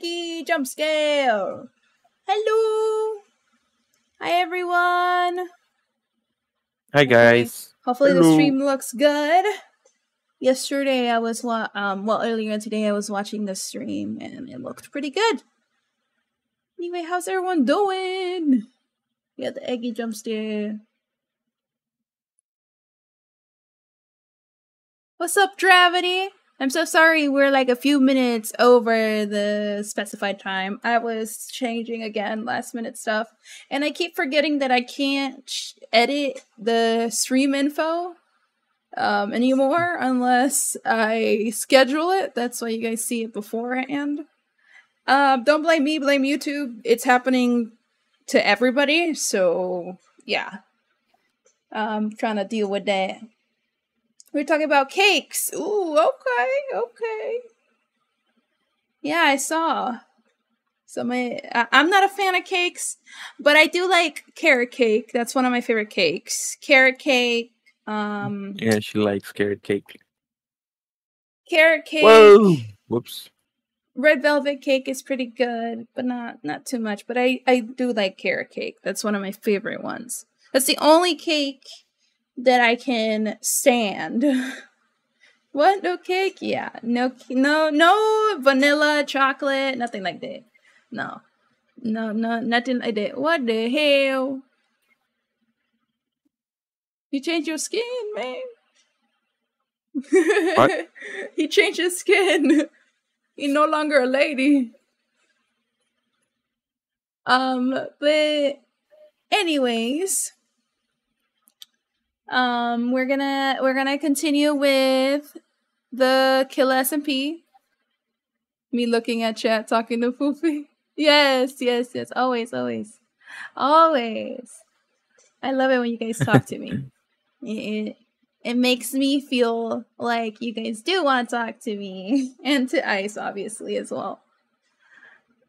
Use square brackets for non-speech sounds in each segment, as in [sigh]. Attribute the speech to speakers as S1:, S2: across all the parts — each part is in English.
S1: Eggy jump scare. Hello. Hi everyone.
S2: Hi guys.
S1: Hopefully the stream looks good. Yesterday I was wa- um well earlier today I was watching the stream and it looked pretty good. Anyway, how's everyone doing? We got the eggy jump scare. What's up, Gravity? I'm so sorry we're like a few minutes over the specified time. I was changing again last minute stuff. And I keep forgetting that I can't edit the stream info um, anymore unless I schedule it. That's why you guys see it beforehand. Um, don't blame me, blame YouTube. It's happening to everybody. So, yeah. I'm trying to deal with that. We're talking about cakes. Ooh, okay, okay. Yeah, I saw. So my, I- I'm not a fan of cakes, but I do like carrot cake. That's one of my favorite cakes. Carrot cake. Um,
S2: Yeah, she likes carrot cake.
S1: carrot cake.
S2: Whoa! Whoops.
S1: Red velvet cake is pretty good, but not not too much. But I I do like carrot cake. That's one of my favorite ones. That's the only cake that I can stand. [laughs] what no cake? Yeah, no no no vanilla chocolate, nothing like that. No, no no nothing like that. What the hell? You changed your skin, man.
S2: What? [laughs]
S1: he changed his skin. He's no longer a lady. Um, but anyways, um, we're gonna we're gonna continue with the kill SMP. Me looking at chat, talking to Fufi. [laughs] Yes, yes, yes. Always, always, always. I love it when you guys talk to me. [laughs] It, it makes me feel like you guys do want to talk to me [laughs] and to Ice, obviously, as well.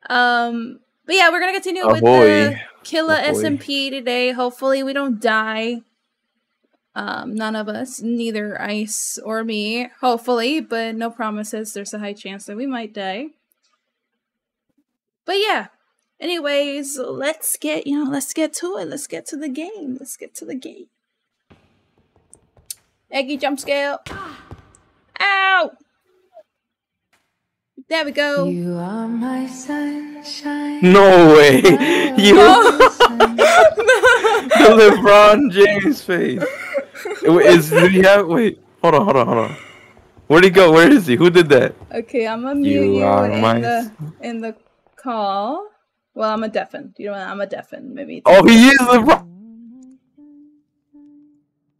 S1: Um, but yeah, we're gonna continue with the
S2: Ahoy.
S1: Killa
S2: Ahoy.
S1: SMP today. Hopefully, we don't die. Um, none of us, neither Ice or me. Hopefully, but no promises. There's a high chance that we might die. But yeah. Anyways, let's get you know, let's get to it. Let's get to the game. Let's get to the game. Eggy jump scale. Ow! There we go.
S3: You are my sunshine.
S2: No way! you [laughs] [laughs]
S1: No.
S2: the LeBron James face. Wait, Is did he [laughs] have wait? Hold on, hold on, hold on. Where'd he go? Where is he? Who did that?
S1: Okay, I'm gonna mute
S2: You
S1: you, in
S2: my
S1: the in the call. Well, I'm a deafen. You know what? I'm a deafen. Maybe.
S2: Oh, he is LeBron.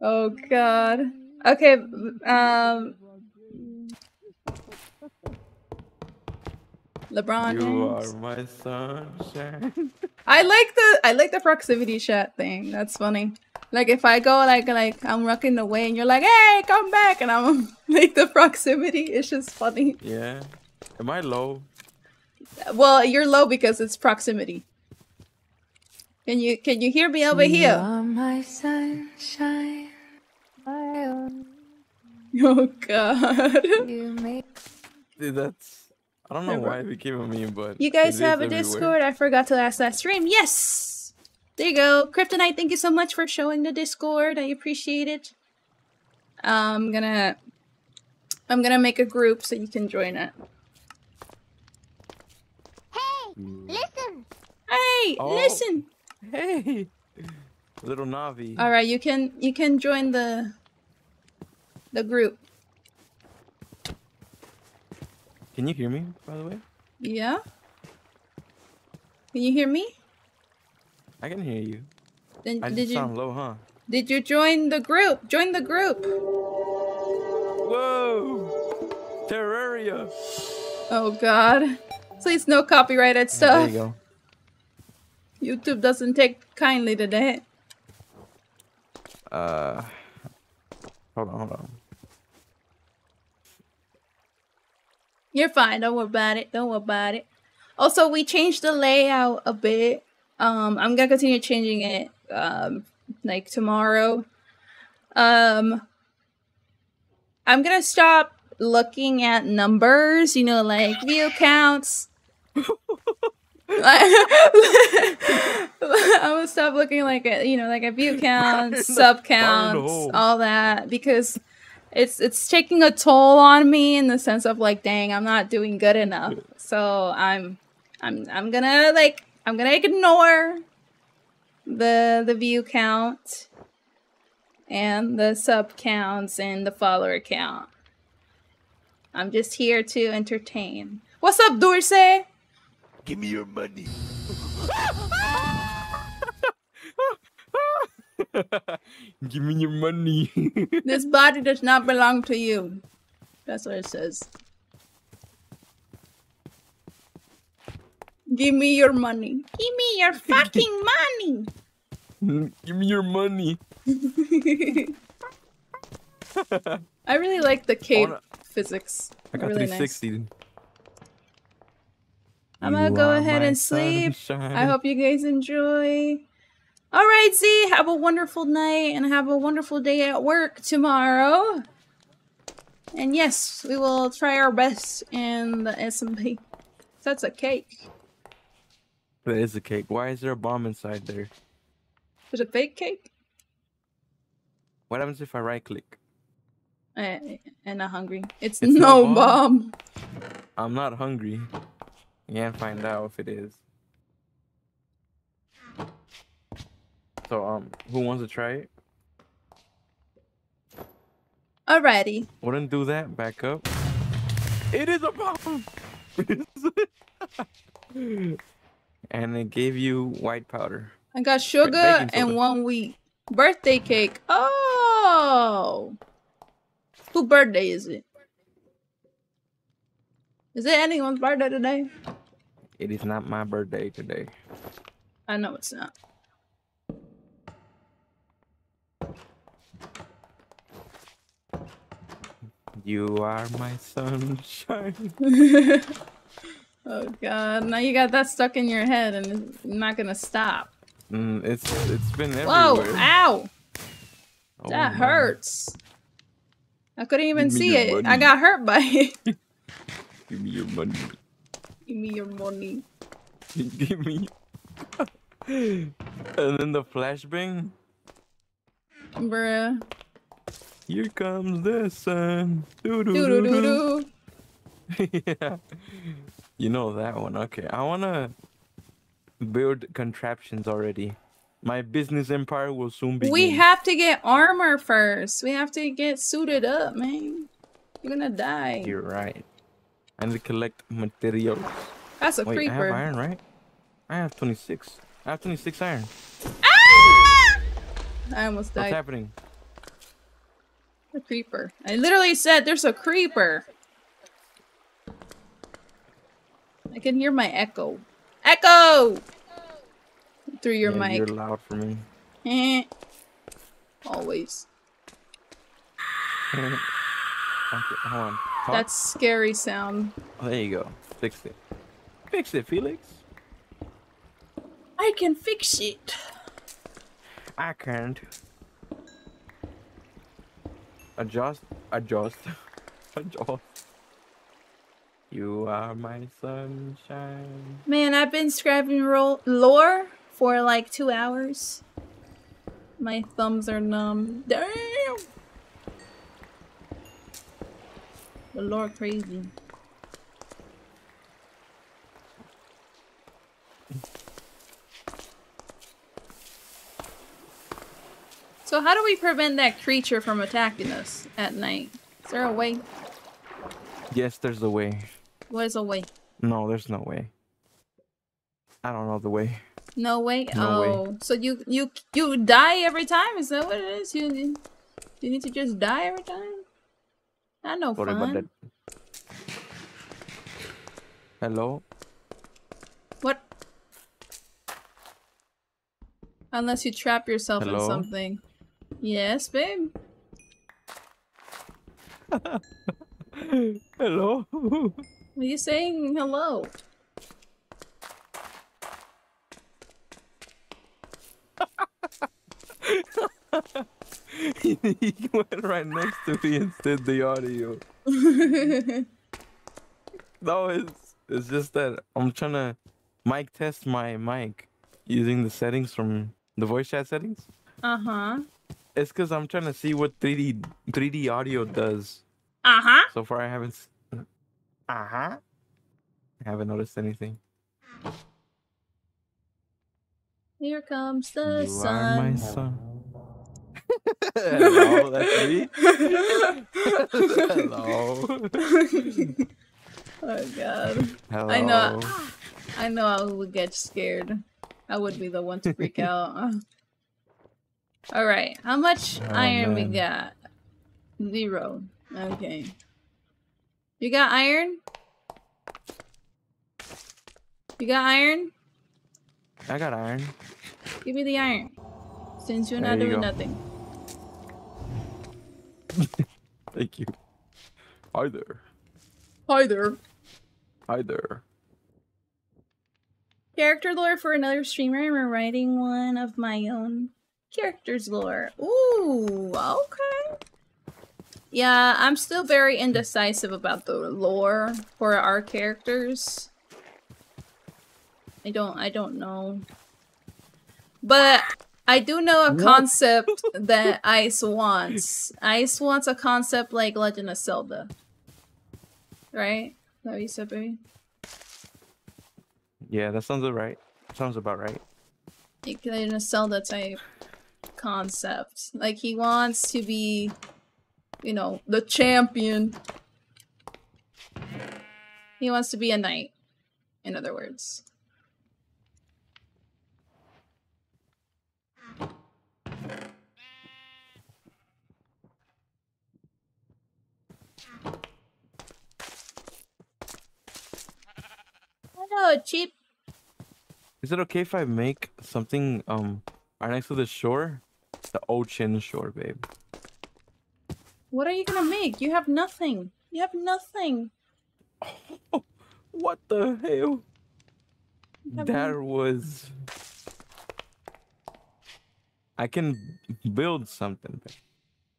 S1: Oh God. Okay. Um. LeBron
S2: You
S1: James.
S2: are my sunshine. [laughs]
S1: I like the I like the proximity chat thing. That's funny. Like if I go like like I'm rocking away and you're like, hey, come back, and I'm [laughs] like the proximity. It's just funny.
S2: Yeah. Am I low?
S1: Well, you're low because it's proximity. Can you can you hear me over
S3: You
S1: here?
S3: are my sunshine. My own. [laughs]
S1: Oh God.
S3: You make
S2: Dude, that's. I don't know
S1: Never.
S2: why it became a meme, but
S1: You guys have a
S2: everywhere.
S1: Discord? I forgot to ask that stream. Yes! There you go. Kryptonite, thank you so much for showing the Discord. I appreciate it. I'm gonna I'm gonna make a group so you can join it. Hey, mm.
S4: listen,
S1: Hey,
S2: Oh.
S1: listen.
S2: Hey, little Navi.
S1: All right, you can you can join the the group.
S2: Can you hear me, by the way?
S1: Yeah? Can you hear me?
S2: I can hear you.
S1: Then
S2: I
S1: did you
S2: sound low, huh?
S1: did you join the group? Join the group.
S2: Whoa! Terraria.
S1: Oh god. Please no copyrighted stuff.
S2: There you go.
S1: YouTube doesn't take kindly to that.
S2: Uh, hold on, hold on.
S1: You're fine. Don't worry about it. Don't worry about it. Also, we changed the layout a bit. Um, I'm gonna continue changing it. Um, like tomorrow. Um, I'm gonna stop looking at numbers. You know, like view counts. [laughs] [laughs] I'm gonna stop looking like at you know like at view [laughs] counts, sub counts, all that because it's it's taking a toll on me in the sense of like dang i'm not doing good enough. So i'm i'm i'm gonna like i'm gonna ignore the the view count and the sub counts and the follower count. I'm just here to entertain. What's up dorsey
S2: Give me your money. [laughs] [laughs] Give me your money. [laughs]
S1: this body does not belong to you that's what it says give me your money give me your fucking [laughs] money
S2: Give me your money.
S1: I really like the cave
S2: wanna-
S1: physics.
S2: I got
S1: really nice.
S2: 360.
S1: I'm gonna
S2: You
S1: go ahead and sleep. I hope you guys enjoy. All right, Z, have a wonderful night and have a wonderful day at work tomorrow. And yes, we will try our best in the SMP. That's a cake.
S2: That is a cake. Why is there a bomb inside there?
S1: Is it fake cake?
S2: What happens if I right click?
S1: Uh, and not hungry. It's,
S2: It's
S1: no
S2: no
S1: bomb.
S2: bomb. I'm not hungry. You can't find out if it is. So um, who wants to try it?
S1: Alrighty.
S2: Wouldn't do that. Back up. It is a bomb. [laughs] and it gave you white powder.
S1: I got sugar and one wheat. Birthday cake. Oh. Whose birthday is it? Is it anyone's birthday today?
S2: It is not my birthday today.
S1: I know it's not.
S2: You are my sunshine. [laughs]
S1: oh god. Now you got that stuck in your head and it's not gonna stop.
S2: Mm, it's it's been everywhere.
S1: Whoa!
S2: everywhere.
S1: Ow!
S2: Oh
S1: That
S2: my.
S1: hurts. I couldn't even see
S2: your
S1: it. I got hurt by it. [laughs]
S2: Give me your money.
S1: Give me your money. [laughs]
S2: Give me. and then the flashbang.
S1: Bruh.
S2: Here comes the sun. Doo doo
S1: Doo doo
S2: doo
S1: doo
S2: doo. yeah. You know that one. Okay. I wanna build contraptions already. My business empire will soon begin.
S1: We have to get armor first. We have to get suited up, man. You're gonna die.
S2: You're right. I need to collect materials.
S1: That's a
S2: Wait, I have
S1: creeper.
S2: iron, right? I have 26. I have 26 iron. Ah!
S1: I almost died.
S2: What's happening?
S1: A creeper. I literally said there's a creeper. I can hear my echo. Echo! Through your
S2: Yeah,
S1: mic.
S2: You're loud for me.
S1: Eh. [laughs] Always. [laughs]
S2: okay, hold on. Talk.
S1: That scary sound.
S2: Oh, there you go. Fix it. Fix it, Felix.
S1: I can fix it.
S2: I can't. Adjust. Adjust. [laughs] Adjust. You are my sunshine.
S1: Man, I've been scrapping lore for like two hours. My thumbs are numb. Damn! The lore crazy. So how do we prevent that creature from attacking us at night? Is there a way?
S2: Yes, there's a way.
S1: What is a way?
S2: No, there's no way. I don't know the way.
S1: No way.
S2: No way.
S1: oh, so you you you die every time? Is that what it is? You you you need to just die every time? Not no
S2: Sorry about that. Hello?
S1: What? Unless you trap yourself in something. Yes, babe. [laughs]
S2: Hello?
S1: Are you saying hello? [laughs]
S2: he went right next to me and said the audio. [laughs] No, it's it's just that I'm trying to mic test my mic using the settings from the voice chat settings.
S1: uh huh.
S2: It's because I'm trying to see what 3D 3D audio does.
S1: Uh huh.
S2: So far, I haven't. Uh huh. I haven't noticed anything.
S1: Here comes the
S2: you are my
S1: sun.
S2: son. [laughs] Hello, that's me. [laughs] Hello. [laughs]
S1: oh god.
S2: Hello.
S1: I know. I know I would get scared. I would be the one to freak out. All right, how much
S2: Oh,
S1: iron we got? Zero. Okay. You got iron? You got iron?
S2: I got iron.
S1: Give me the iron. Since you're
S2: There
S1: not
S2: you
S1: doing
S2: go.
S1: nothing. [laughs]
S2: Thank you. Hi there.
S1: Hi there.
S2: Hi there.
S1: Character lore for another streamer. I'm writing one of my own characters lore. Ooh, okay. Yeah, I'm still very indecisive about the lore for our characters. I don't I don't know. But I do know a concept that Ice wants. Ice wants a concept like Legend of Zelda. Right? Is that what you said, baby?
S2: Yeah, that sounds alright. Sounds about right.
S1: like in a Zelda type concept. Like he wants to be, you know, the champion. He wants to be a knight, in other words. Hello, cheap.
S2: Is it okay if I make something um right next to the shore? The ocean shore, babe.
S1: What are you gonna make? You have nothing. You have nothing. [laughs]
S2: Oh, what the hell? That was. I can build something. babe.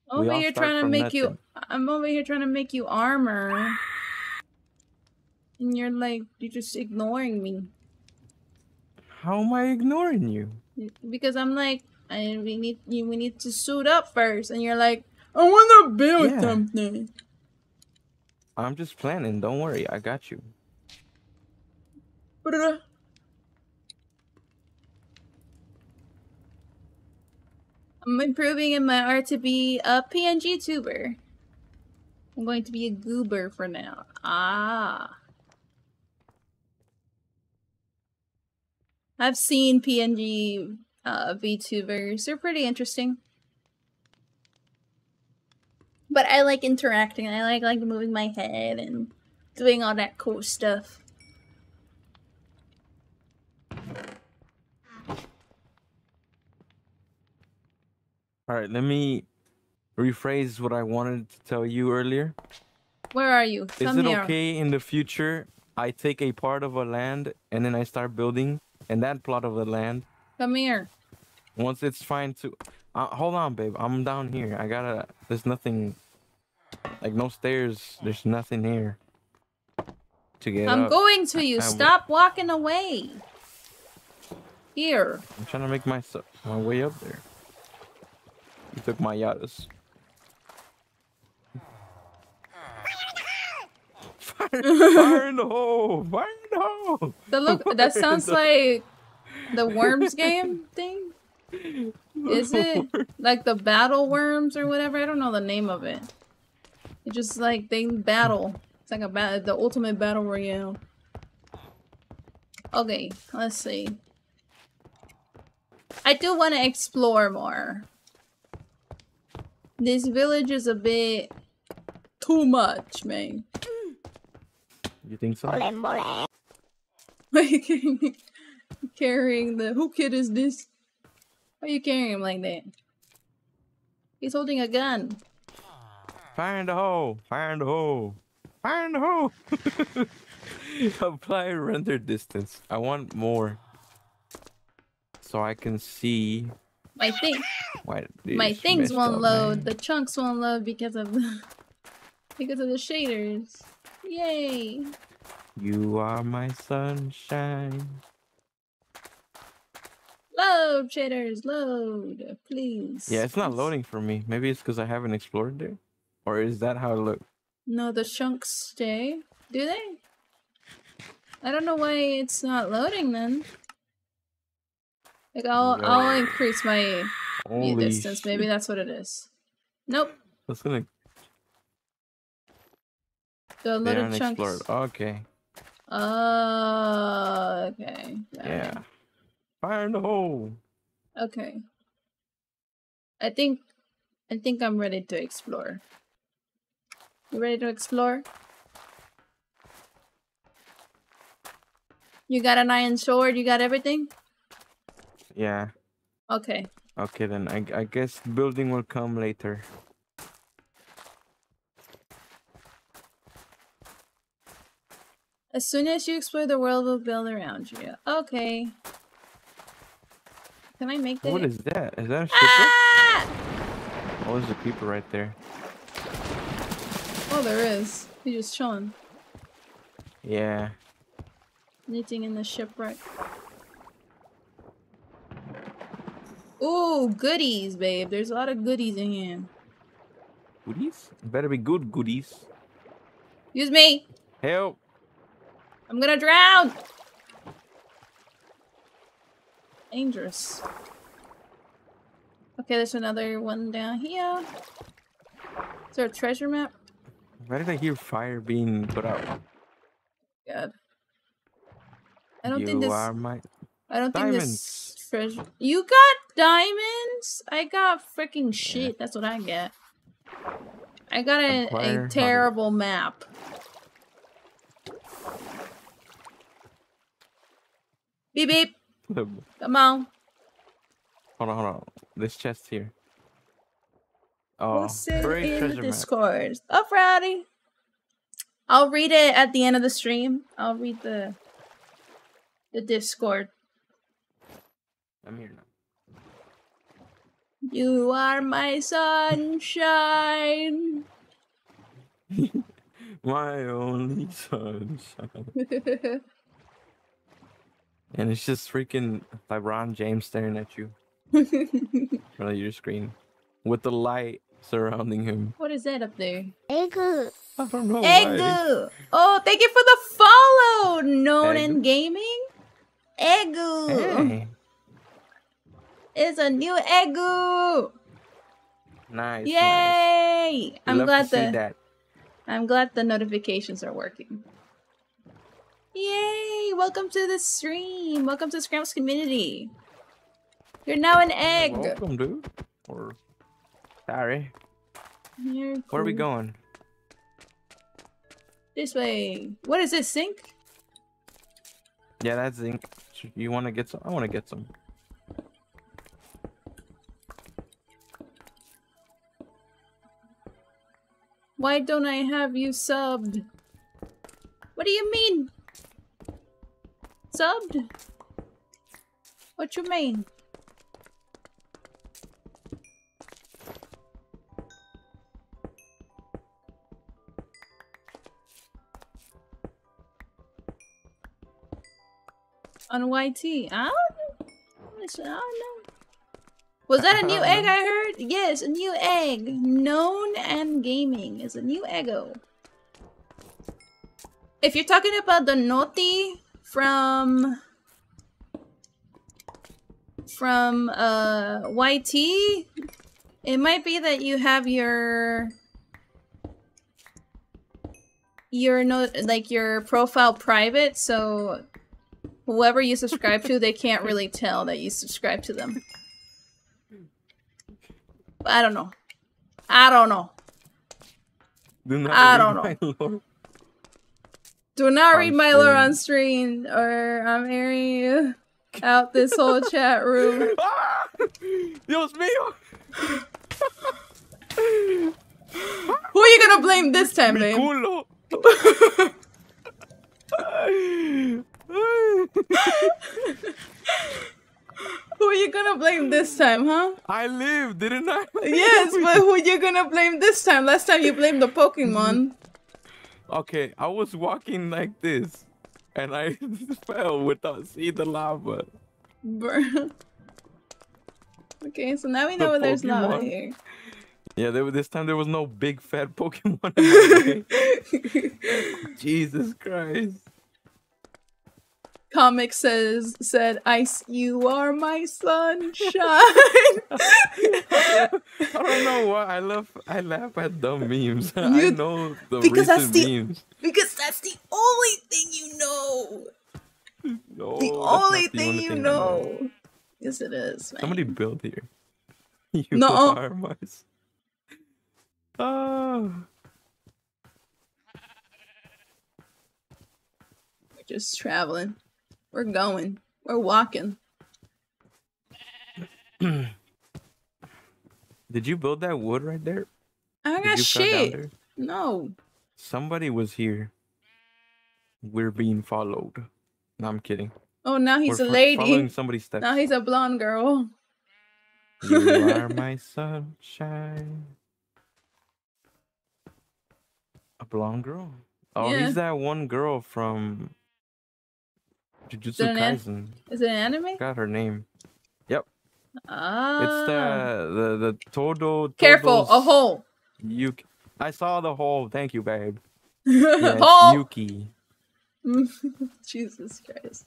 S1: Over here trying to make you. I'm over here trying to make you armor. And you're like you're just ignoring me.
S2: How am I ignoring you?
S1: Because I'm like I we need you we need to suit up first and you're like I wanna build
S2: Yeah.
S1: something.
S2: I'm just planning. Don't worry, I got you.
S1: I'm improving in my art to be a PNG tuber. I'm going to be a goober for now. Ah. I've seen PNG uh, VTubers. They're pretty interesting. But I like interacting. I like like moving my head and doing all that cool stuff.
S2: All right, let me rephrase what I wanted to tell you earlier.
S1: Where are you?
S2: Is
S1: Come
S2: it
S1: here.
S2: okay in the future I take a part of a land and then I start building and that plot of the land
S1: Come here.
S2: once it's fine to uh, hold on babe I'm down here I gotta there's nothing like no stairs there's nothing here to get
S1: I'm
S2: up.
S1: going to you.
S2: I
S1: Stop walking away. Here.
S2: I'm trying to make my my way up there you took my Yaris [laughs] fire, fire in the hole fire in the hole
S1: The look that sounds [laughs] like the worms game thing. Is it like the battle worms or whatever? I don't know the name of it. It's just like they battle. It's like a bat the ultimate battle royale. Okay, let's see. I do want to explore more. This village is a bit too much, man.
S2: you think so
S4: Mole, mole.
S1: Like carrying the who kid is this? Why are you carrying him like that? He's holding a gun.
S2: Fire in the hole! Fire in the hole! Fire in the hole! [laughs] Apply render distance. I want more. So I can see
S1: My thing my things won't load.
S2: man.
S1: The chunks won't load because of the [laughs] because of the shaders. Yay.
S2: You are my sunshine.
S1: Load shaders, load, please.
S2: Yeah, it's not loading for me. Maybe it's because I haven't explored there. Or is that how it looks?
S1: No, the chunks stay. Do they? I don't know why it's not loading then. Like I'll
S2: No.
S1: I'll increase my
S2: Holy
S1: distance. Maybe that's what it is. Nope.
S2: That's gonna
S1: The
S2: aren't
S1: chunks.
S2: explored. Okay.
S1: Uh, okay.
S2: Yeah. Fire in the hole.
S1: Okay. I think I think I'm ready to explore. You ready to explore? You got an iron sword, you got everything?
S2: Yeah.
S1: Okay.
S2: Okay then. I I guess building will come later.
S1: As soon as you explore the world will build around you. Okay. Can I make that?
S2: What is that? Is that a shipwreck?
S1: ah!
S2: Oh, there's a creeper right there.
S1: Oh, there is. He's just chilling.
S2: Yeah.
S1: Knitting in the shipwreck. Ooh, goodies, babe. There's a lot of goodies in here.
S2: Goodies? Better be good goodies.
S1: Excuse me.
S2: Help!
S1: I'm gonna drown. Dangerous. Okay, there's another one down here. Is there a treasure map?
S2: Why did I hear fire being put out?
S1: God. I don't
S2: you
S1: think this.
S2: are my.
S1: I don't think this treasure. You got diamonds? I got freaking shit. That's what I get. I got a,
S2: Acquire
S1: a terrible map. Beep beep. Come on.
S2: Hold on, hold on. This chest here. Oh,
S1: Post it in the. Discord. Oh, Friday. I'll read it at the end of the stream. I'll read the the Discord.
S2: I'm here now.
S1: You are my sunshine. [laughs]
S2: My only sunshine. [laughs] And it's just freaking LeBron James staring at you in front of your screen with the light surrounding him.
S1: what is that up there?
S4: Egg.
S2: I don't know. why.
S1: Egu. Oh, thank you for the follow, Nonan
S2: Egu.
S1: Gaming. Egu.
S2: Hey,
S1: It's a new Egu.
S2: nice. nice.
S1: Yay!
S2: We
S1: I'm
S2: love
S1: glad
S2: to see
S1: the
S2: that.
S1: I'm glad the notifications are working. Yay! Welcome to the stream. Welcome to Scrambles community. You're now an egg.
S2: Welcome, dude. Or sorry.
S1: You're
S2: Where are we going?
S1: This way. What is this, sink?
S2: Yeah, that's zinc. You want to get some? I want to get some.
S1: Why don't I have you subbed? What do you mean? Subbed? What you mean? On YT? I don't know. I don't know. Was that a new [laughs] egg I heard? Yes, a new egg. Known and gaming is a new ego. If you're talking about the Noti from from uh YT, it might be that you have your your no like your profile private, so whoever you subscribe to, they can't really tell that you subscribe to them. I don't know. I don't know. I don't
S2: lore.
S1: Do not
S2: On
S1: read my lore on screen, or I'm airing you out this whole [laughs] chat room.
S2: Ah! [laughs] Dios mío!
S1: Who are you gonna blame this time, babe? [laughs] Who are you gonna blame this time, huh?
S2: I lived, didn't I?
S1: Yes, but who are you gonna blame this time? Last time you blamed the Pokemon.
S2: Okay, I was walking like this, and I [laughs] fell without seeing the lava.
S1: Bruh. [laughs] Okay, so now we
S2: The
S1: know there's lava here.
S2: Yeah, there, this time there was no big fat Pokemon. [laughs] in my way. Jesus Christ!
S1: Comic says said ice you are my sunshine. [laughs]
S2: I don't know why I love I laugh at dumb memes. [laughs] I know the
S1: because that's the-
S2: memes.
S1: because that's the only thing you know.
S2: No,
S1: The only
S2: not the
S1: thing
S2: only
S1: you
S2: thing I
S1: know. Yes, it is. Man.
S2: Somebody built here. [laughs] You
S1: No.
S2: Uh, are my. Oh.
S1: We're just traveling. We're going. We're walking. [clears throat]
S2: Did you build that wood right there?
S1: I don't got
S2: you cut down
S1: shit. No.
S2: Somebody was here. We're being followed. No, I'm kidding.
S1: Oh, now he's
S2: We're
S1: a lady.
S2: Following somebody's steps.
S1: Now he's a blonde girl.
S2: You [laughs] are my sunshine. A blonde girl? Oh,
S1: Yeah.
S2: he's that one girl from Jujutsu
S1: an an-
S2: Kaisen.
S1: Is it an anime?
S2: Got her name. Yep.
S1: Ah.
S2: It's the the the Todo.
S1: Careful, a hole.
S2: Yuki. I saw the hole. Thank you, babe. [laughs] It's
S1: hole.
S2: Yuki. [laughs]
S1: Jesus Christ.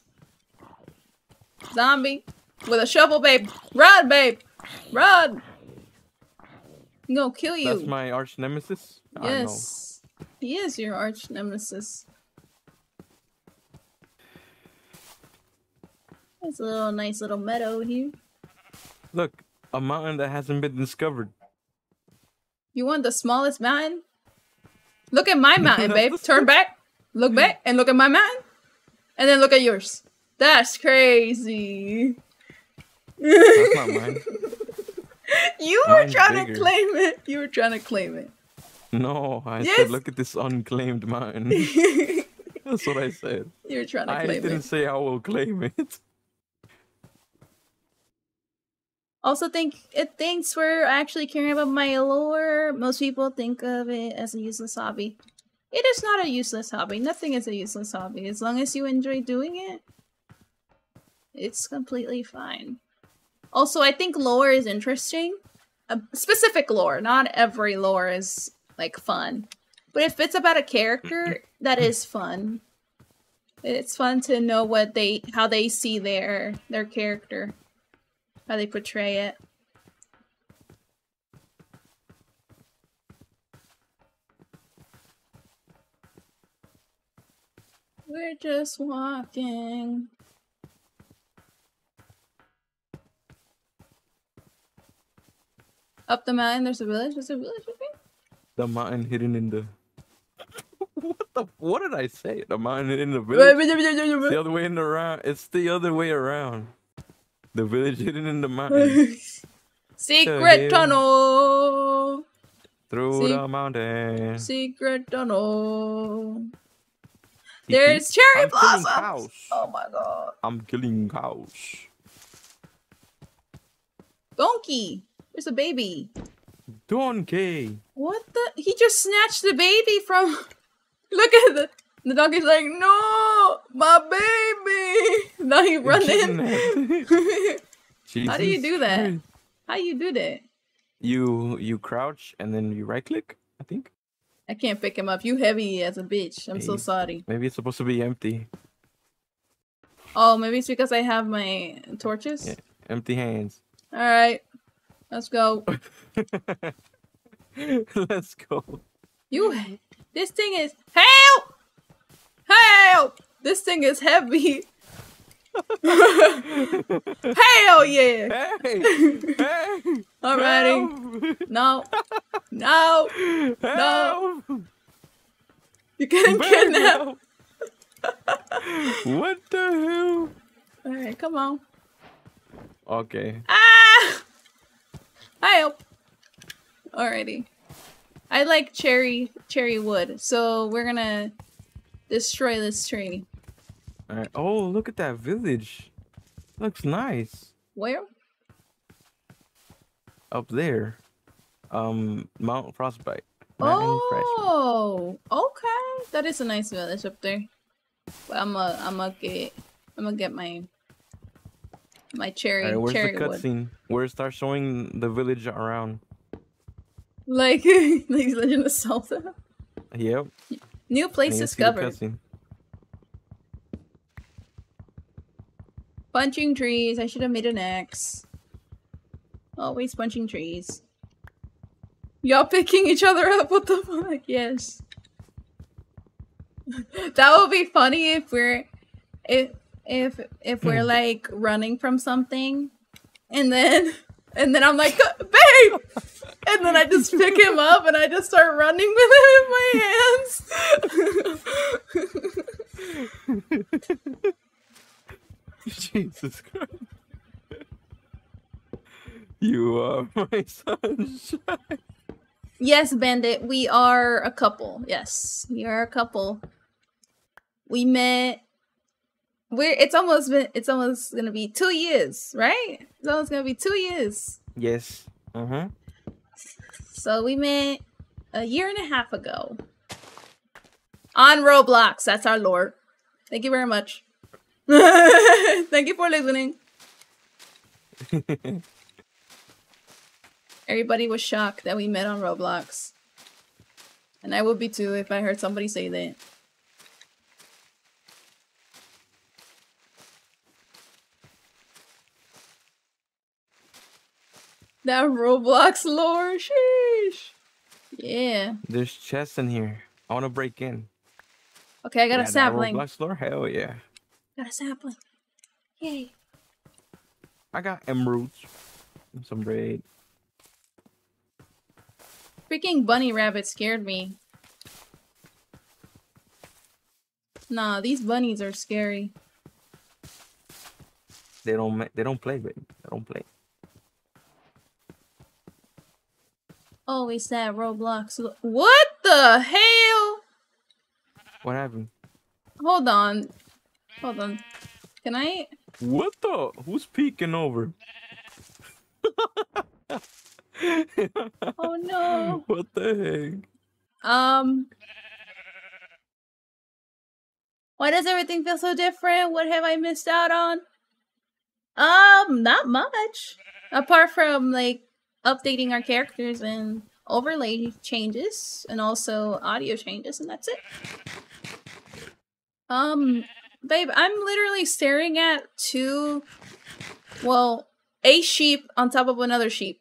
S1: Zombie with a shovel, babe. Run, babe. Run. I'm gonna kill you.
S2: That's my arch nemesis. I know.
S1: yes. He is your arch nemesis. There's a little nice little meadow here.
S2: Look, a mountain that hasn't been discovered.
S1: You want the smallest mountain? Look at my mountain, babe. [laughs] Turn back, look back, and look at my mountain. And then look at yours. That's crazy.
S2: That's not mine. [laughs]
S1: You were
S2: Mine's
S1: trying to claim it. You were trying to claim it.
S2: No, I
S1: Yes.
S2: said look at this unclaimed mountain. [laughs] That's what I said.
S1: You were trying to
S2: I
S1: claim it.
S2: I didn't say I will claim it.
S1: Also, think it thinks we're actually caring about my lore. Most people think of it as a useless hobby. It is not a useless hobby. Nothing is a useless hobby. As long as you enjoy doing it, it's completely fine. Also, I think lore is interesting. A specific lore, not every lore is like fun. But if it's about a character, that is fun. It's fun to know what they how they see their their character how they portray it. We're just walking. Up the mountain, there's a village. There's a village?
S2: The mountain hidden in the. [laughs] what the? What did I say? The mountain hidden in the village. The other way in around. It's the other way around. The village hidden in the mountains. [laughs]
S1: Secret
S2: hell?
S1: tunnel.
S2: Through
S1: See-
S2: the mountain.
S1: Secret tunnel. There's cherry
S2: I'm
S1: blossoms. Oh my god.
S2: I'm killing cows.
S1: Donkey. There's a baby.
S2: Donkey.
S1: What the? He just snatched the baby from. [laughs] Look at the. The donkey's like, no, my baby. [laughs] Now he running. [laughs] How do you do that? How you do that?
S2: You you crouch and then you right click. I think
S1: I can't pick him up. You heavy as a bitch. I'm so sorry.
S2: maybe it's supposed to be empty.
S1: Oh, maybe it's because I have my torches.
S2: Yeah. Empty hands.
S1: All right, let's go. [laughs]
S2: Let's go.
S1: You, this thing is help, help. This thing is heavy. [laughs] Hell yeah!
S2: Hey! [laughs] Hey!
S1: Alrighty. No, no, [laughs]
S2: Help! Help!
S1: you getting kidnapped.
S2: what the hell?
S1: All right, come on.
S2: Okay.
S1: Ah! Help. Alrighty. I like cherry cherry wood, so we're gonna destroy this tree.
S2: All right. Oh, look at that village. Looks nice
S1: Where?
S2: up there. Um, Mount Frostbite.
S1: Oh, okay. That is a nice village up there. But I'm a, I'm gonna get, I'm gonna get my, my cherry,
S2: All right, where's
S1: cherry
S2: the cutscene? Where it starts showing the village around?
S1: Like, [laughs] like Legend of Zelda.
S2: Yep.
S1: New place discovered. Punching trees. I should have made an axe. Always punching trees. Y'all picking each other up. What the fuck? Yes. [laughs] that would be funny if we're if if if we're like running from something, and then [laughs] and then I'm like, babe, and then I just pick him up and I just start running with him in my hands.
S2: Jesus Christ. You are my sunshine.
S1: Yes, Bandit, we are a couple. Yes, we are a couple. We met. We're. It's almost been. It's almost gonna be two years, right? It's almost gonna be two years.
S2: Yes. Uh-huh.
S1: So we met a year and a half ago on Roblox. That's our lore. Thank you very much. [laughs] Thank you for listening. [laughs] Everybody was shocked that we met on Roblox. And I would be too if I heard somebody say that. That Roblox lore, sheesh. Yeah.
S2: There's chests in here. I want to break in.
S1: Okay, I got
S2: Yeah,
S1: a sapling.
S2: Roblox lore? Hell yeah.
S1: Got a sapling. Yay.
S2: I got emeralds. and Some bread.
S1: Freaking bunny rabbit scared me. Nah, these bunnies are scary.
S2: They don't. They don't play, baby. They don't play.
S1: Always that Roblox. What the hell?
S2: What happened?
S1: Hold on. Hold on. Can I?
S2: What the? Who's peeking over?
S1: Oh no. [laughs]
S2: What the heck?
S1: Um. Why does everything feel so different? What have I missed out on? Um, not much. Apart from like updating our characters and overlay changes and also audio changes and that's it. Um, babe, I'm literally staring at two well, a sheep on top of another sheep.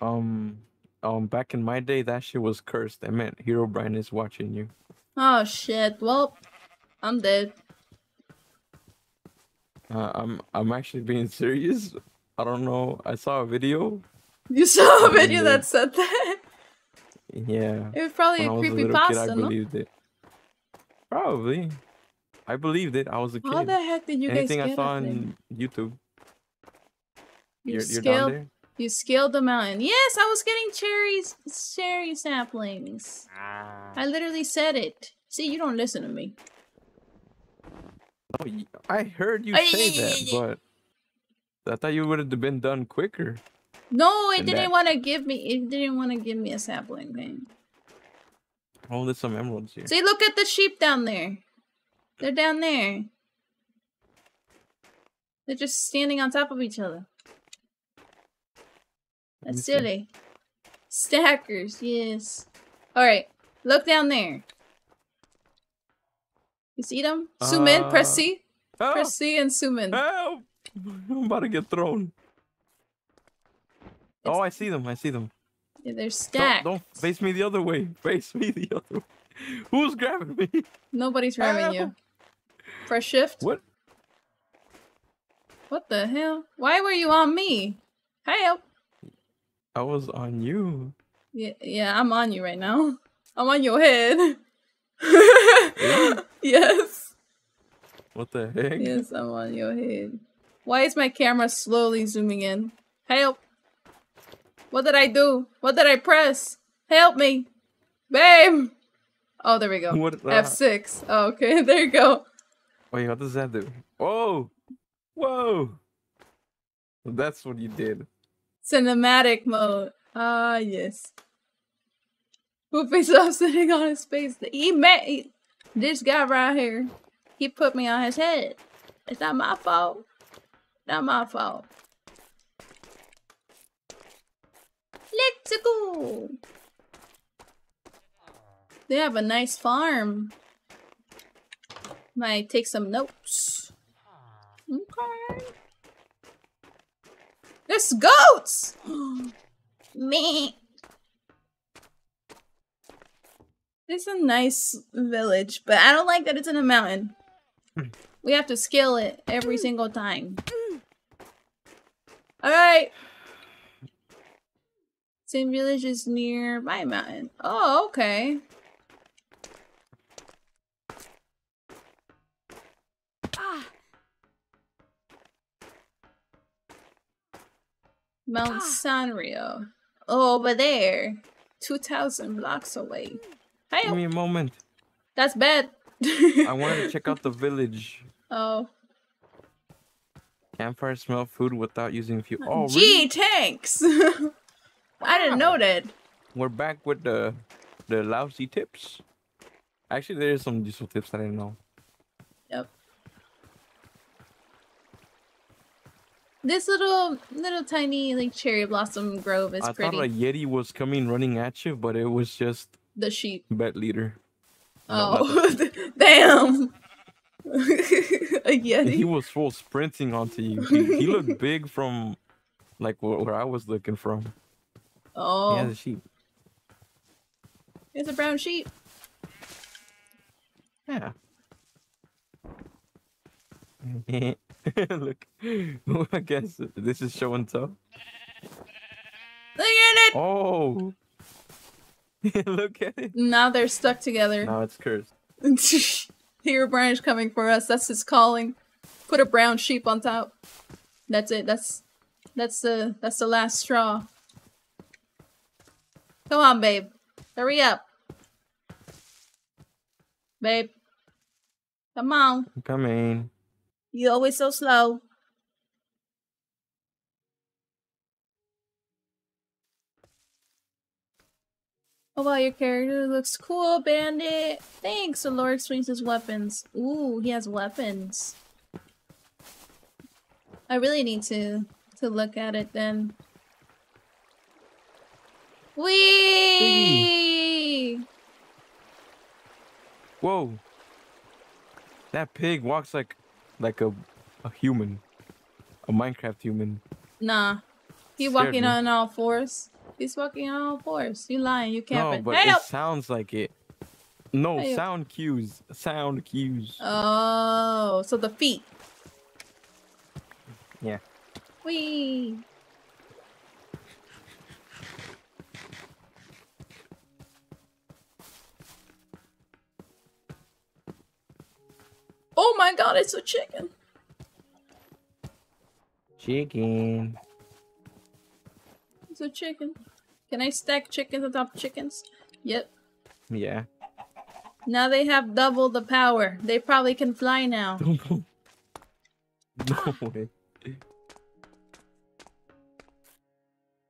S2: Um, um, back in my day, that shit was cursed. That meant Herobrine is watching you.
S1: Oh shit. Well, I'm dead.
S2: Uh, I'm I'm actually being [laughs] serious. I don't know. I saw a video.
S1: You saw a
S2: I'm
S1: video that said that?
S2: Yeah.
S1: It was probably
S2: when I
S1: a
S2: was a
S1: creepy
S2: little kid, I
S1: pasta, no?
S2: believed it. Probably. I believed it. I was a kid.
S1: How the heck did you
S2: Anything
S1: guys
S2: I
S1: get
S2: saw
S1: up there?
S2: on YouTube.
S1: You
S2: You're, you're down
S1: scaled,
S2: there.
S1: you scaled the mountain. Yes, I was getting cherries, cherry saplings. Ah. I literally said it. See, you don't listen to me.
S2: Oh, y- I heard you say
S1: ay, ay,
S2: that, but I thought you would have been done quicker.
S1: No, it didn't want to give me. It didn't want to give me a sapling thing.
S2: Oh, there's some emeralds here.
S1: See, look at the sheep down there. They're down there. They're just standing on top of each other. That's
S2: see.
S1: silly. Stackers, yes. Alright, look down there. You see them? Zoom in, press
S2: Uh,
S1: C.
S2: Help!
S1: Press C and zoom in.
S2: Help! [laughs] I'm about to get thrown. Oh, I see them. I see them.
S1: Yeah, they're
S2: Don't,
S1: stacked.
S2: don't face me the other way. [laughs] Face me the other way. Who's grabbing me?
S1: Nobody's grabbing you. [laughs] Press shift.
S2: What?
S1: What the hell? Why were you on me? Help!
S2: I was on you.
S1: Yeah, yeah, I'm on you right now. I'm on your head. yes.
S2: What the heck?
S1: Yes, I'm on your head. Why is my camera slowly zooming in? Help! What did I do? What did I press? Help me! Babe! Oh, there we go.
S2: What- ah.
S1: F6. Oh, okay, [laughs] there you go.
S2: Wait, what does that do? Whoa! Whoa! That's what you did.
S1: Cinematic mode. Ah, yes. Who face off sitting on his face? He he- this guy right here. He put me on his head. It's not my fault. Not my fault. Let's go. They have a nice farm. Might take some notes. Okay. There's goats! [gasps] Me. It's a nice village, but I don't like that it's in a mountain. Hmm. We have to scale it every hmm. single time. Alright. Same village is near my mountain. Oh, okay. Ah. Mount Sanrio. Oh, over there. 2,000 blocks away. Hey,
S2: Give me a moment.
S1: that's bad. [laughs]
S2: I wanted to check out the village.
S1: Oh.
S2: Campfire smell food without using fuel. Oh,
S1: Gee,
S2: really?
S1: tanks! [laughs] I didn't know that.
S2: We're back with the the lousy tips. Actually, there's some useful tips that I didn't know.
S1: Yep. This little, little tiny, like, cherry blossom grove is
S2: I
S1: pretty.
S2: thought a yeti was coming running at you, but it was just
S1: The sheep.
S2: bet leader. No,
S1: Oh, [laughs] damn! [laughs] a
S2: He was full sprinting onto you. He, he looked [laughs] big from like where, where I was looking from.
S1: Oh,
S2: Yeah, the sheep.
S1: it's a brown sheep.
S2: Yeah. [laughs] Look, [laughs] I guess this is show and tell.
S1: Look at it!
S2: Oh, look at it.
S1: Now they're stuck together.
S2: Now it's cursed.
S1: Here, branch coming for us. That's his calling. Put a brown sheep on top. That's it. That's that's the that's the last straw. Come on, babe. Hurry up. Babe. Come on.
S2: I'm coming.
S1: You always so slow. Oh wow, your character looks cool, bandit. Thanks. The Lord swings his weapons. Ooh, he has weapons. I really need to to look at it then. Wee!
S2: Whoa. That pig walks like like a a human. A Minecraft human.
S1: Nah. He
S2: Scared
S1: walking
S2: me.
S1: on all fours. He's walking on all fours. You lying, you can't.
S2: No,
S1: camping.
S2: but
S1: Help!
S2: it sounds like it. No,
S1: Hey.
S2: sound cues. Sound cues.
S1: Oh, so the feet.
S2: Yeah.
S1: Wee. Oh my god, it's a chicken.
S2: Chicken.
S1: It's a chicken. Can I stack chickens on top of chickens? Yep.
S2: Yeah.
S1: Now they have double the power. They probably can fly now. [laughs]
S2: no ah. way.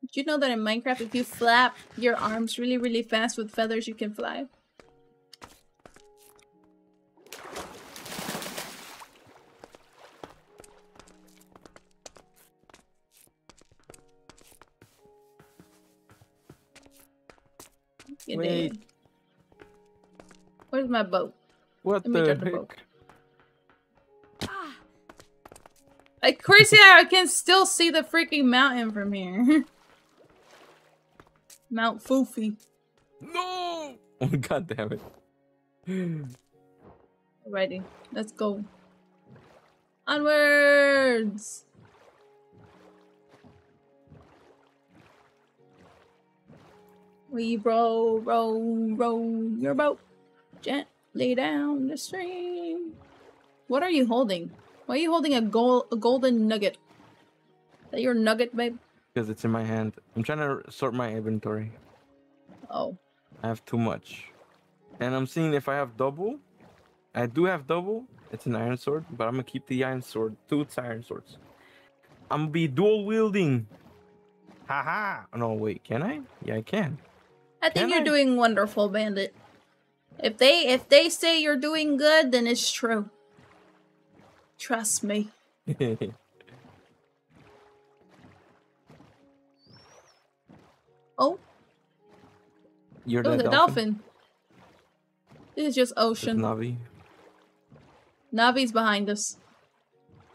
S1: Did you know that in Minecraft, if you flap your arms really, really fast with feathers, you can fly? You
S2: Wait.
S1: did. Where's my boat?
S2: What
S1: Let
S2: the
S1: the boat.
S2: Ah.
S1: Like crazy how I can still see the freaking mountain from here. [laughs] Mount Fufi.
S2: No! Oh, God damn it.
S1: Alrighty, let's go. Onwards! We row, row, row your boat gently down the stream. What are you holding? Why are you holding a gold, a golden nugget? Is that your nugget, babe?
S2: Because it's in my hand. I'm trying to sort my inventory.
S1: Oh,
S2: I have too much. And I'm seeing if I have double. I do have double. It's an iron sword, but I'm gonna keep the iron sword. Two iron swords. I'm gonna be dual wielding. Haha. Oh, no, wait, can I? Yeah, I can.
S1: I think
S2: Can
S1: you're
S2: I?
S1: doing wonderful, Bandit. If they if they say you're doing good, then it's true. Trust me. [laughs] Oh,
S2: You're
S1: oh,
S2: the,
S1: the dolphin. This is just
S2: It's
S1: ocean.
S2: Navi.
S1: Navi's behind us.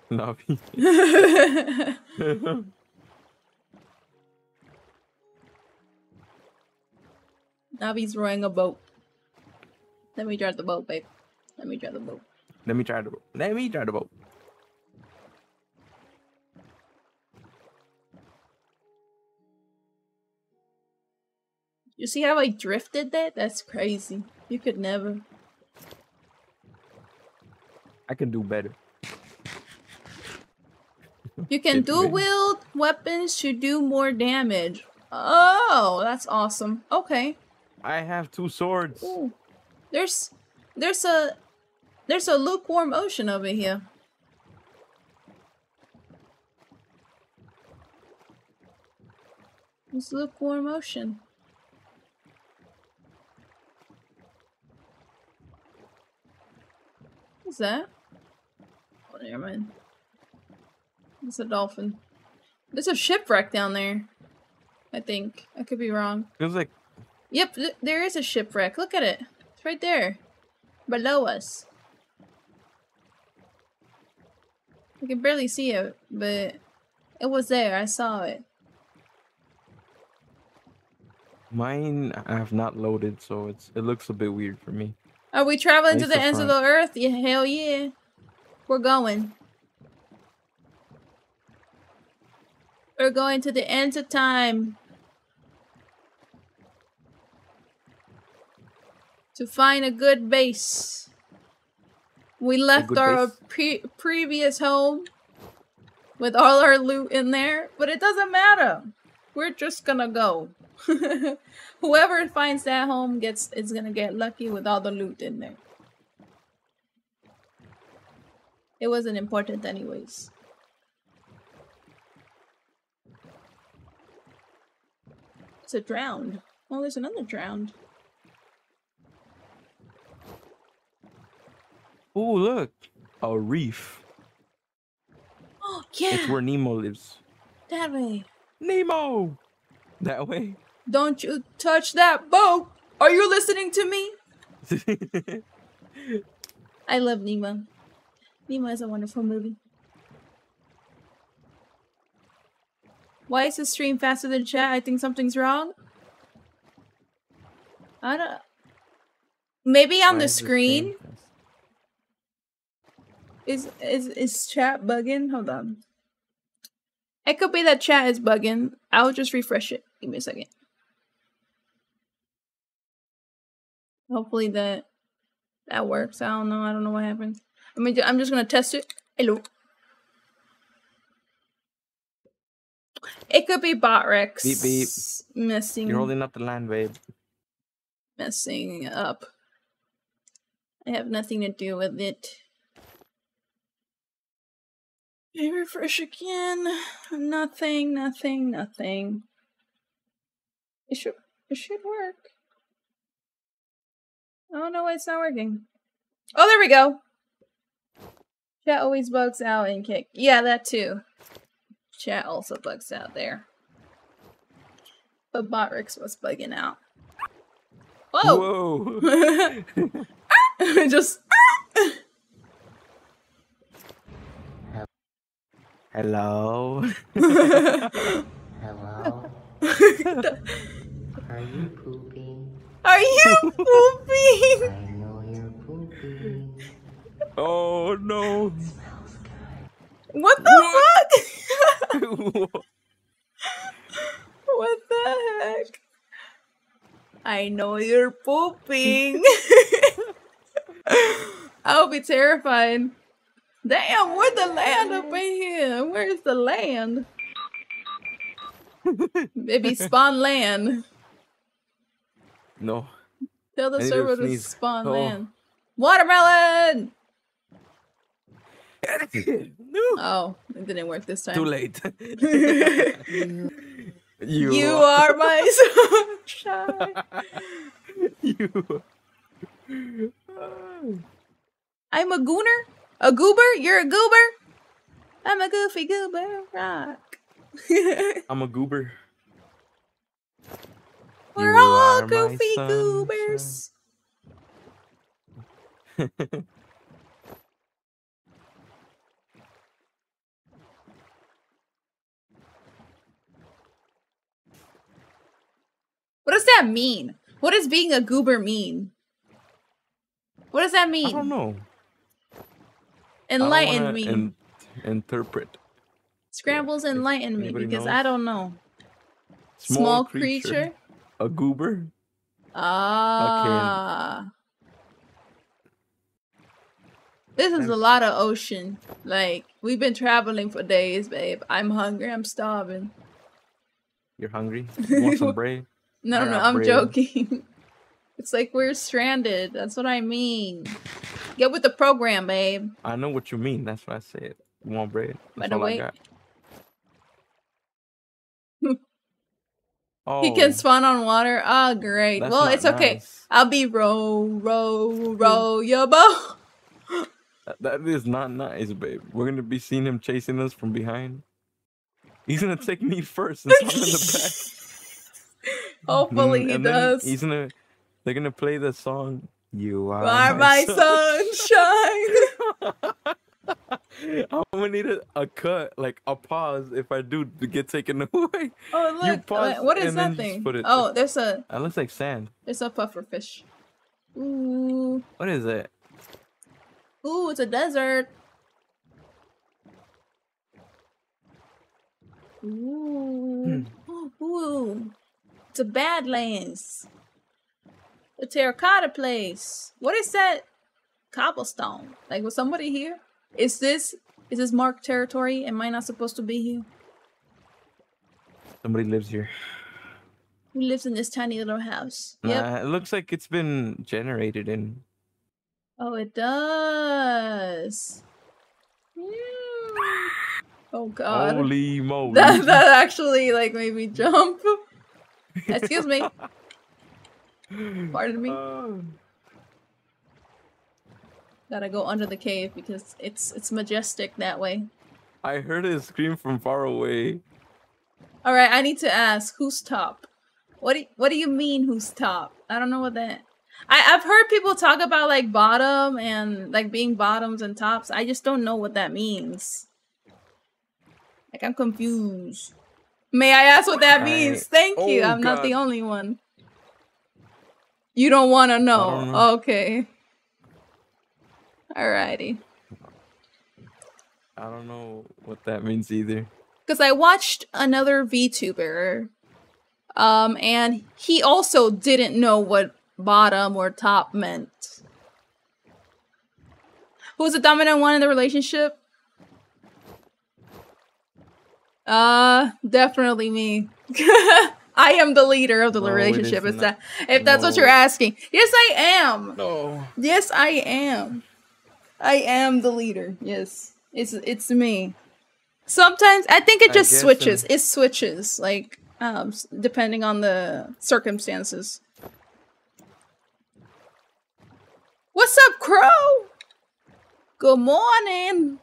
S2: Navi. [laughs] [laughs]
S1: Navi's rowing a boat. Let me drive the boat, babe. Let me drive the boat.
S2: Let me try the boat. Let me try the boat.
S1: You see how I drifted that? That's crazy. You could never.
S2: I can do better.
S1: You can
S2: It
S1: dual-wield weapons to do more damage. Oh, that's awesome. Okay.
S2: I have two swords.
S1: Ooh. There's there's a there's a lukewarm ocean over here. It's lukewarm ocean. What's that? Oh, never mind. It's a dolphin. There's a shipwreck down there. I think. I could be wrong.
S2: Feels like
S1: Yep, th- there is a shipwreck. Look at it. It's right there. Below us. I can barely see it, but it was there. I saw it.
S2: mine I have not loaded, so it's it looks a bit weird for me.
S1: Are we traveling to the
S2: the
S1: ends of the earth? Yeah, hell yeah. We're going. We're going to the ends of time. To find a good base. We left our
S2: base?
S1: pre- previous home with all our loot in there, but it doesn't matter. We're just gonna go. [laughs] Whoever finds that home gets is gonna get lucky with all the loot in there. It wasn't important anyways. It's a drowned. Oh, there's another drowned.
S2: Oh look, a reef.
S1: Oh [gasps] yeah.
S2: It's where Nemo lives.
S1: that way.
S2: Nemo. That way.
S1: Don't you touch that boat! Are you listening to me? [laughs] I love Nemo. Nemo is a wonderful movie. Why is the stream faster than chat? I think something's wrong. I don't. Maybe on the
S2: is this
S1: screen is is is chat bugging? Hold on. It could be that chat is bugging. I'll just refresh it. Give me a second. Hopefully that that works. I don't know. I don't know what happened. I mean, I'm just gonna test it. Hello. It could be Botrix
S2: Beep, beep.
S1: messing
S2: You're holding up the line, babe.
S1: messing up. I have nothing to do with it. Refresh again. Nothing, nothing, nothing. It should it should work. Oh no, it's not working. Oh there we go. Chat always bugs out and kick. Yeah, that too. Chat also bugs out there. But Botrix was bugging out. Whoa!
S2: Whoa! [laughs] [laughs]
S1: Just
S2: Hello.
S5: Hello? [laughs] Are you pooping?
S1: Are you pooping?
S5: I know you're pooping.
S2: oh no.
S5: Smells good.
S1: What the fuck? [laughs] What the heck? I know you're pooping. [laughs] I'll be terrified. Damn, where's the land up in here? Where's the land? Maybe [laughs] spawn land.
S2: no.
S1: Tell the
S2: I need to
S1: server to spawn
S2: Oh.
S1: land. Watermelon! [laughs]
S2: no.
S1: Oh, it didn't work this time.
S2: Too late.
S5: You, [laughs]
S2: you,
S1: You are my sunshine.
S2: you.
S1: I'm a gooner? A goober? You're a goober? I'm a goofy goober rock. [laughs]
S2: I'm a goober.
S1: We're
S2: You
S1: all goofy goobers. [laughs] What does that mean? What does being a goober mean? What does that mean?
S2: I don't know.
S1: Enlighten me.
S2: in- interpret.
S1: Scrambles enlighten me because
S2: knows.
S1: I don't know. Small, creature.
S2: A goober.
S1: Ah. This is a lot of ocean. Like, we've been traveling for days, babe. I'm hungry. I'm starving.
S2: You're hungry? You want some [laughs] bread?
S1: No,
S2: I
S1: no, I'm
S2: bread.
S1: joking. [laughs] it's like we're stranded. That's what I mean. Get with the program, babe.
S2: I know what you mean. That's what I said. You want bread? That's
S1: the
S2: all
S1: way-
S2: I got. oh, [laughs]
S1: He can spawn on water. Oh, great.
S2: that's
S1: well, it's okay.
S2: nice.
S1: I'll be row, row, row your boat.
S2: That- That is not nice, babe. We're gonna be seeing him chasing us from behind. He's gonna take me first and I'm in the back. [laughs]
S1: Hopefully [laughs]
S2: Mm,
S1: he does.
S2: He's gonna. They're gonna play the song. You are,
S1: are my sunshine. [laughs]
S2: I'm gonna need a, a cut, like a pause, if I do get taken [laughs] away.
S1: Oh
S2: You
S1: look!
S2: Uh,
S1: pause what is that thing? Oh, there's a
S2: That looks like sand.
S1: there's a puffer fish. Ooh,
S2: What is it?
S1: ooh, it's a desert. Ooh, hmm. [gasps] ooh, it's a Badlands. A terracotta place. What is that? Cobblestone. Like, was somebody here? Is this is this marked territory? Am I not supposed to be here?
S2: Somebody lives here.
S1: Who lives in this tiny little house? Uh, yeah.
S2: Nah, it looks like it's been generated in.
S1: Oh, it does. Oh god.
S2: Holy moly! [laughs]
S1: That that actually like made me jump. [laughs] Excuse me. [laughs] Pardon me.
S2: Oh.
S1: Gotta go under the cave because it's it's majestic that way.
S2: I heard a scream from far away.
S1: All right, I need to ask who's top. What do you, what do you mean who's top? I don't know what that. I I've heard people talk about like bottom and like being bottoms and tops. I just don't know what that means. Like I'm confused. May I ask what that means? Thank you.
S2: Oh,
S1: I'm not the only one. You don't want to know.
S2: know.
S1: Okay. Alrighty.
S2: I don't know what that means either.
S1: Because I watched another VTuber, um, and he also didn't know what bottom or top meant. Who's the dominant one in the relationship? Uh, definitely me. [laughs] I am the leader of the
S2: No,
S1: relationship.
S2: is
S1: If that, if that's what you're asking, yes, I am.
S2: No.
S1: Yes, I am. I am the leader. Yes, it's it's me. Sometimes I think it just switches.
S2: and-
S1: It switches like um depending on the circumstances. What's up, Crow? Good morning.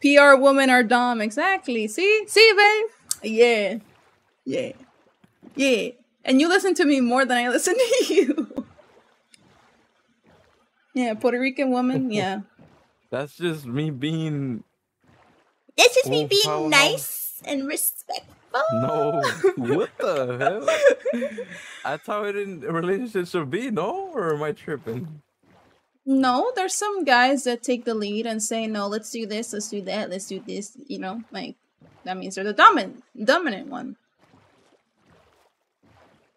S1: PR woman or dom exactly. See, see, babe. Yeah, yeah, yeah. And you listen to me more than I listen to [laughs] you. yeah, Puerto Rican woman. [laughs] Yeah.
S2: That's just me being
S1: It's just
S2: me being Oh, nice
S1: and respectful.
S2: no. [laughs] what the hell? That's how it in a relationship should be, no? Or am I tripping?
S1: No, there's some guys that take the lead and say, "No, let's do this, let's do that, let's do this." You know, like that means they're the dominant, dominant one.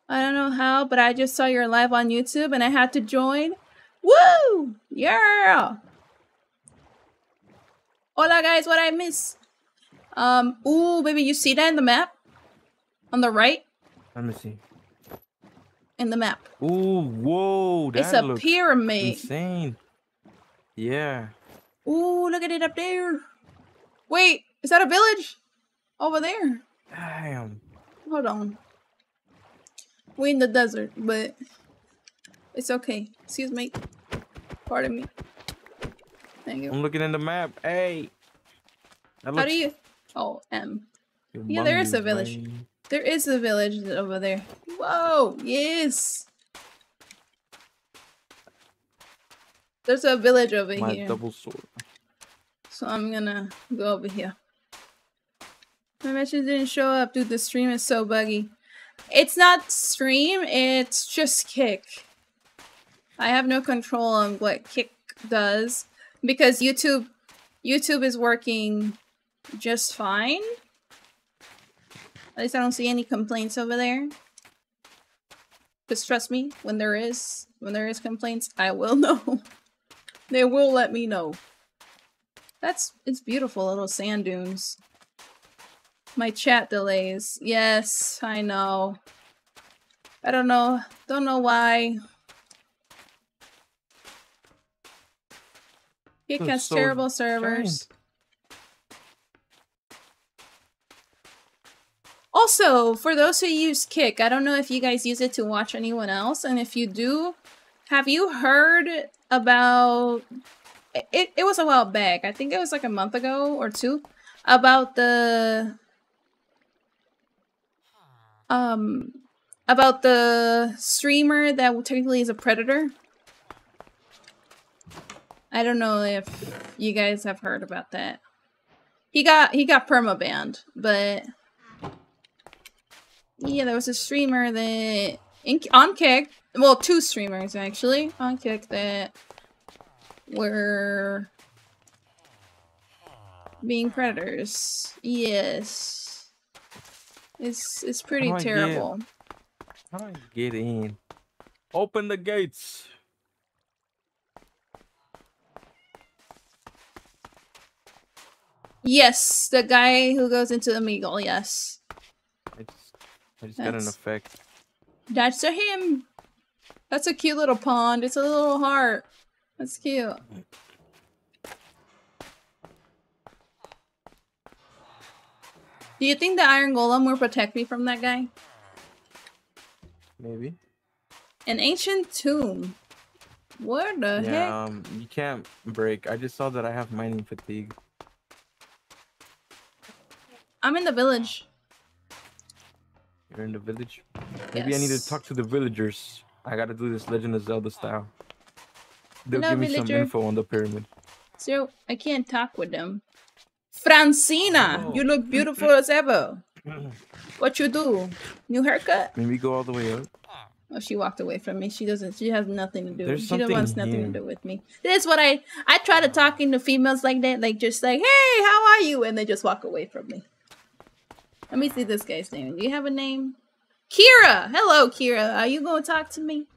S1: I don't know how, but I just saw your live on YouTube and I had to join. Woo! Yeah. Hola, guys. What I miss? Um. Ooh, baby, you see that in the map? On the right,
S2: Let me see.
S1: in the map.
S2: Ooh, whoa, that
S1: it's a
S2: looks
S1: pyramid.
S2: insane. Yeah.
S1: Ooh, look at it up there. Wait, is that a village? Over there.
S2: Damn.
S1: Hold on. We in the desert, but it's okay. Excuse me. Pardon me. Thank you.
S2: I'm looking in the map. Hey.
S1: How do you? Oh, M. Yeah, there is a village. There is a village over there. Whoa! Yes. There's a village over
S2: My
S1: here.
S2: double sword.
S1: So I'm gonna go over here. My message didn't show up, dude. The stream is so buggy. It's not stream, it's just kick. I have no control on what kick does because YouTube YouTube is working just fine. At least I don't see any complaints over there. Because trust me, when there is when there is complaints, I will [laughs] know. they will let me know. That's it's beautiful little sand dunes. My chat delays. Yes, I know. I don't know. Don't know why. It
S2: That's
S1: has
S2: so
S1: terrible servers. Also, for those who use Kick, I don't know if you guys use it to watch anyone else, and if you do, have you heard about it, it was a while back. I think it was like a month ago or two about the um about the streamer that technically is a predator. I don't know if you guys have heard about that. He got he got perma banned, but yeah, there was a streamer that in, on Kick, well, two streamers actually on Kick that were being predators. Yes. It's it's pretty
S2: I get-
S1: terrible.
S2: How do I get in? Open the gates.
S1: Yes, the guy who goes into the Meagle, yes.
S2: I just, I just got an effect.
S1: That's a him. That's a cute little pond. It's a little heart. That's cute. Do you think the Iron Golem will protect me from that guy?
S2: Maybe.
S1: An ancient tomb. What the heck?
S2: Yeah, um, you can't break. I just saw that I have mining fatigue.
S1: I'm in the village.
S2: You're in the village. Maybe I need to talk to the villagers. I gotta do this Legend of Zelda style. They'll
S1: Hello,
S2: give me
S1: villager.
S2: some info on the pyramid.
S1: So I can't talk with them. Francina, oh. you look beautiful as ever. What you do? New haircut?
S2: Maybe go all the way up.
S1: Oh, she walked away from me. She doesn't. She has nothing to do.
S2: There's
S1: she
S2: something
S1: wants nothing
S2: here.
S1: to do with me. That's what I. I try to talking to females like that, like just like, "Hey, how are you?" and they just walk away from me. Let me see this guy's name. Do you have a name? Kira. Hello, Kira. Are you gonna talk to me?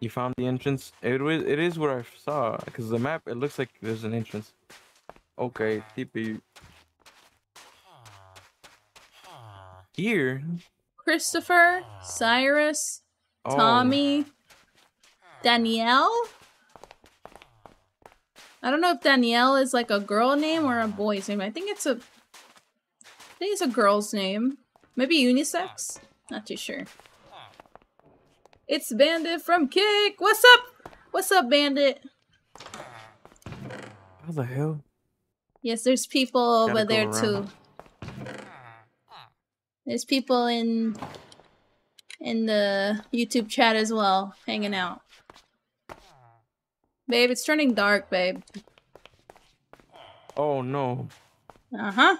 S2: You found the entrance. It was. It is where I saw. Cause the map. It looks like there's an entrance. Okay, TP. Here.
S1: Christopher, Cyrus,
S2: Oh,
S1: Tommy, Danielle. I don't know if Danielle is like a girl name or a boy's name. I think it's a. I think it's a girl's name. Maybe unisex. Not too sure. It's Bandit from Kick. What's up? What's up, Bandit?
S2: How the hell?
S1: Yes, there's people
S2: Gotta
S1: over there
S2: around.
S1: too. There's people in in the YouTube chat as well, hanging out. Babe, it's turning dark, babe.
S2: Oh no.
S1: Uh-huh.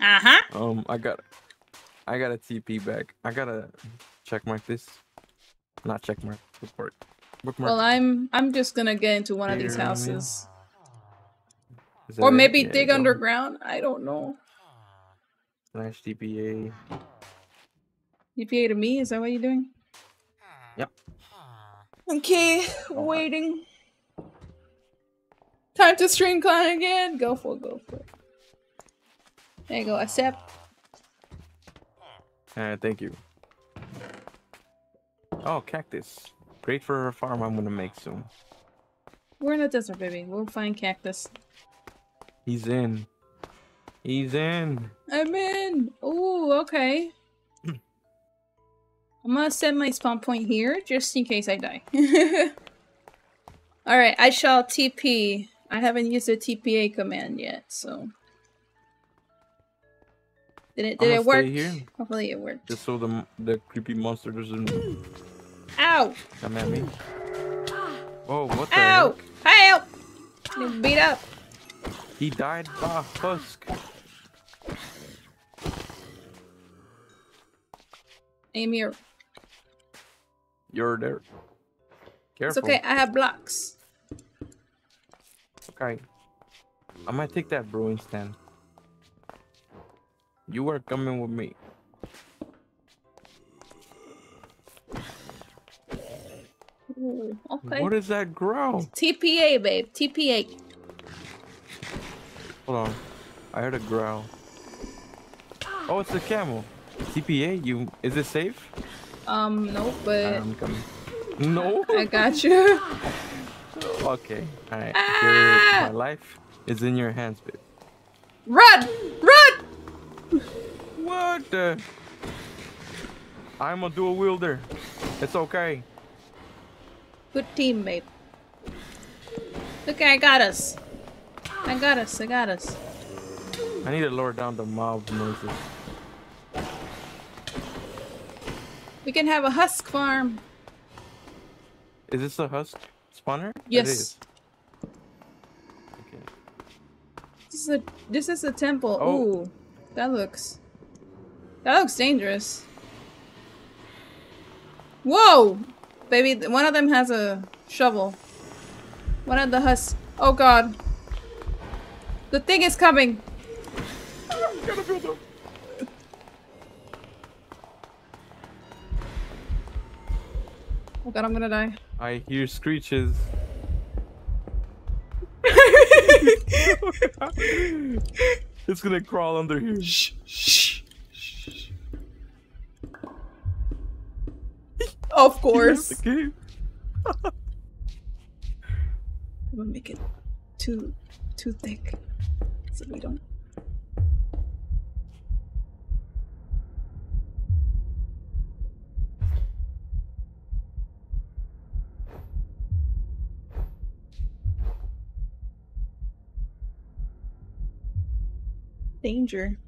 S1: Uh-huh.
S2: Um, I got. I got a TP back. I gotta check mark this. Not check mark. Bookmark. Bookmark.
S1: Well, I'm I'm just gonna get into one of these houses. Or maybe
S2: Yeah,
S1: dig underground. I don't know.
S2: Slash TPA.
S1: TPA to me, is that what you're doing?
S2: Yep.
S1: Okay, waiting. Time to stream clan again. Go for it, go for it. There you go, accept.
S2: Uh, thank you. Oh, cactus. Great for a farm I'm gonna make soon.
S1: We're in the desert, baby. We'll find cactus.
S2: He's in. He's in.
S1: I'm in. Ooh, okay. I'm gonna set my spawn point here just in case I die. [laughs] Alright, I shall TP. I haven't used the TPA command yet, so. Did it did it work?
S2: here.
S1: Hopefully it worked.
S2: Just so the the creepy monster doesn't
S1: Ow!
S2: come at me. Oh, what the
S1: Ow!
S2: heck?
S1: Help! Beat up.
S2: He died by husk.
S1: Aim here.
S2: You're there. Careful.
S1: It's okay, I have blocks.
S2: Okay. I might take that brewing stand. You are coming with me.
S1: Ooh, okay.
S2: What is that growl?
S1: TPA, babe. TPA.
S2: Hold on. I heard a growl. Oh, it's a camel. CPA, you is it safe?
S1: Um, no, but
S2: I'm coming. No. [laughs]
S1: I got you.
S2: Okay. Alright.
S1: Ah!
S2: My life is in your hands, babe.
S1: Run! Run!
S2: What the? I'm a dual wielder. It's okay.
S1: Good team, babe. Okay, I got us. I got us. I got us.
S2: I need to lower down the mob noises.
S1: We can have a husk farm.
S2: Is this a husk spawner?
S1: Yes.
S2: is. Okay.
S1: This is a this is a temple.
S2: Oh.
S1: Ooh, that looks that looks dangerous. Whoa, baby! One of them has a shovel. One of the husks. Oh God, the thing is coming. Oh God, I'm gonna die.
S2: I hear screeches. it's gonna crawl under here. Shh, shh. shh.
S1: Of [laughs] course. [laughs] I'm gonna make it too too thick we don't. Danger.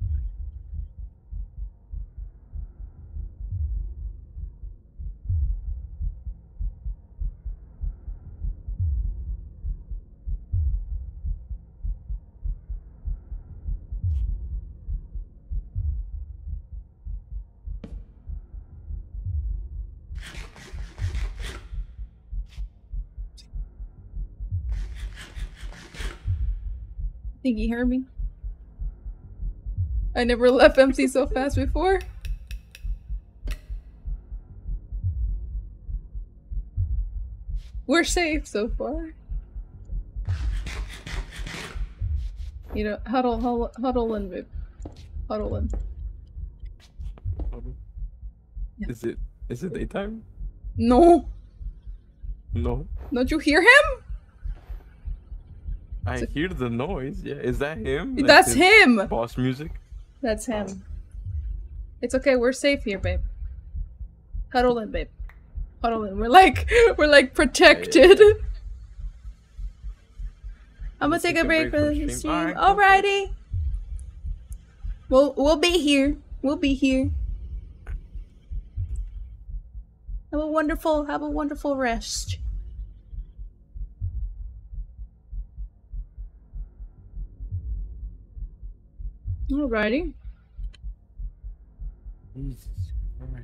S1: Think he heard me? I never left MC so fast before. We're safe so far. You know, huddle, huddle, huddle in, babe. Huddle in. Yeah.
S2: Is it is it daytime?
S1: No,
S2: No.
S1: don't you hear him?
S2: I hear the noise. Yeah, is that him?
S1: That's
S2: his
S1: him.
S2: Boss music.
S1: That's him. Oh. It's okay. We're safe here, babe. Huddle in, babe. Huddle in. We're like, [laughs] we're like protected. [laughs] I'm gonna take a break for the stream.
S2: Cool.
S1: Alrighty. We'll we'll be here. We'll be here. Have a wonderful, have a wonderful rest. Alrighty.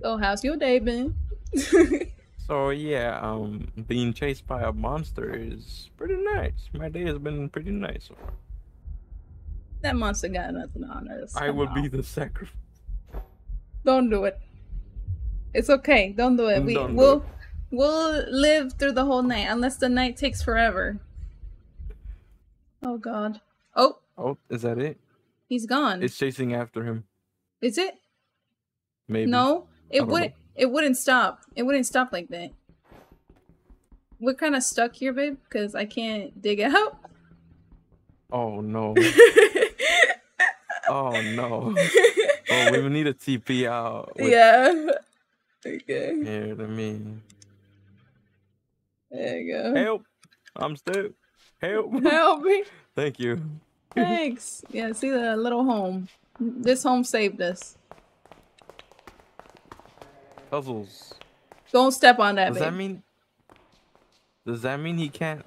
S1: Oh, how's your day been? [laughs]
S2: So yeah, um, being chased by a monster is pretty nice. My day has been pretty nice so far.
S1: that monster got nothing on us.
S2: I
S1: Come
S2: will
S1: on.
S2: be the sacrifice.
S1: Don't do it. It's okay. Don't do it. We
S2: Don't
S1: we'll
S2: it.
S1: we'll live through the whole night unless the night takes forever. Oh god. Oh,
S2: Oh, is that it?
S1: He's gone.
S2: It's chasing after him.
S1: Is it?
S2: Maybe.
S1: No, it
S2: don't know.
S1: wouldn't. It wouldn't stop. It wouldn't stop like that. We're kind of stuck here, babe, because I can't dig out.
S2: Oh no. [laughs] oh no. Oh, we need a TP out. with-
S1: yeah. Okay.
S2: Here, let me.
S1: There you go.
S2: Help! I'm stuck. Help!
S1: Help me. [laughs]
S2: Thank you.
S1: Thanks. Yeah, see the little home. This home saved us.
S2: Puzzles.
S1: Don't step on that,
S2: Does
S1: babe.
S2: that mean? Does that mean he can't?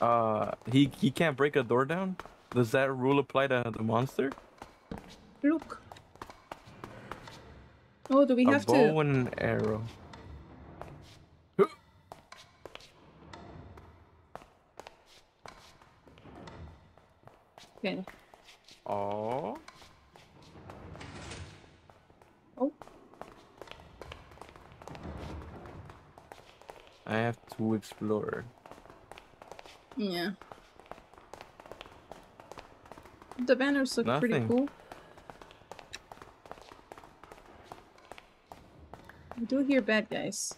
S2: Uh, he he can't break a door down. Does that rule apply to the monster?
S1: Look. Oh, do we
S2: a
S1: have
S2: bow
S1: to?
S2: and an arrow.
S1: Okay.
S2: Oh.
S1: Oh.
S2: I have to explore.
S1: Yeah. The banners look pretty
S2: Nothing.
S1: cool. I do hear bad guys.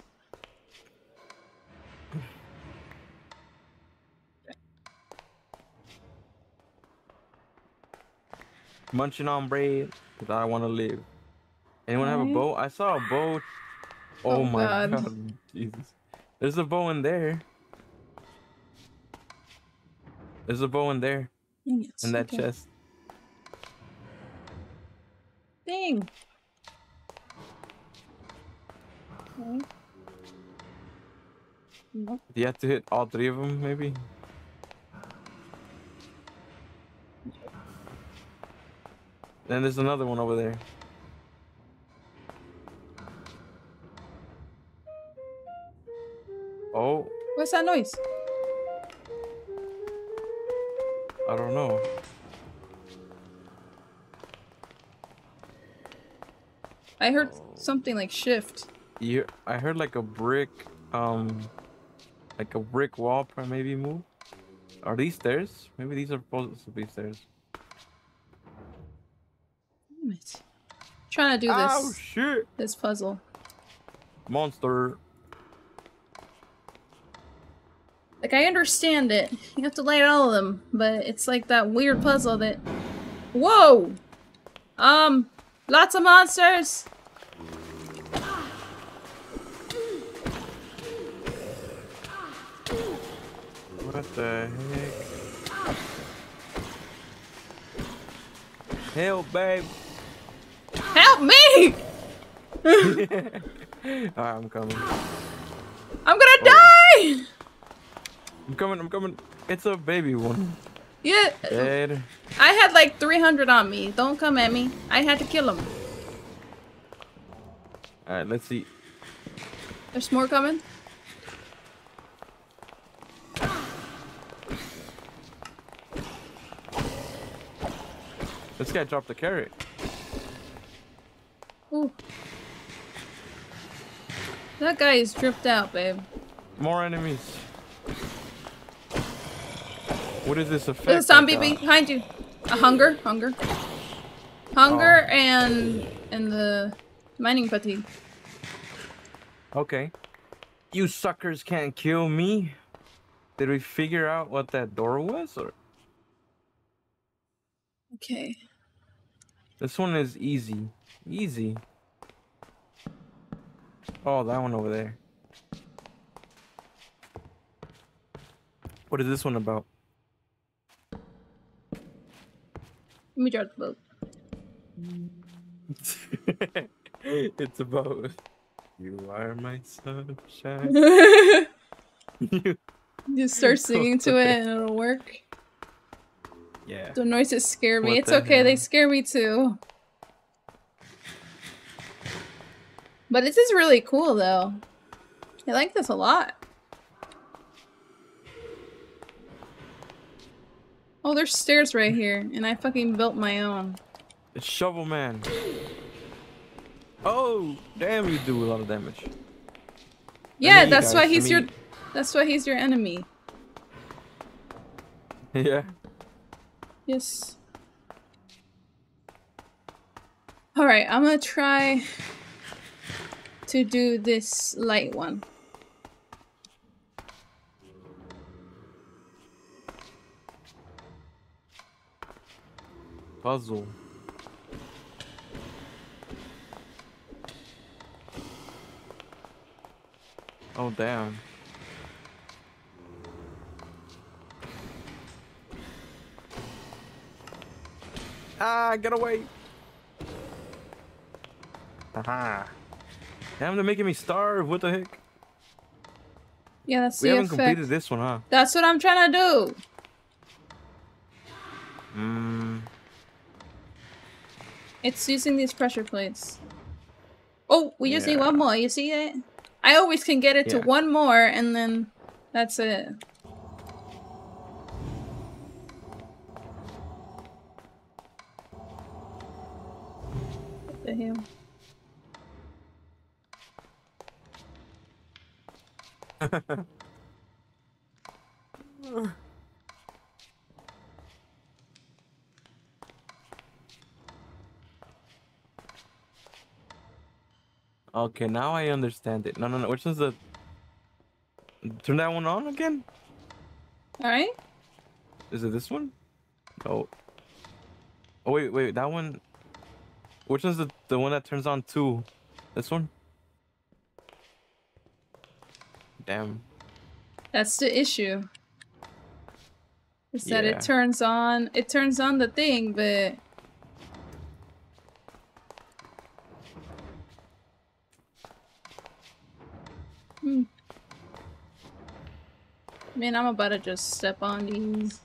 S2: Munching on bread because I want to live. Anyone have a bow? I saw a bow. Oh,
S1: Oh,
S2: my
S1: God.
S2: god. Jesus. There's a bow in there. There's a bow in there.
S1: It.
S2: In that
S1: okay.
S2: chest.
S1: Dang. Okay. Nope.
S2: Do you have to hit all three of them, maybe? Then there's another one over there. Oh,
S1: What's that noise?
S2: I don't know.
S1: I heard something like shift.
S2: You, I heard like a brick, um, like a brick wall maybe move. Are these stairs? Maybe these are supposed to be stairs.
S1: Trying to do this.
S2: Oh
S1: this
S2: shit!
S1: this puzzle.
S2: Monster.
S1: Like I understand it. You have to light all of them, but it's like that weird puzzle that Whoa! Um lots of monsters.
S2: What the heck? Help, babe!
S1: Help me! [laughs]
S2: Alright, I'm coming.
S1: I'm gonna die!
S2: I'm coming, I'm coming. It's a baby one.
S1: Yeah,
S2: Dead.
S1: I had like 300 on me. Don't come at me. I had to kill him.
S2: Alright, let's see.
S1: There's more coming.
S2: This guy dropped the carrot.
S1: Ooh. That guy is dripped out, babe.
S2: More enemies. What is this effect?
S1: There's a zombie behind you. A hunger, hunger, hunger, oh. and and the mining fatigue.
S2: Okay. You suckers can't kill me. Did we figure out what that door was, or
S1: Okay.
S2: this one is easy? Easy. Oh, that one over there. What is this one about?
S1: Let me drive the boat. [laughs]
S2: it's about you are my sunshine. [laughs] [laughs] You-
S1: start singing to it and it'll work.
S2: yeah.
S1: The noises scare me.
S2: What
S1: it's okay, they scare me too. But this is really cool though. I like this a lot. Oh, there's stairs right here, and I fucking built my own.
S2: It's Shovel Man. Oh, damn! You do a lot of damage.
S1: Yeah, that's why he's
S2: I
S1: your that's why he's your enemy. [laughs]
S2: Yeah.
S1: Yes. Alright, I'm gonna try to do this light one.
S2: Puzzle. Oh damn. Ah, get away! Haha. Damn, they're making me starve. What the heck?
S1: Yeah, that's
S2: We
S1: the
S2: haven't
S1: effect.
S2: completed this one, huh?
S1: That's what I'm trying to do.
S2: Mmm.
S1: It's using these pressure plates. Oh, we just need one more. You see it? I always can get it to one more, and then that's it. What the hell? [laughs]
S2: Okay, now I understand it. No, no, no. Which one's the? Turn that one on again.
S1: All right.
S2: Is it this one? Oh. Oh wait, wait. That one. Which one's the the one that turns on two? This one. Damn.
S1: That's the issue. Is that it turns on it turns on the thing, but Hmm. Man, I'm about to just step on these.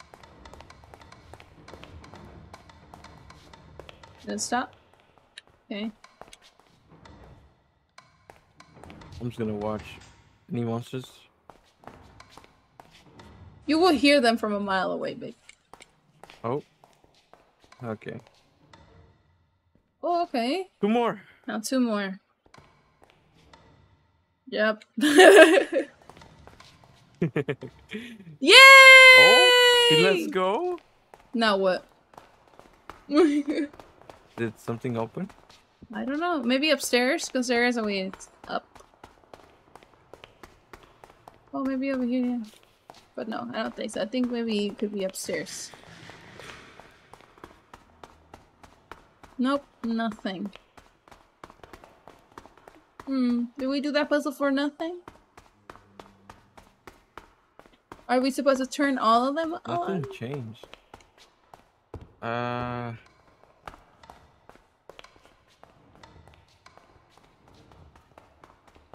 S1: Did it stop? Okay.
S2: I'm just gonna watch. Any monsters?
S1: You will hear them from a mile away, babe.
S2: Oh. Okay.
S1: Oh, okay.
S2: Two more.
S1: Now two more. Yep. [laughs] [laughs] Yay!
S2: Oh, let's go.
S1: Now what? [laughs]
S2: Did something open?
S1: I don't know. Maybe upstairs? Because there is a way up. Oh, maybe over here. yeah. But no, I don't think so. I think maybe it could be upstairs. Nope, nothing. Hmm, did we do that puzzle for nothing? Are we supposed to turn all of them on?
S2: Nothing changed. Uh.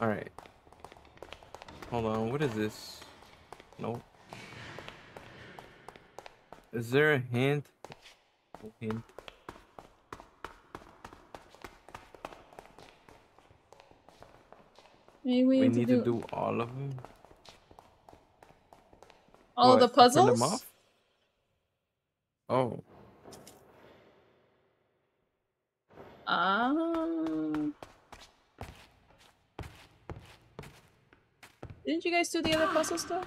S2: Alright. Hold on, what is this? Nope. Is there a hint? No hint.
S1: Maybe we,
S2: We
S1: need, to, do,
S2: do all of them.
S1: all the
S2: What, them
S1: puzzles.
S2: Oh.
S1: Um. Didn't you guys do the other [gasps] puzzle stuff?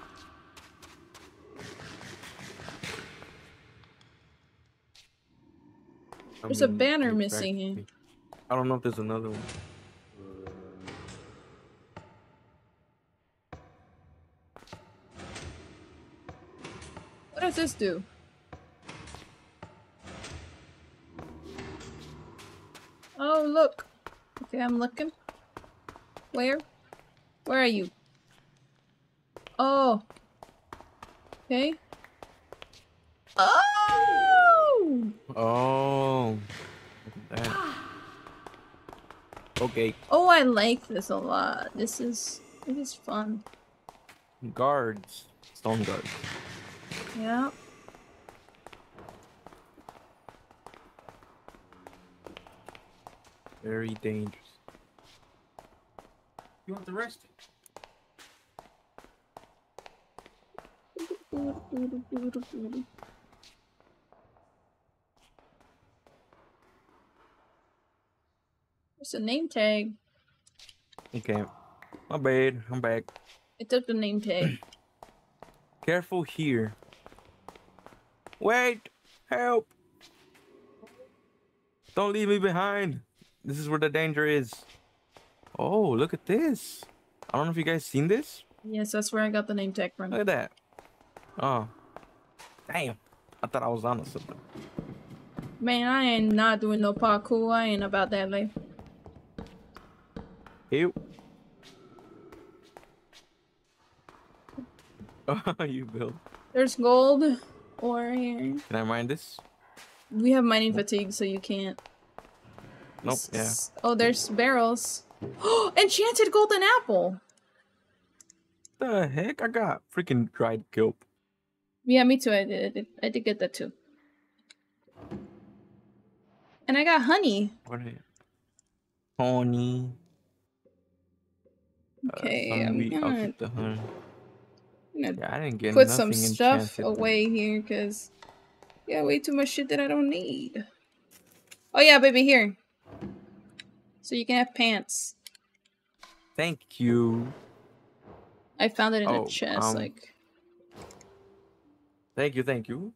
S2: I
S1: There's a banner missing here.
S2: I don't know if there's another one.
S1: What does this do? Oh, look. Okay, I'm looking. Where? Where are you? Oh. Okay. Oh!
S2: Oh. look at that. Okay,
S1: Oh, I like this a lot. This is it is fun.
S2: guards. Stone guards.
S1: Yeah.
S2: Very dangerous.
S6: You want the rest?
S1: There's a name tag.
S2: Okay. My bad. I'm back.
S1: I took the name tag. [clears throat]
S2: Careful here. Wait! Help! Don't leave me behind. This is where the danger is. Oh, look at this. I don't know if you guys seen this.
S1: yes, that's where I got the name tag from.
S2: Look at that. Oh. Damn. I thought I was on to something.
S1: Man, I ain't not doing no parkour. I ain't about that life.
S2: Ew. [laughs] Oh, you built.
S1: There's gold ore here.
S2: Can I mine this?
S1: We have mining fatigue, so you can't.
S2: Nope. Yeah.
S1: Oh, there's barrels. Oh, [gasps] Enchanted golden apple.
S2: The heck? I got freaking dried kelp.
S1: Yeah, me too. I did. I did, I did get that too. And I got honey.
S2: What is it? Honey. Uh,
S1: Okay,
S2: some
S1: I'm gonna,
S2: the honey.
S1: gonna
S2: Yeah, I didn't get
S1: put some stuff away here because yeah, way too much shit that I don't need. Oh yeah, baby, here. So you can have pants.
S2: Thank you.
S1: I found it in
S2: Oh,
S1: a chest.
S2: um,
S1: like
S2: Thank you. Thank you.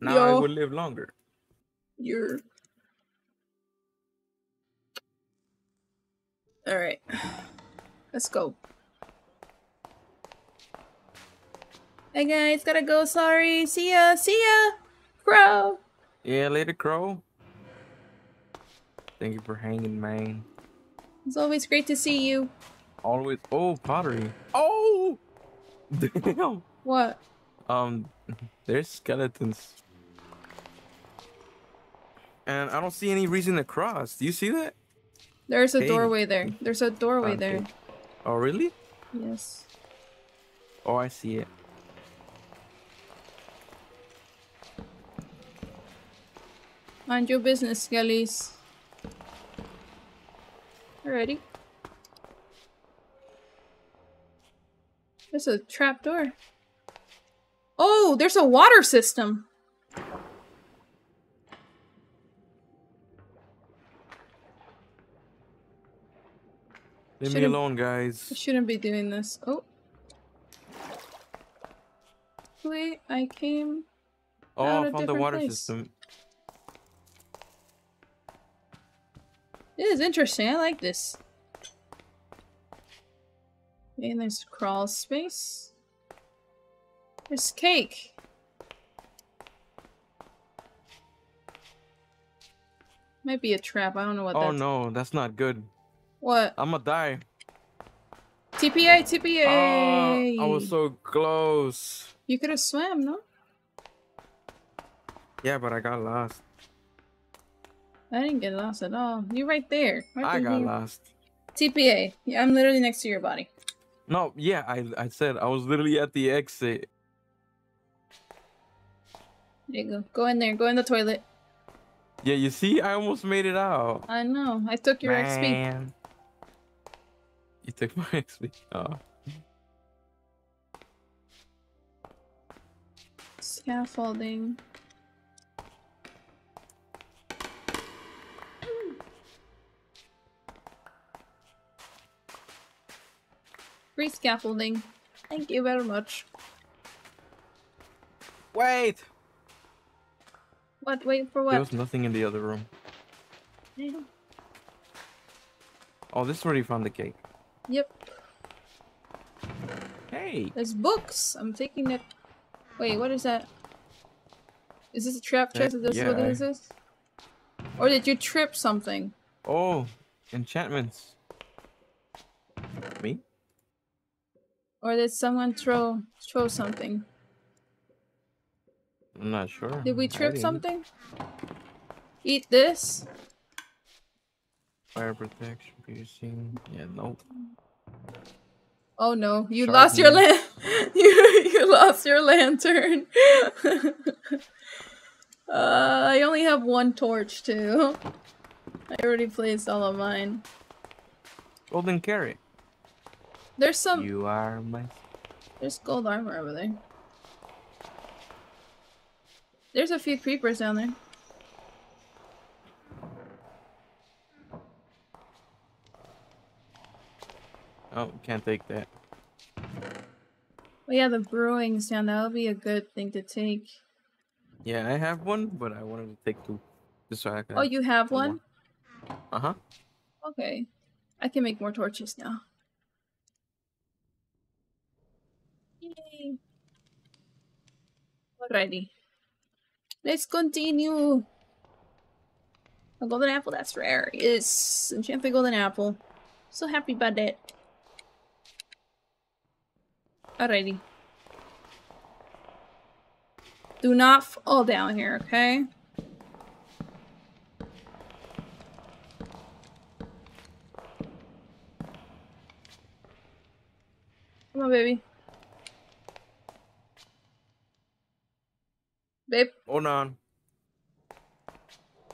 S2: Now I will live longer.
S1: you're. All right, let's go. Hey guys, gotta go. Sorry. See ya. See ya. Crow.
S2: Yeah, later, crow. Thank you for hanging, man.
S1: It's always great to see you.
S2: Always. Oh, pottery. Oh, [laughs] damn.
S1: What?
S2: Um, there's skeletons. And I don't see any reason to cross. Do you see that?
S1: There's a
S2: Hey.
S1: doorway there. There's a doorway there.
S2: Oh, really?
S1: Yes.
S2: Oh, I see it.
S1: Mind your business, skellies. Alrighty. There's a trap door. Oh, there's a water system.
S2: Leave me
S1: Shouldn't-
S2: alone,
S1: I
S2: guys.
S1: shouldn't be doing this. Oh. Wait, I came.
S2: Oh,
S1: out
S2: I found the water
S1: place.
S2: system.
S1: It is interesting. I like this. Okay, and there's crawl space. There's cake. Might be a trap. I don't know what
S2: Oh
S1: that's.
S2: no, that's not good.
S1: What?
S2: I'm gonna die.
S1: TPA, TPA.
S2: Oh, ah, I was so close.
S1: You could have swam, no?
S2: Yeah, but I got lost.
S1: I didn't get lost at all. You're right there. Right
S2: I got lost.
S1: TPA. Yeah, I'm literally next to your body.
S2: No, yeah, I I said I was literally at the exit.
S1: There you go. Go in there. Go in the toilet.
S2: Yeah, you see? I almost made it out.
S1: I know. I took your
S2: Man. XP. You took my [laughs] XP? Oh.
S1: Scaffolding. Free scaffolding. Thank you very much.
S2: Wait!
S1: What? Wait for what?
S2: There
S1: what?
S2: was nothing in the other room. Oh, this is where you found the cake.
S1: Yep.
S2: Hey!
S1: There's books. I'm taking it. Wait, what is that? Is this a trap chest? Is this what
S2: yeah.
S1: this is? Or did you trip something?
S2: Oh, enchantments. Me?
S1: Or did someone throw throw something?
S2: I'm not sure.
S1: Did we trip something? Eat this?
S2: Fire protection, piercing. Yeah, nope.
S1: Oh no, you lost your lan- [laughs] you you lost your lantern. [laughs] uh, I only have one torch too. I already placed all of mine.
S2: Golden carrot.
S1: There's some
S2: You are my.
S1: there's gold armor over there. There's a few creepers down there.
S2: Oh, can't take that.
S1: Oh yeah, the brewing stand, that would be a good thing to take.
S2: Yeah, I have one, but I wanted to take two. Just so I can.
S1: Oh, you have one?
S2: Uh huh.
S1: Okay. I can make more torches now. Yay. Alrighty. Let's continue. A golden apple, that's rare. Yes. Enchanted golden apple. So happy about that. Alrighty. Do not fall down here, okay? Come on, baby. Babe.
S2: Hold on.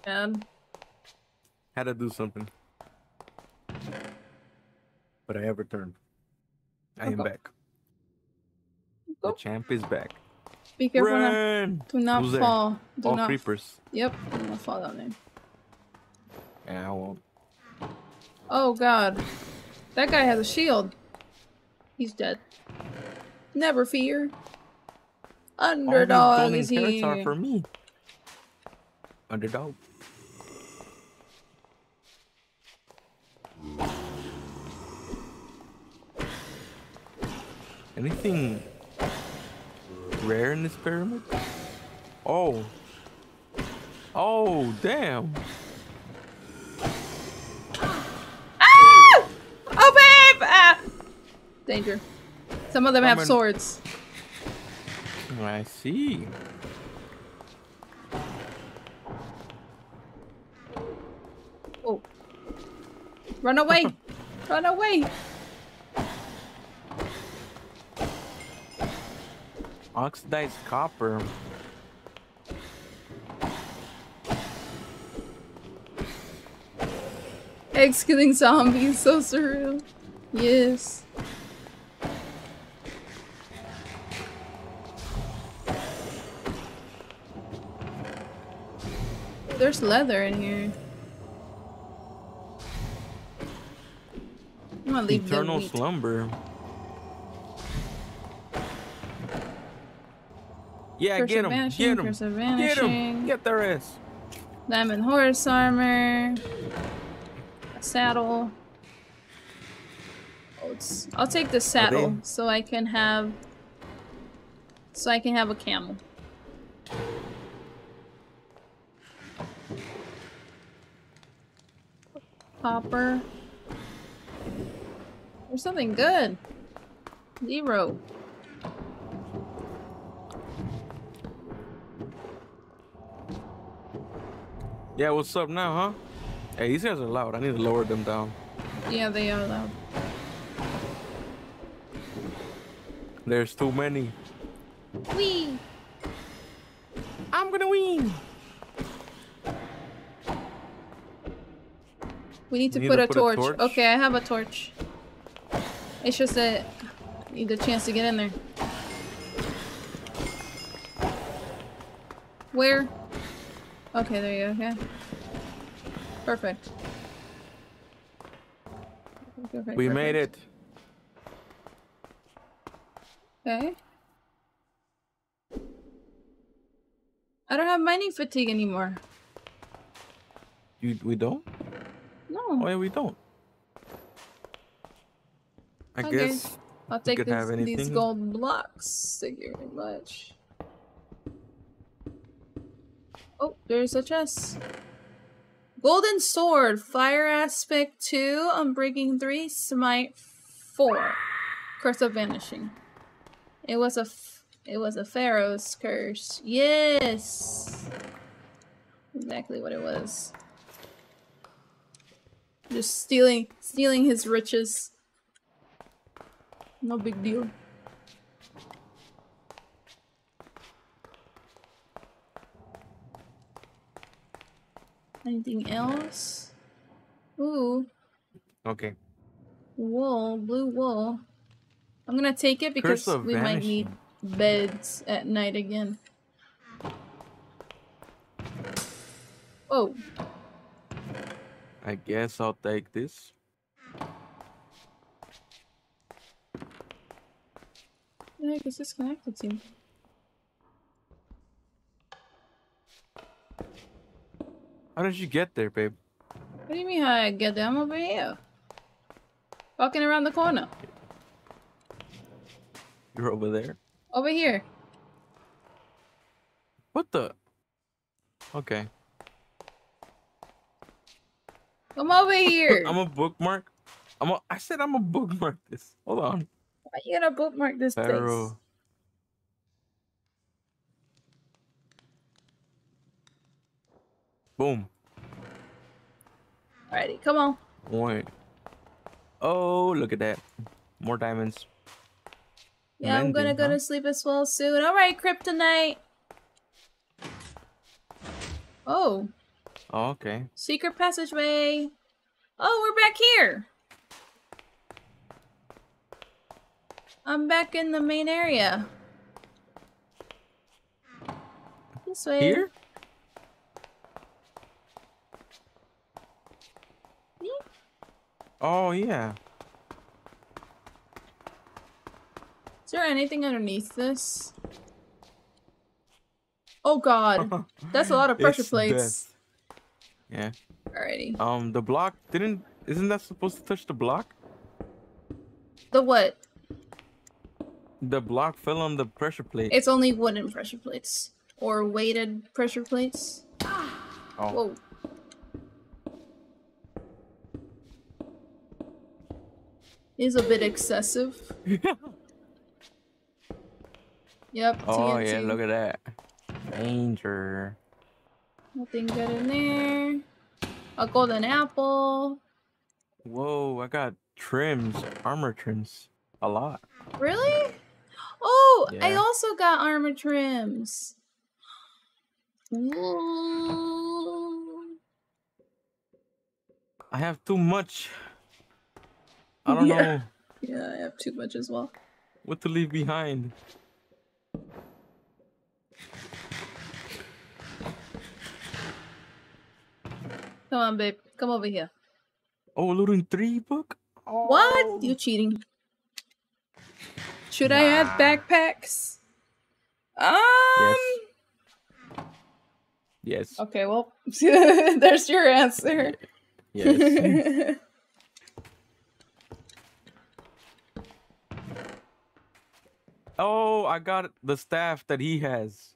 S1: And
S2: Had to do something. But I have returned. I am back. The champ is back.
S1: be careful not,
S2: Run!
S1: do not
S2: Who's there?
S1: fall. Do
S2: All
S1: not.
S2: creepers.
S1: Yep, do not fall down there.
S2: Yeah, I won't.
S1: Oh god. That guy has a shield. He's dead. Never fear.
S2: All these
S1: Underdog
S2: golden
S1: is
S2: carrots
S1: here.
S2: are for me. Underdog. Anything rare in this pyramid? Oh. Oh, damn.
S1: Ah! Oh babe! Ah! Danger. Some of them have
S2: Coming. I see.
S1: Oh. Run away! [laughs] Run away!
S2: Oxidized copper.
S1: Eggs killing zombies, so surreal. Yes. There's leather in here. I'm gonna leave
S2: Eternal slumber. Yeah, get him. Get him. Get him. Get their ass.
S1: Diamond horse armor. A saddle. Oh, I'll take the saddle so I can have so I can have a camel. Copper. There's something good. Zero.
S2: Yeah, what's up now, huh? Hey, these guys are loud. I need to lower them down.
S1: Yeah, they are loud.
S2: There's too many.
S1: Wee!
S2: I'm gonna win.
S1: We need to
S2: Need
S1: put,
S2: to
S1: a,
S2: put a
S1: torch.
S2: torch?
S1: Okay, I have a torch. It's just that I need a chance to get in there. Where? Okay, there you go. Okay. Perfect. Perfect,
S2: We made it.
S1: Okay. I don't have mining fatigue anymore.
S2: You we don't? Oh yeah, we don't. I
S1: Okay.
S2: guess
S1: I'll take
S2: could
S1: this,
S2: have
S1: these gold blocks. Thank you very much. Oh, there's a chest. Golden sword, fire aspect two, unbreaking three, smite four, curse of vanishing. It was a, f- it was a pharaoh's curse. Yes, exactly what it was. Just stealing, stealing his riches. No big deal. Anything else? Ooh,
S2: okay.
S1: wool, blue wool. I'm gonna take it because we might need beds at night again. Oh,
S2: I guess I'll take this.
S1: the heck is this connected to?
S2: How did you get there, babe?
S1: What do you mean how I get there? I'm over here. Walking around the corner.
S2: You're over there.
S1: Over here.
S2: What the? Okay.
S1: Come over here. [laughs]
S2: I'm a bookmark. I'm a. I said I'm a bookmark this. Hold on.
S1: Why you gonna bookmark this place?
S2: Pharaoh. Boom.
S1: Alrighty, come on.
S2: Wait. Oh, look at that. More diamonds.
S1: Yeah, I'm gonna go
S2: huh?
S1: to sleep as well soon. Alright, Kryptonite. Oh,
S2: Oh, okay.
S1: secret passageway. Oh, we're back here. I'm back in the main area. This way.
S2: Here? Oh, yeah.
S1: Is there anything underneath this? Oh god. [laughs] That's a lot of pressure plates.
S2: death. Yeah.
S1: Alrighty.
S2: Um, the block didn't. Isn't that supposed to touch the block?
S1: The what?
S2: The block fell on the pressure plate.
S1: It's only wooden pressure plates. Or weighted pressure plates.
S2: oh.
S1: Whoa. Is a bit excessive. [laughs] Yep.
S2: oh
S1: TNT.
S2: yeah, look at that. Danger.
S1: Nothing good in there. A golden apple.
S2: Whoa, I got trims, armor trims, a lot.
S1: Really? Oh, I also got armor trims. Ooh.
S2: I have too much. I [laughs] don't
S1: Yeah.
S2: know
S1: Yeah, I have too much as well.
S2: what to leave behind.
S1: Come on, babe. Come over here.
S2: Oh, looting three book.
S1: What? You cheating? Should I add backpacks? Um.
S2: Yes.
S1: Okay, well, [laughs] there's your answer.
S2: Yes. [laughs] oh, I got the staff that he has.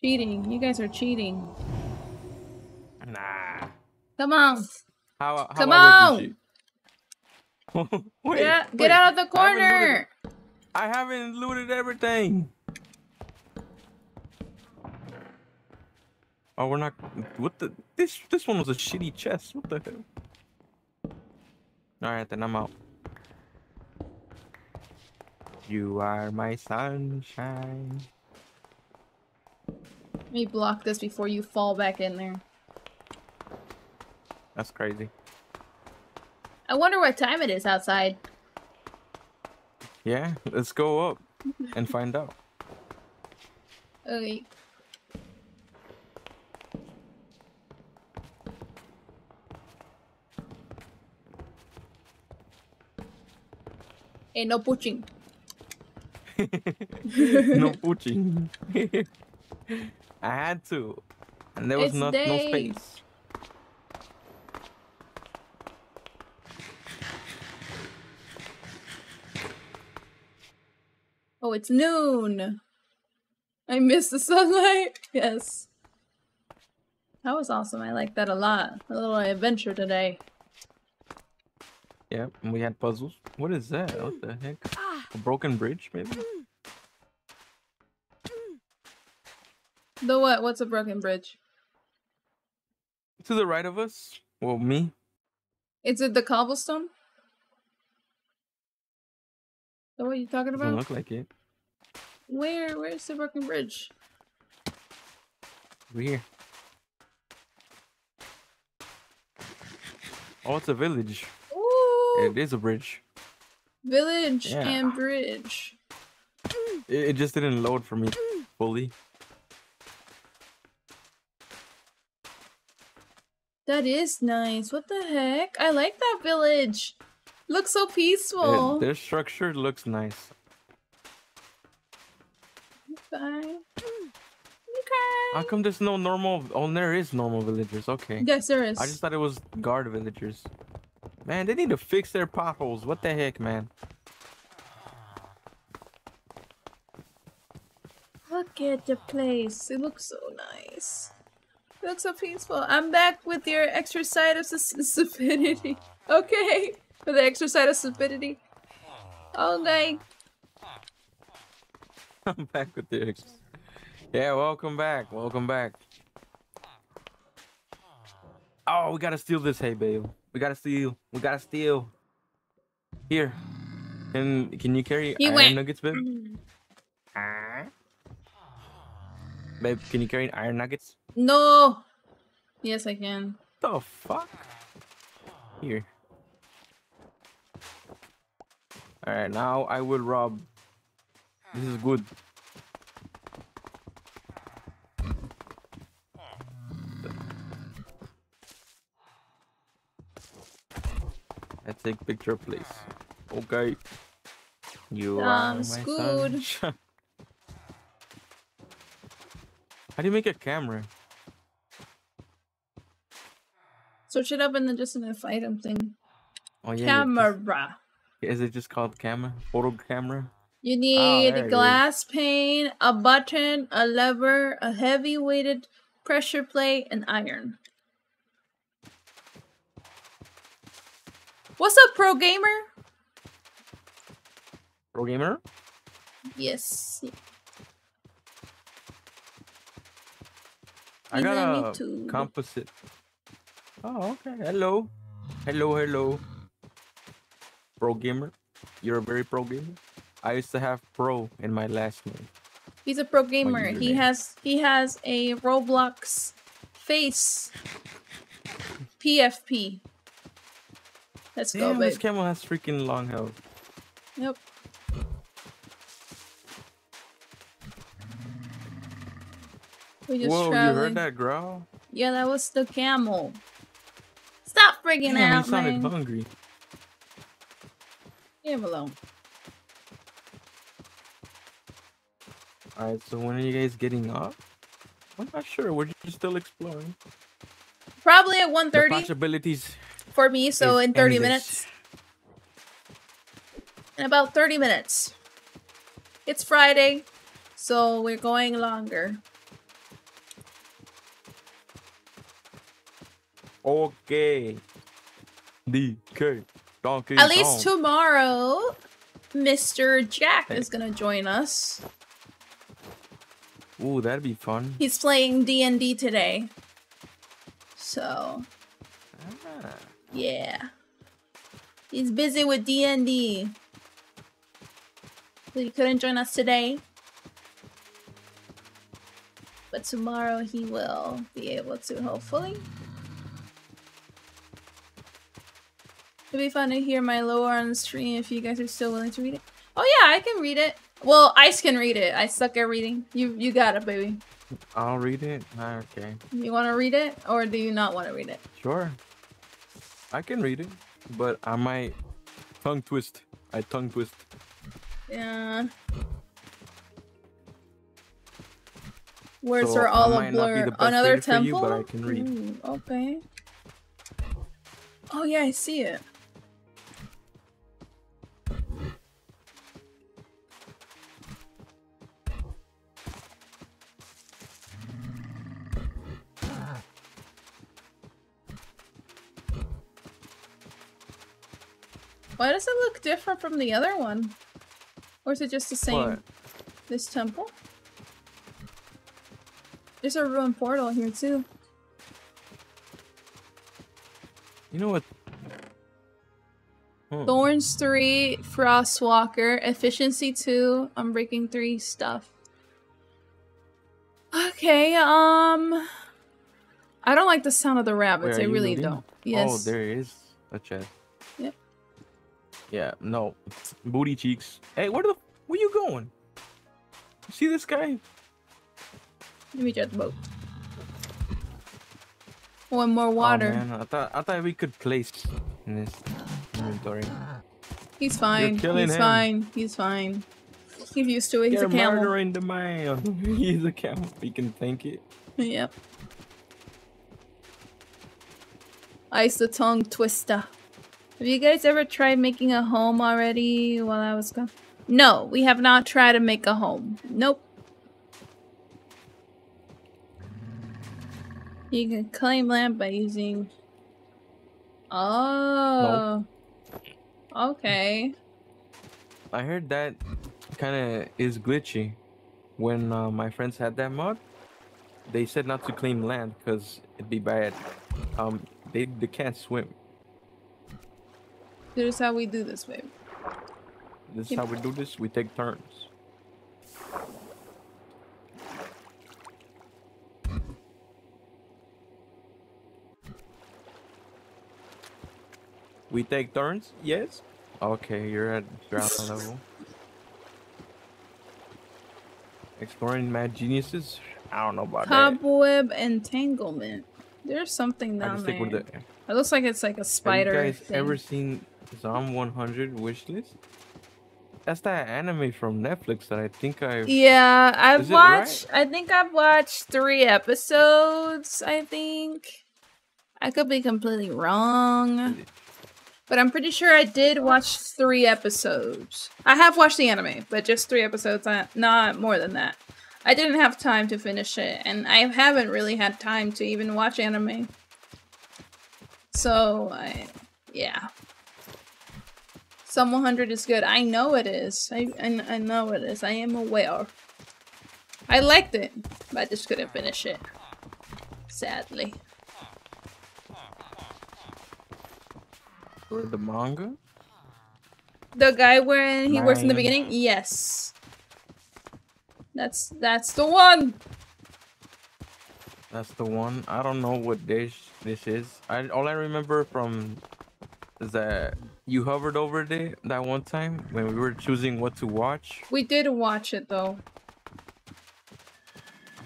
S1: cheating. You guys are cheating.
S2: Nah.
S1: Come on.
S2: How? how
S1: Come on.
S2: work this shit? wait,
S1: Get out, get out of the
S2: I haven't looted-
S1: corner.
S2: I haven't looted everything. Oh, we're not. What the? This this one was a shitty chest. What the hell? All right, then I'm out. You are my sunshine.
S1: Let me block this before you fall back in there.
S2: That's crazy.
S1: I wonder what time it is outside.
S2: Yeah, let's go up and find out.
S1: Okay. Hey, no pushing. [laughs]
S2: no pooching. [laughs] I had to, and there was
S1: It's
S2: not no space.
S1: Oh, it's noon. I miss the sunlight. [laughs] Yes. That was awesome. I like that a lot. A little adventure today.
S2: Yeah, and we had puzzles. What is that? What the heck? A broken bridge, maybe?
S1: The what? What's a broken bridge?
S2: To the right of us. Well, me.
S1: Is it the cobblestone? Is that what you talking about?
S2: Doesn't look like it.
S1: Where? Where's the broken bridge?
S2: We're here. Oh, it's a village.
S1: Ooh,
S2: It is a bridge.
S1: village
S2: Yeah.
S1: and bridge.
S2: It, it just didn't load for me fully.
S1: That is nice. What the heck? I like that village. Looks so peaceful.
S2: their structure looks nice.
S1: Okay.
S2: How
S1: Okay.
S2: come there's no normal? Oh, there is normal villagers. Okay.
S1: Yes, there is.
S2: I just thought it was guard villagers. Man, they need to fix their potholes. What the heck, man?
S1: Look at the place. It looks so nice. It looks so peaceful. I'm back with your extra side of stupidity. [laughs] Okay. With the exercise of stupidity. Okay. [laughs]
S2: I'm back with the ex. Yeah, welcome back. Welcome back. Oh, we gotta steal this hay bale. We gotta steal. We gotta steal. Here. Can can you carry iron
S1: went.
S2: nuggets, babe? Babe, can you carry iron nuggets?
S1: No. Yes, I can.
S2: The fuck? Here. Alright, now I will rob. This is good. I take picture, please. Okay. You are my
S1: good.
S2: sunshine. How do you make a camera?
S1: Search it up and then just an a item thing.
S2: Oh yeah. yeah,
S1: Camera.
S2: Is it just called camera? Photo camera?
S1: You
S2: ah,
S1: need
S2: it is.
S1: glass pane, a button, a lever, a heavy weighted pressure plate, and iron. What's up, pro gamer?
S2: Pro gamer?
S1: Yes.
S2: I got a
S1: to-
S2: composite. Oh, okay. Hello. Hello, hello. Pro gamer. You're a very pro gamer. I used to have pro in my last name.
S1: He's a pro gamer. He has he has a Roblox face PFP. Let's go,
S2: Damn, this camel has freaking long health.
S1: Yep. We just
S2: Whoa, you heard that growl?
S1: Yeah, that was the camel. Stop freaking
S2: Damn,
S1: out,
S2: he sounded
S1: man.
S2: hungry.
S1: Leave him alone.
S2: Alright, so when are you guys getting off? I'm not sure. We're just still exploring.
S1: Probably at
S2: The
S1: 1.30
S2: possibilities.
S1: for me, so in 30
S2: endless.
S1: minutes. In about 30 minutes. It's Friday, so we're going longer.
S2: Okay. DK. Donkey
S1: At least
S2: Kong.
S1: tomorrow, Mr. Jack is gonna join us.
S2: Ooh, that'd be fun.
S1: He's playing D&D today. So,
S2: Ah.
S1: yeah. He's busy with D&D. So he couldn't join us today. But tomorrow he will be able to, hopefully. It'd be fun to hear my lore on the stream if you guys are still willing to read it. Oh yeah, I can read it. Well, Ice can read it. I suck at reading. You you got it, baby.
S2: I'll read it. Ah, okay.
S1: You want to read it, or do you not want to read it?
S2: Sure. I can read it, but I might tongue twist. I tongue twist.
S1: Yeah. Words
S2: so
S1: are all a blur. Another temple. You, okay. Oh yeah, I see it. Why does it look different from the other one? Or is it just the same?
S2: What?
S1: This temple? There's a ruined portal here too.
S2: You know what? Hmm.
S1: Thorns 3, Frostwalker, Efficiency 2, Unbreaking 3 stuff. Okay, um... I don't like the sound of the rabbits,
S2: are
S1: I really don't. Yes.
S2: Oh, there is a chest. Yeah, no. Booty cheeks. Hey, where the where you going? You see this guy?
S1: Let me get the boat. One more water.
S2: Oh,
S1: water.
S2: man, I thought I thought we could place in this inventory.
S1: He's fine.
S2: killing
S1: He's
S2: him.
S1: fine. He's fine. He's used to it. He's
S2: You're
S1: a camel.
S2: murdering the man. [laughs] He's a camel. We can thank it.
S1: Yep. Ice the tongue twister. Have you guys ever tried making a home already while I was gone? No, we have not tried to make a home. Nope. You can claim land by using. Oh. Okay.
S2: I heard that kind of is glitchy. When uh, my friends had that mod, they said not to claim land because it'd be bad. Um, they they can't swim.
S1: This is how we do this, babe.
S2: This is how we do this. We take turns. We take turns? Yes. Okay, you're at ground level. Exploring mad geniuses? I don't know about that.
S1: Cobweb entanglement. There's something
S2: I
S1: down there.
S2: stick with the.
S1: It looks like it's like a spider.
S2: Have you guys
S1: thing.
S2: ever seen Zom 100 wishlist? That's that anime from Netflix that I think I.
S1: Yeah, I've
S2: it right?
S1: watched. I think I've watched three episodes. I think I could be completely wrong, but I'm pretty sure I did watch three episodes. I have watched the anime, but just three episodes, not- not more than that. I didn't have time to finish it, and I haven't really had time to even watch anime. So, I, yeah. Zom 100 is good. I know it is. I, I, I know it is. I am aware. I liked it, but I just couldn't finish it. Sadly.
S2: The manga?
S1: The guy where he works in the beginning? Yes. That's that's the one.
S2: That's the one. I don't know what dish this is. I all I remember from is that you hovered over there that one time when we were choosing what to watch.
S1: We did watch it though.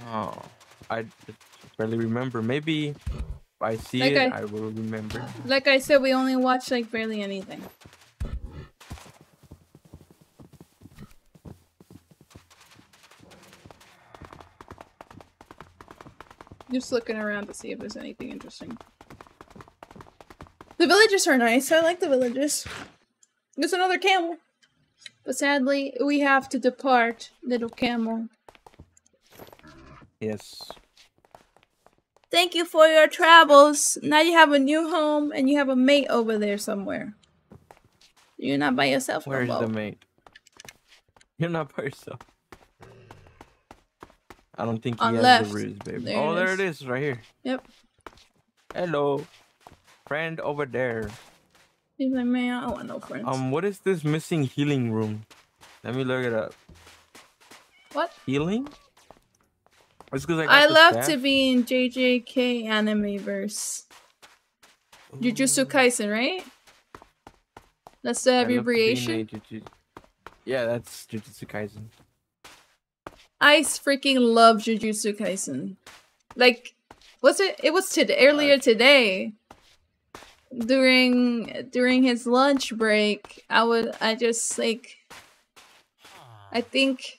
S2: Oh, I barely remember. Maybe if I see
S1: Okay.
S2: it, I will remember.
S1: Like I said, we only watched like barely anything. Just looking around to see if there's anything interesting. The villages are nice. I like the villages. There's another camel. But sadly, we have to depart, little camel.
S2: Yes.
S1: Thank you for your travels. Now you have a new home and you have a mate over there somewhere. You're not by yourself. no
S2: Where's
S1: more.
S2: the mate? You're not by yourself. I don't think he
S1: On
S2: has
S1: left.
S2: the ruse, baby.
S1: There
S2: oh,
S1: it
S2: there it is, right here.
S1: Yep.
S2: Hello, friend over there.
S1: He's like, man, I don't want no friends.
S2: Um, what is this missing healing room? Let me look it up.
S1: what?
S2: Healing? It's because I,
S1: I love
S2: staff.
S1: to be in JJK anime verse. Jujutsu Kaisen, right? That's the
S2: I love to
S1: abbreviation.
S2: Yeah, that's Jujutsu Kaisen.
S1: I freaking love Jujutsu Kaisen. Like, was it? It was today, earlier today. During during his lunch break, I would I just like. I think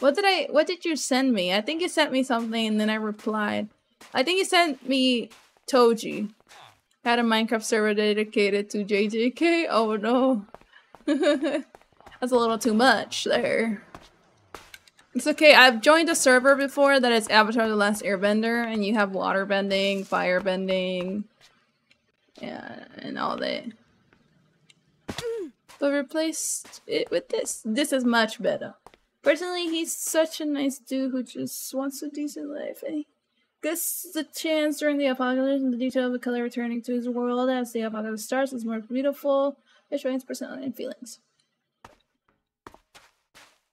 S1: What did I what did you send me? I think you sent me something and then I replied. I think you sent me Toji. Had a Minecraft server dedicated to JJK. Oh no. [laughs] That's a little too much there. It's okay, I've joined a server before that is Avatar The Last Airbender and you have water bending, fire bending, yeah, and all that. But replaced it with this. This is much better. Personally, he's such a nice dude who just wants a decent life. And he gets the chance during the apocalypse and the detail of the color returning to his world as the apocalypse starts is more beautiful. It shows personality and feelings.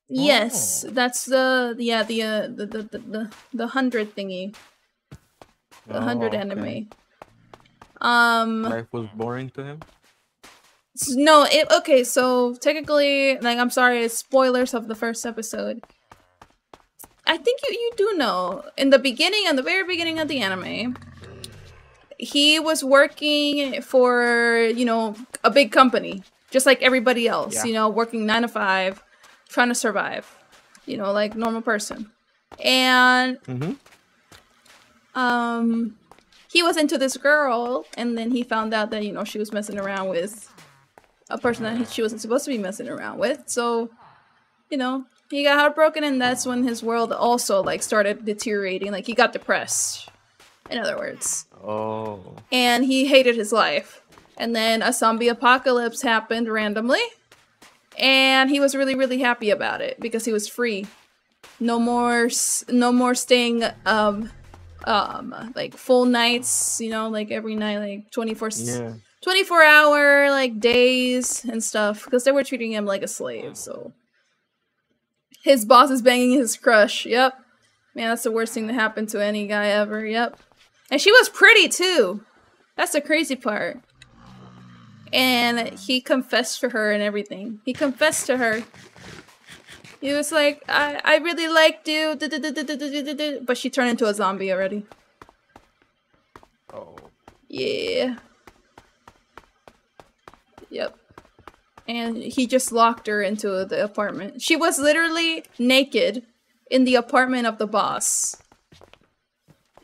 S1: Yes, that's the yeah the uh, the, the the the the hundred thingy, the
S2: Oh,
S1: hundred
S2: okay.
S1: anime. Um,
S2: Life was boring to him.
S1: No, it okay. So technically, like, I'm sorry, spoilers of the first episode. I think you you do know in the beginning, in the very beginning of the anime, he was working for you know a big company, just like everybody else.
S2: Yeah.
S1: You know, working nine to five, trying to survive. You know, like normal person, and
S2: Mm-hmm.
S1: um he was into this girl and then he found out that you know she was messing around with a person that he- she wasn't supposed to be messing around with. So you know he got heartbroken and that's when his world also like started deteriorating. Like he got depressed in other words.
S2: Oh.
S1: and he hated his life. And then a zombie apocalypse happened randomly and he was really really happy about it because he was free. No more no more staying um um like full nights you know like every night like 24 s-
S2: Yeah.
S1: 24 hour like days and stuff because they were treating him like a slave so. His boss is banging his crush yep. Man that's the worst thing to happen to any guy ever yep. And she was pretty too. That's the crazy part. And he confessed to her and everything. He confessed to her he was like, I, I really liked you, but she turned into a zombie already.
S2: Oh.
S1: Yeah. Yep. And he just locked her into the apartment. She was literally naked in the apartment of the boss.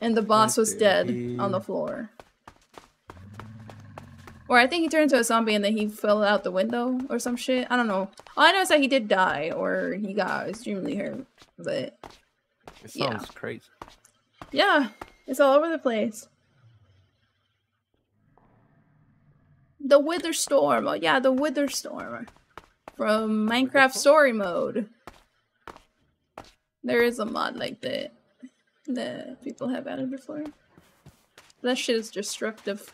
S1: And the boss was dead on the floor. Or I think he turned into a zombie and then he fell out the window or some shit. I don't know. All I know is that he did die or he got extremely hurt. But
S2: It sounds
S1: Yeah.
S2: crazy.
S1: yeah, it's all over the place. The Wither Storm. Oh yeah, the Wither Storm from Minecraft Story Mode. There is a mod like that that people have added before. That shit is destructive.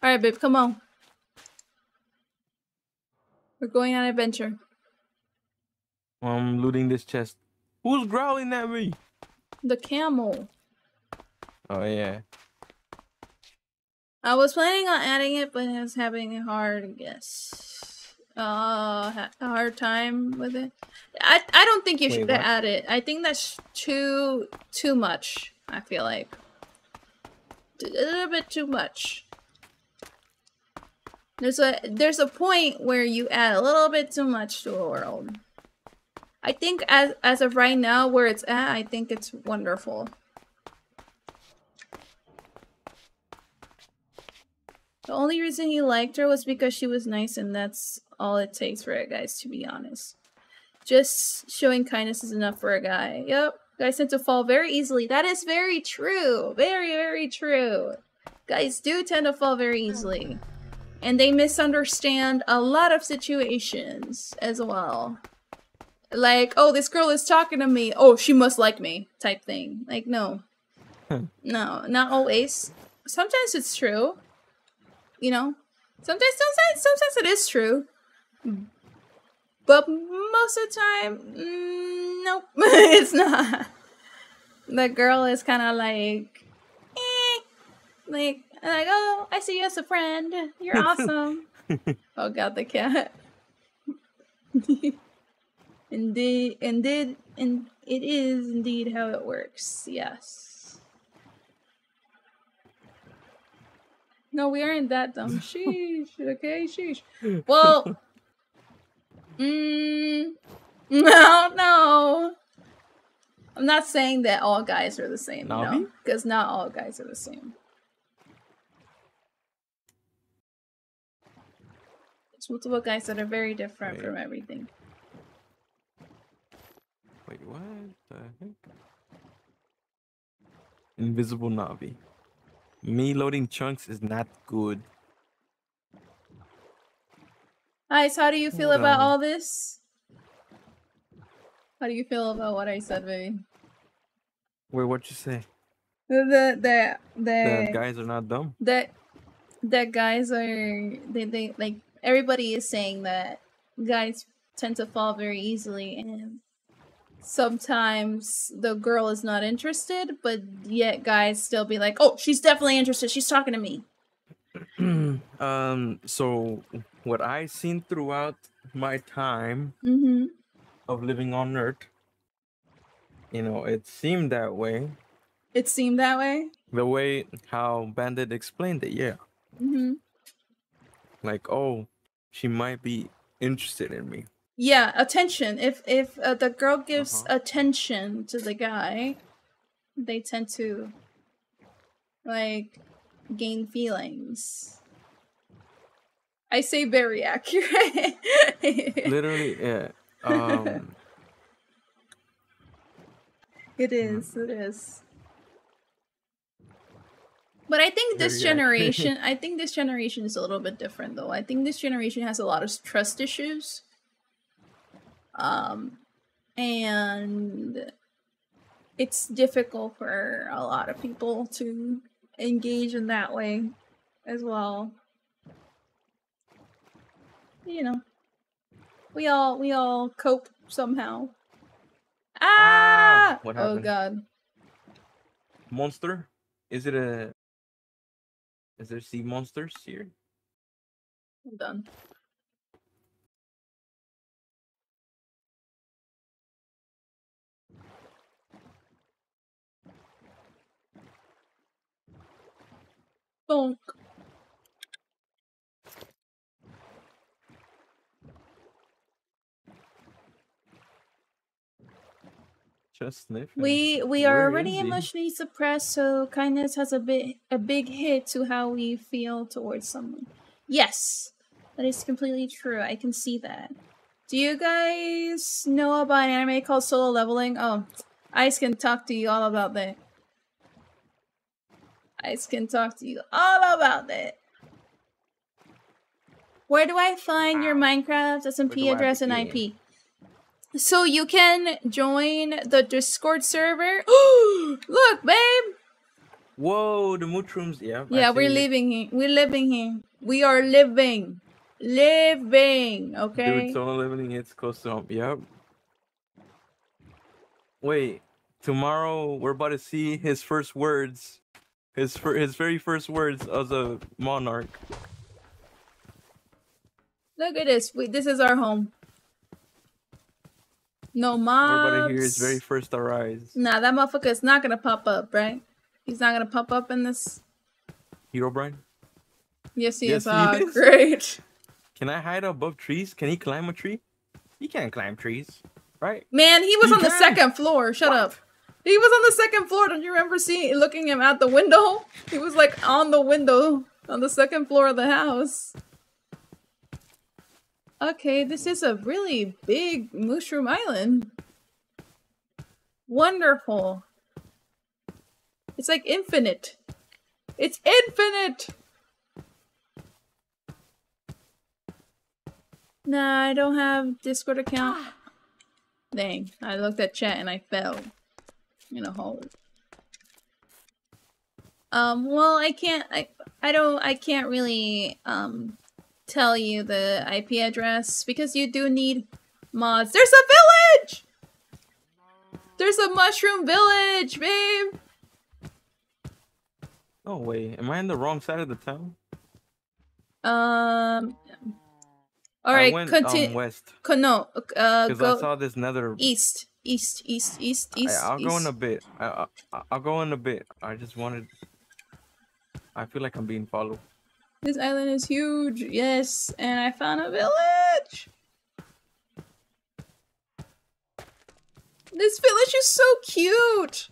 S1: All right, babe, come on. We're going on an adventure.
S2: I'm looting this chest. Who's growling at me?
S1: The camel.
S2: Oh yeah.
S1: I was planning on adding it, but I was having a hard guess. Uh, a hard time with it. I I don't think you
S2: Wait,
S1: should
S2: what?
S1: add it. I think that's too too much. I feel like a little bit too much. There's a there's a point where you add a little bit too much to a world. I think as as of right now, where it's at, I think it's wonderful. The only reason he liked her was because she was nice, and that's all it takes for a guys, to be honest. Just showing kindness is enough for a guy. Yep. Guys tend to fall very easily. That is very true. Very, very true. Guys do tend to fall very easily. And they misunderstand a lot of situations as well. Like, oh, this girl is talking to me. Oh, she must like me, type thing. Like, no. no, not always. Sometimes it's true you know sometimes sometimes sometimes it is true but most of the time mm, nope [laughs] it's not the girl is kind of like eh, like like oh i see you as a friend you're [laughs] awesome [laughs] oh god the cat [laughs] indeed indeed and it is indeed how it works yes No, we aren't that dumb. Sheesh. Okay, sheesh. Well, mm, no, no. I'm not saying that all guys are the same, no, because not all guys are the same. Multiple guys that are very different
S2: Wait.
S1: from everything.
S2: Wait, what the heck? Invisible Navi. Me loading chunks is not good.
S1: Ice, how do you feel
S2: Hold
S1: about
S2: on.
S1: all this? How do you feel about what I said, baby?
S2: Wait, what you say?
S1: The the the
S2: The
S1: the
S2: guys are not dumb.
S1: that that guys are they they like everybody is saying that guys tend to fall very easily and sometimes the girl is not interested but yet guys still be like oh she's definitely interested. She's talking to me. [clears throat]
S2: Um, so what I seen throughout my time
S1: mm-hmm.
S2: of living on Earth, you know, it seemed that way.
S1: it seemed that way?
S2: The way how Bandit explained it, yeah.
S1: mm-hmm
S2: Like, oh, she might be interested in me.
S1: yeah attention if if uh, the girl gives
S2: Uh-huh.
S1: attention to the guy they tend to like gain feelings i say very [laughs] accurate
S2: Literally, yeah. Um, [laughs]
S1: it is it is but i think [laughs] this generation [laughs] i think this generation is a little bit different though i think this generation has a lot of trust issues um and it's difficult for a lot of people to engage in that way as well you know we all we all cope somehow ah,
S2: what happened?
S1: oh god
S2: monster? Is it a? Is there sea monsters here?
S1: i'm done Bonk.
S2: Just sniffing.
S1: We we are already emotionally suppressed, so kindness has a bit a big hit to how we feel towards someone. Yes, that is completely true. I can see that. Do you guys know about an anime called Solo Leveling? Oh, Ice can talk to you all about that. Ice can talk to you all about that. Where do I find your Minecraft SMP address and? IP? So you can join the Discord server. [gasps] Look, babe.
S2: Whoa, the mushrooms. Yeah. I
S1: Yeah, we're living here. We're living here. We are living. Living. Okay.
S2: Dude, solo leveling It's close to home. Yep. Wait, tomorrow we're about to see his first words. His fir- his very first words as a monarch.
S1: Look at this. We, this is our home. No mobs.
S2: to hear his very first arise.
S1: Nah, that motherfucker is not gonna pop up, right? He's not gonna pop up in this.
S2: Herobrine,
S1: Yes, he
S2: Yes,
S1: is.
S2: he
S1: Ah,
S2: is.
S1: great. [laughs]
S2: can I hide above trees? Can he climb a tree? He can't climb trees, right?
S1: Man, he was
S2: He
S1: on the second floor. Shut up. He was on the second floor. Don't you remember seeing looking him out the window? He was like on the window on the second floor of the house. Okay, this is a really big mushroom island. Wonderful. It's like infinite. It's infinite. Nah, I don't have Discord account. Dang, I looked at chat and I fell in a hole. Um, well, I can't, I, I don't, I can't really, um, tell you the IP address because you do need mods. There's a village! There's a mushroom village, babe!
S2: Oh wait, am I on the wrong side of the town?
S1: Um, alright, continue.
S2: um, west
S1: no, uh,
S2: because I saw this nether.
S1: east, east, east, east,
S2: I,
S1: east.
S2: I'll go in a bit. I, I, I'll go in a bit. I just wanted. I feel like I'm being followed.
S1: This island is huge. Yes, and I found a village. This village is so cute.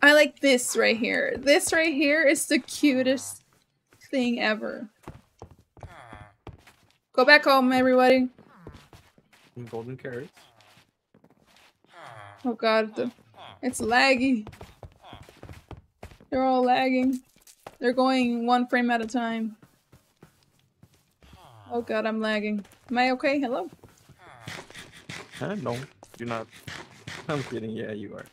S1: I like this right here. This right here is the cutest thing ever. Go back home, everybody.
S2: Golden carrots.
S1: Oh god, the, it's laggy. They're all lagging. They're going one frame at a time. Oh ah. god, I'm lagging. Am I okay? Hello?
S2: Huh? No, you're not. I'm kidding. Yeah, you are.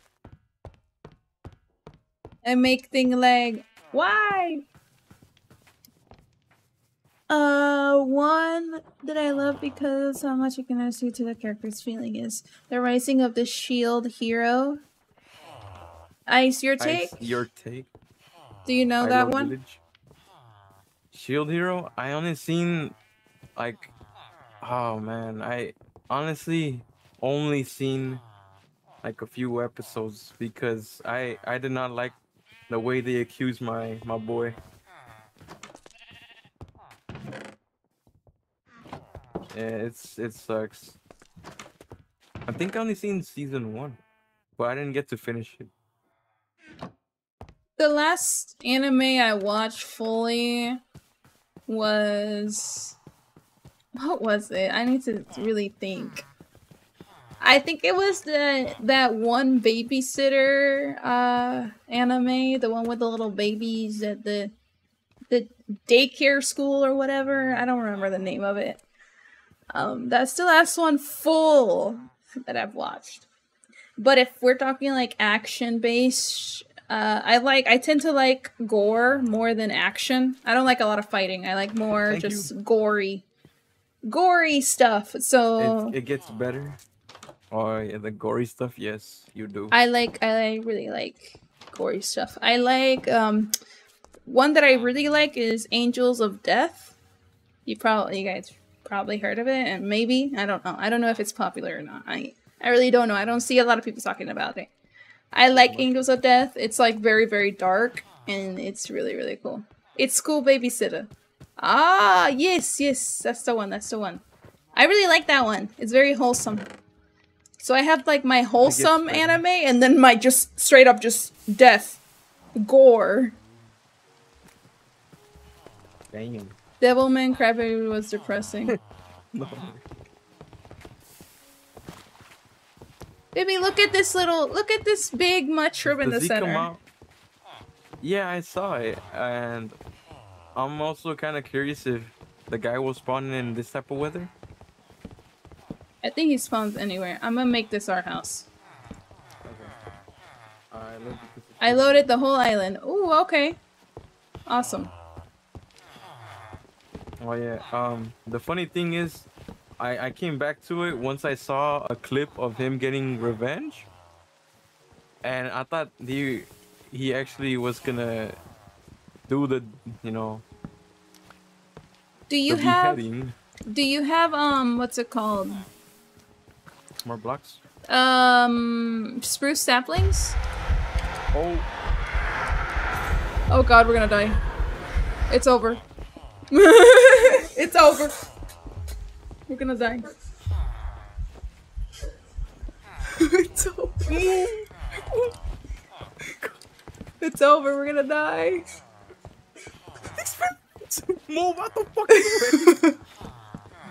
S1: I make thing lag. Why? Uh, one that I love because how much you can see to the character's feeling is the rising of the shield hero. Ah. Ice, your take?
S2: Ice, your take.
S1: Do you know
S2: I
S1: that one?
S2: Village. Shield Hero. I only seen like, oh man, I honestly only seen like a few episodes because I I did not like the way they accused my my boy. Yeah, it's it sucks. I think I only seen season one, but I didn't get to finish it.
S1: The last anime I watched fully was what was it? I need to really think. I think it was the that one babysitter uh anime, the one with the little babies at the the daycare school or whatever. I don't remember the name of it. Um that's the last one full that I've watched. But if we're talking like action based uh, I like. I tend to like gore more than action. I don't like a lot of fighting. I like more
S2: Thank
S1: just gory, gory stuff. So
S2: It, it gets better. Oh, yeah, the gory stuff. Yes, you do.
S1: I like. I really like gory stuff. I like. Um, one that I really like is Angels of Death. You probably, you guys probably heard of it, and maybe I don't know. I don't know if it's popular or not. I I really don't know. I don't see a lot of people talking about it. I like Angels of Death. It's like very very dark, and it's really really cool. It's School Babysitter. Ah yes yes that's the one. That's the one. I really like that one. It's very wholesome. So I have like my wholesome anime and then my just straight up just death, gore.
S2: Damn.
S1: Devilman Crybaby was depressing.
S2: No. [laughs] [laughs]
S1: Baby, look at this little, look at this big mushroom in the
S2: Does he come
S1: center.
S2: out? Yeah, I saw it, and I'm also kind of curious if the guy will spawn in this type of weather.
S1: I think he spawns anywhere. I'm gonna make this our house.
S2: It.
S1: I loaded the whole island. Ooh, okay. Awesome.
S2: Oh yeah. Um, the funny thing is, I I came back to it once I saw a clip of him getting revenge, and I thought he he actually was gonna do the you know
S1: Do you have,
S2: beheading.
S1: do you have, um, what's it called?
S2: More blocks.
S1: Um, spruce saplings?
S2: Oh,
S1: Oh god, we're gonna die. It's over. [laughs] it's over. We're gonna die. [laughs] it's over. it's over. We're gonna die.
S2: move out the fucking way,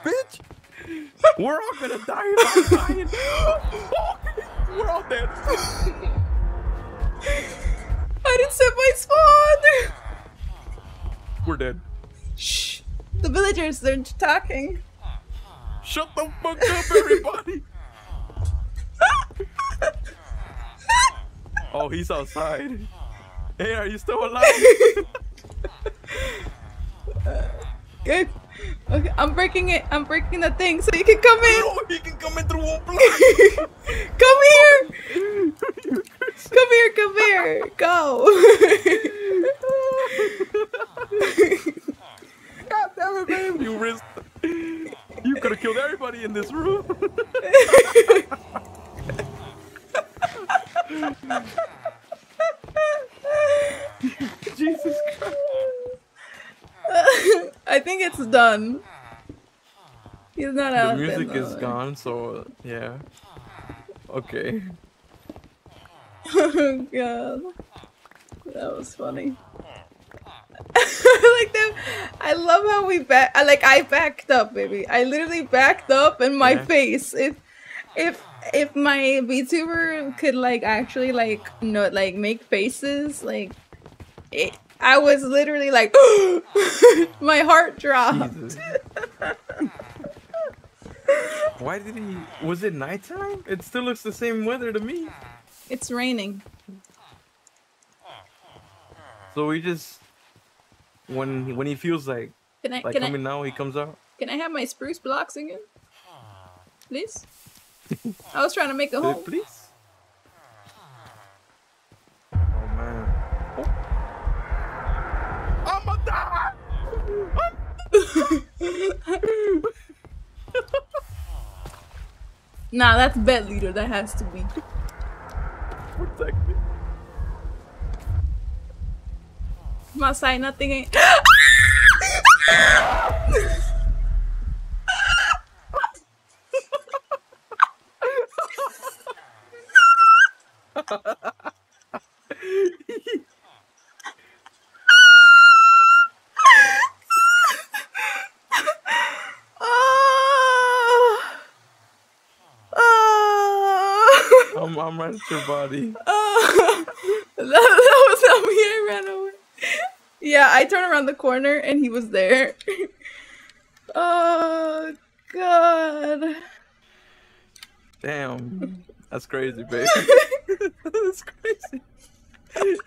S2: bitch! We're all gonna die if I'm dying. [gasps] We're all dead.
S1: I didn't set my spawn.
S2: We're dead.
S1: Shh. The villagers, they're talking.
S2: Shut the fuck up, everybody. [laughs] oh, he's outside. Hey, are you still alive? [laughs]
S1: Good. Okay, I'm breaking it. I'm breaking the thing so you can come in.
S2: no, he can come in through one block. [laughs]
S1: Come here. Come here. Come here. Go.
S2: God damn it, babe. You risked. You could have killed everybody in this room. [laughs] Jesus Christ. [laughs]
S1: I think it's done. He's not
S2: The
S1: out The
S2: music is
S1: though.
S2: gone, so yeah. Okay. [laughs]
S1: Oh god. That was funny. [laughs] like that I love how we back I like I backed up, baby. I literally backed up in my
S2: Yeah.
S1: face. If if if my VTuber could like actually like no like make faces, like it, I was literally like [gasps] my heart dropped. [laughs]
S2: Why did he? Was it nighttime? It still looks the same weather to me.
S1: It's raining.
S2: So we just when when he feels like
S1: Can I
S2: like
S1: can I
S2: coming now, he comes out.
S1: can I have my spruce blocks again? Please? I was trying to make a home.
S2: please. Oh man. Oh. I'm a die. [laughs]
S1: Nah, that's bed leader. That has to be.
S2: Protect me.
S1: Come outside, nothing ain't.
S2: I'm I'm right at your body.
S1: Ah. [laughs] that, that was not me. I ran away. Yeah, I turned around the corner and he was there. [laughs] oh god.
S2: Damn. That's crazy, baby. [laughs] That's crazy. [laughs]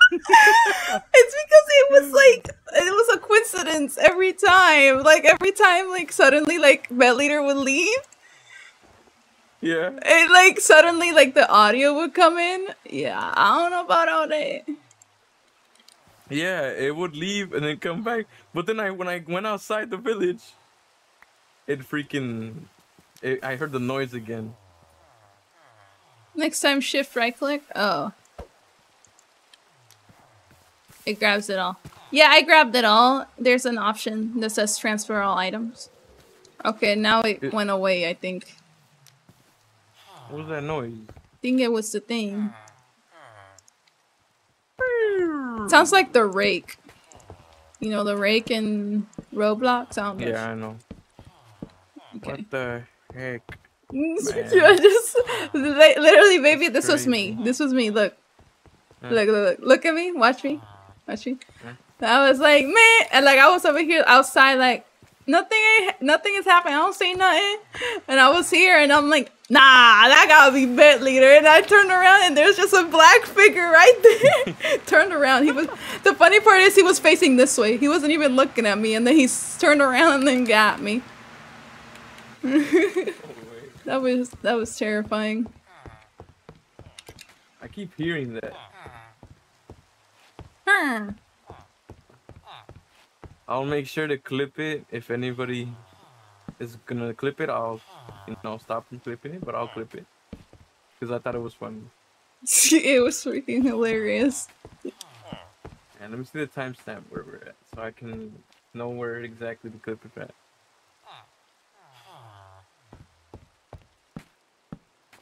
S1: It's because it was like it was a coincidence every time. Like every time, like suddenly, like bed leader would leave,
S2: Yeah.
S1: and like suddenly, like the audio would come in. Yeah, I don't know about all that.
S2: Yeah, it would leave and then come back. But then I when I went outside the village, it freaking it, I heard the noise again.
S1: Next time, shift right click. Oh, it grabs it all. Yeah, I grabbed it all. There's an option that says transfer all items. Okay, now it
S2: It-
S1: went away. I think.
S2: What was that noise?
S1: I think it was the thing. Sounds like the rake. You know, the rake in Roblox? I don't know.
S2: Yeah, I know.
S1: Okay.
S2: What the heck? [laughs]
S1: I just literally, baby, this was me. This was me. Look, look, look, look, at me. Watch me. Watch me. I was like, man, and like I was over here outside, like nothing, ain't, nothing is happening. I don't see nothing, and I was here, and I'm like, nah, that gotta be bed leader. And I turned around, and there's just a black figure right there. [laughs] turned around. He was. The funny part is, he was facing this way. He wasn't even looking at me, and then he turned around and then got me. [laughs] That was that was terrifying.
S2: I keep hearing that.
S1: Hmm.
S2: I'll make sure to clip it if anybody is gonna clip it. I'll, you know, stop from clipping it, but I'll clip it because I thought it was funny. [laughs]
S1: it was freaking hilarious.
S2: And let me see the timestamp where we're at, so I can know where exactly the clip is at.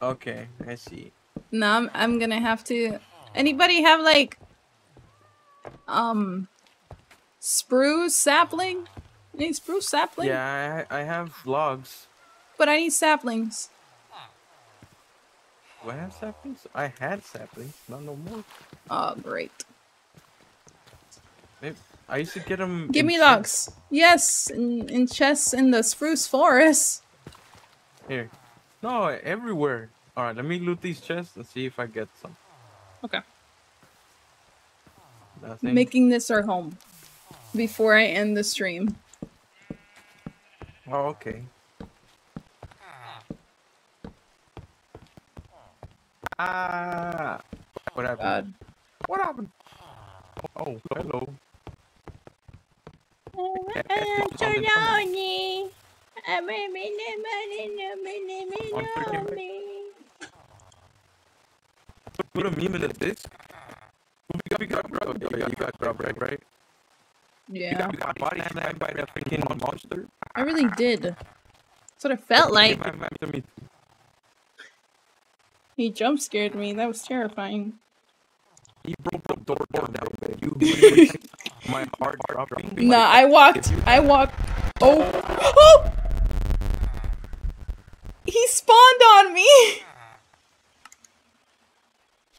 S2: Okay, I see.
S1: No, I'm, I'm gonna have to. Anybody have like, um, spruce sapling? Any spruce sapling?
S2: Yeah, I, I have logs.
S1: But I need saplings.
S2: Do I have saplings? I had saplings, not no more.
S1: Oh, great.
S2: Maybe, I used to get them.
S1: Give me logs. Yes, in, in chests in the spruce forest.
S2: Here. No, everywhere. All right, let me loot these chests and see if I get some.
S1: Okay.
S2: Nothing.
S1: Making this our home before I end the stream.
S2: Oh, okay. Ah! What happened?
S1: God.
S2: What happened? Oh, hello. Oh, Put a meme in the disc. We got, we got, bro. Yeah, you got grub, right? Right? You
S1: Yeah,
S2: got, we got body slammed by that freaking monster.
S1: I really did. That's what it felt like.
S2: My- my- to me.
S1: He jump scared me. That was terrifying.
S2: He broke the door down, man. You, [laughs] my heart dropping.
S1: Nah,
S2: like,
S1: I walked. I walked. Oh, oh! He spawned on me.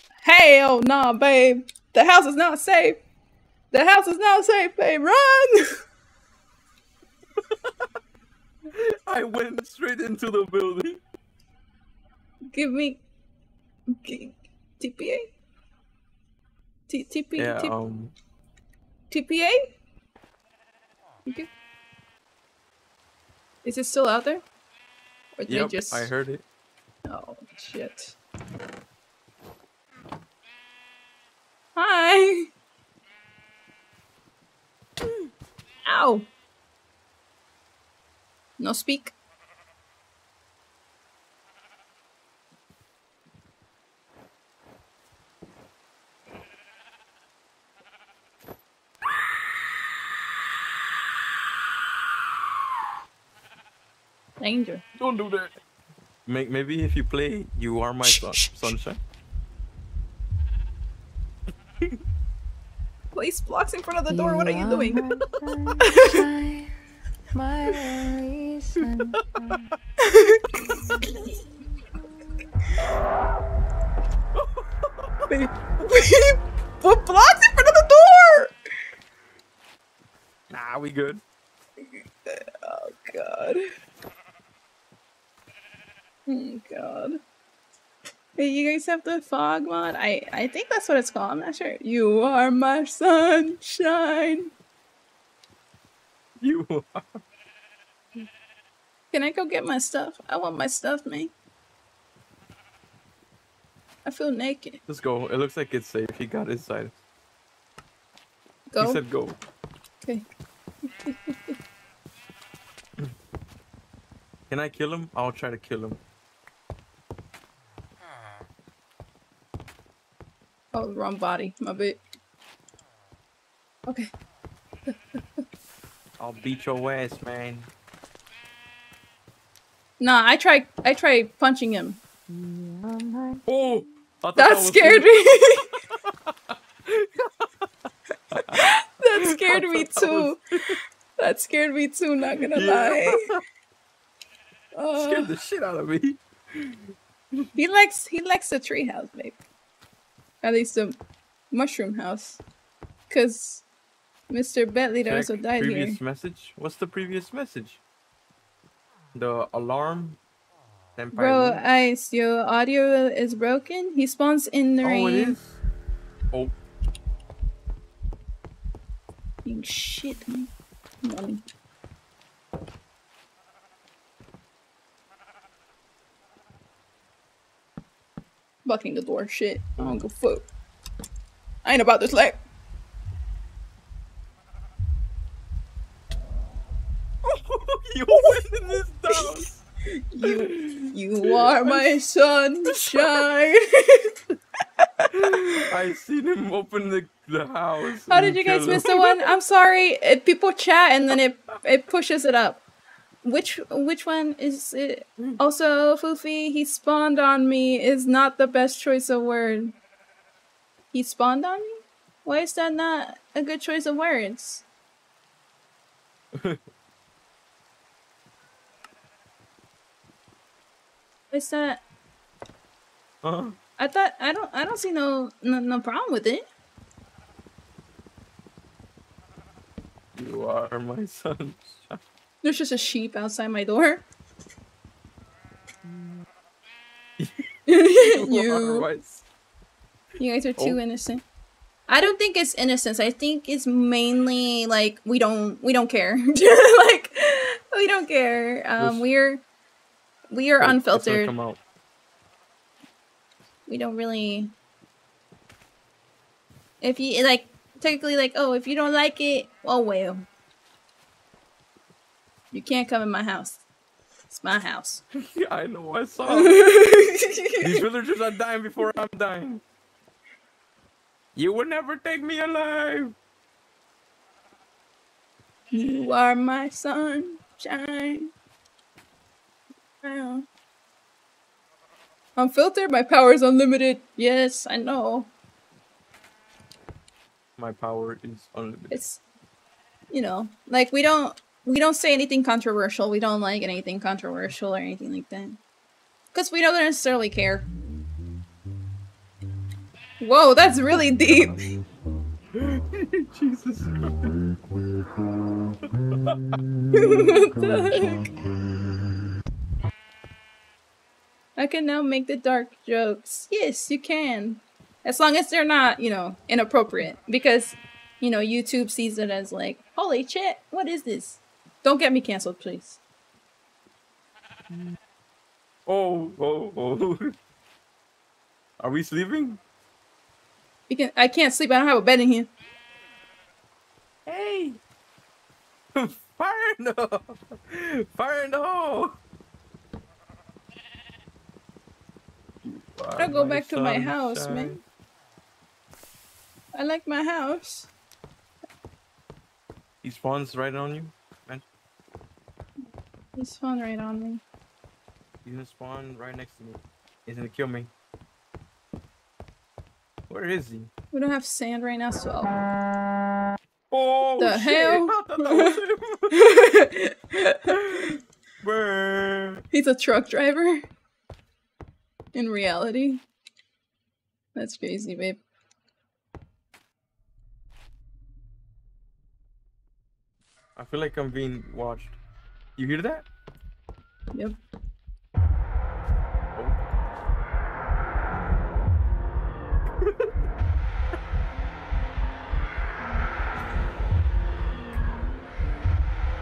S1: [laughs] Hell nah, babe. The house is not safe. The house is not safe, babe. Run! [laughs]
S2: I went straight into the building.
S1: Give me G- TPA. T- TP
S2: Yeah,
S1: T-
S2: um,
S1: TPA. Okay. Is it still out there? Or they
S2: yep,
S1: just
S2: I heard it.
S1: Oh shit. Hi. Ow. No speak. Danger.
S2: Don't do that. Maybe if you play, you are my sun- sunshine.
S1: Place blocks in front of the door. What are you doing?
S3: My only sunshine.
S1: Put blocks in front of the door.
S2: Nah, we good.
S1: Oh god. Oh god. Hey, you guys have the fog mod? I I think that's what it's called. I'm not sure. You are my sunshine.
S2: You are.
S1: Can I go get my stuff? I want my stuff, man. I feel naked.
S2: Let's go. It looks like it's safe. He got inside.
S1: Go.
S2: He said go.
S1: okay. [laughs]
S2: Can I kill him? I'll try to kill him.
S1: Oh, the wrong body. My bad. Okay.
S2: I'll beat your ass, man.
S1: Nah, I tried. I tried punching him.
S2: Oh! Thought [laughs]
S1: That scared me. that scared me too. That scared me too. Not gonna
S2: Yeah.
S1: lie. Uh, [laughs]
S2: Scared the shit out of me.
S1: he likes he likes the tree house, babe. At least the mushroom house, cause Mr. Bentley
S2: Check
S1: also died
S2: previous
S1: here.
S2: message. What's the previous message? The alarm. Vampire
S1: Bro,
S2: woman?
S1: Ice, your audio is broken. He spawns in the
S2: oh,
S1: rain.
S2: it is. Oh,
S1: You shit me. Blocking the door, shit. I don't mm. go fuck. I ain't about this life. [laughs]
S2: you went in this house. [laughs]
S1: You, you are my sunshine. [laughs]
S2: I seen him open the, the house.
S1: How did you guys miss the one? I'm sorry. It, people chat and then it it pushes it up. Which which one is it? Hmm. Also, Fufi, he spawned on me is not the best choice of word. He spawned on me? Why is that not a good choice of words? [laughs] Is that?
S2: Huh?
S1: I thought I don't I don't see no no, no problem with it.
S2: You are my sunshine.
S1: There's just a sheep outside my door. [laughs] [laughs]
S2: You,
S1: you
S2: are my s-
S1: You guys are too
S2: Oh.
S1: innocent. I don't think it's innocence. I think it's mainly like we don't we don't care. [laughs] like we don't care. Um, we're we are unfiltered. We don't really. If you like, technically, like, oh, if you don't like it, oh well. You can't come in my house. It's my house.
S2: Yeah, [laughs] I know. I saw. [laughs] These [laughs] villagers are dying before I'm dying. You will never take me alive.
S1: You are my sunshine. Wow. Unfiltered, my power is unlimited. Yes, I know.
S2: My power is unlimited.
S1: It's you know, like we don't we don't say anything controversial. We don't like anything controversial or anything like that. Cuz we don't necessarily care. Whoa, that's really deep. [laughs]
S2: Jesus.
S1: what the heck? I can now make the dark jokes. Yes, you can. As long as they're not, you know, inappropriate. Because, you know, YouTube sees it as like, holy shit, what is this? Don't get me canceled, please.
S2: Oh, oh, oh. [laughs] Are we sleeping?
S1: You can I can't sleep, I don't have a bed in here.
S2: Hey! [laughs] Fire in the hole! Fire in the hole!
S1: I'll go back to my house, man. I like my house.
S2: He spawns right on you,
S1: He's fun right on me.
S2: He's gonna spawn right next to me. He's gonna kill me. Where is he?
S1: We don't have sand right now, so
S2: Oh,
S1: The
S2: shit.
S1: hell? [laughs]
S2: I that was him. [laughs]
S1: He's a truck driver. In reality. That's crazy, babe.
S2: I feel like I'm being watched. You hear that?
S1: Yep.
S2: Oh.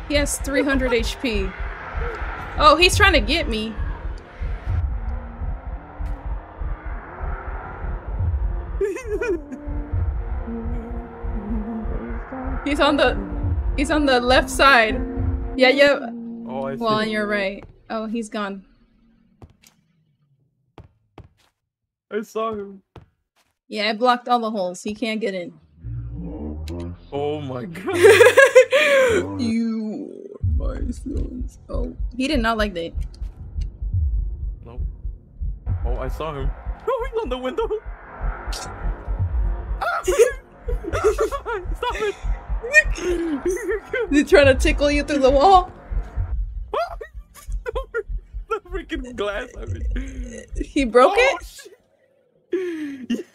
S1: He has 300 HP. Oh, he's trying to get me. [laughs] He's on the he's on the left side. Yeah, yeah.
S2: I see.
S1: Well, you're right. Oh, he's gone.
S2: I saw him.
S1: Yeah, I blocked all the holes. He can't get in.
S2: Oh my god. [laughs] [laughs]
S1: you are my sons. Oh, he did not like that.
S2: Nope. Oh, I saw him. [laughs] Oh, he's on the window. Stop it.
S1: He's trying to tickle you through the wall.
S2: The freaking glass. I mean.
S1: He broke
S2: Oh,
S1: it.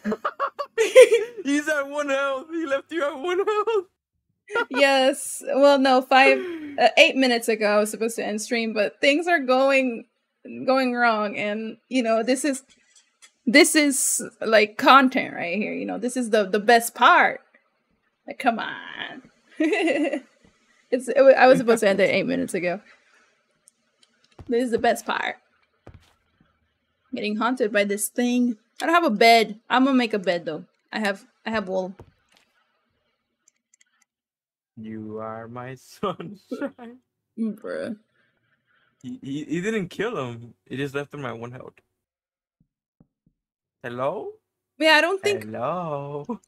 S1: [laughs]
S2: He's at one health. He left you at one health. [laughs]
S1: yes. Well, no, five, uh, eight minutes ago I was supposed to end stream, but things are going, going wrong, and you know this is, this is like content right here. You know this is the the best part. Like, come on. [laughs] it's. It, I was supposed to end it eight minutes ago. This is the best part. Getting haunted by this thing. I don't have a bed. I'm gonna make a bed though. I have. I have wool.
S2: You are my [laughs] sunshine.
S1: Mm, bruh.
S2: He, he, he didn't kill him. He just left him at one health. Hello?
S1: Yeah, I don't think
S2: Hello?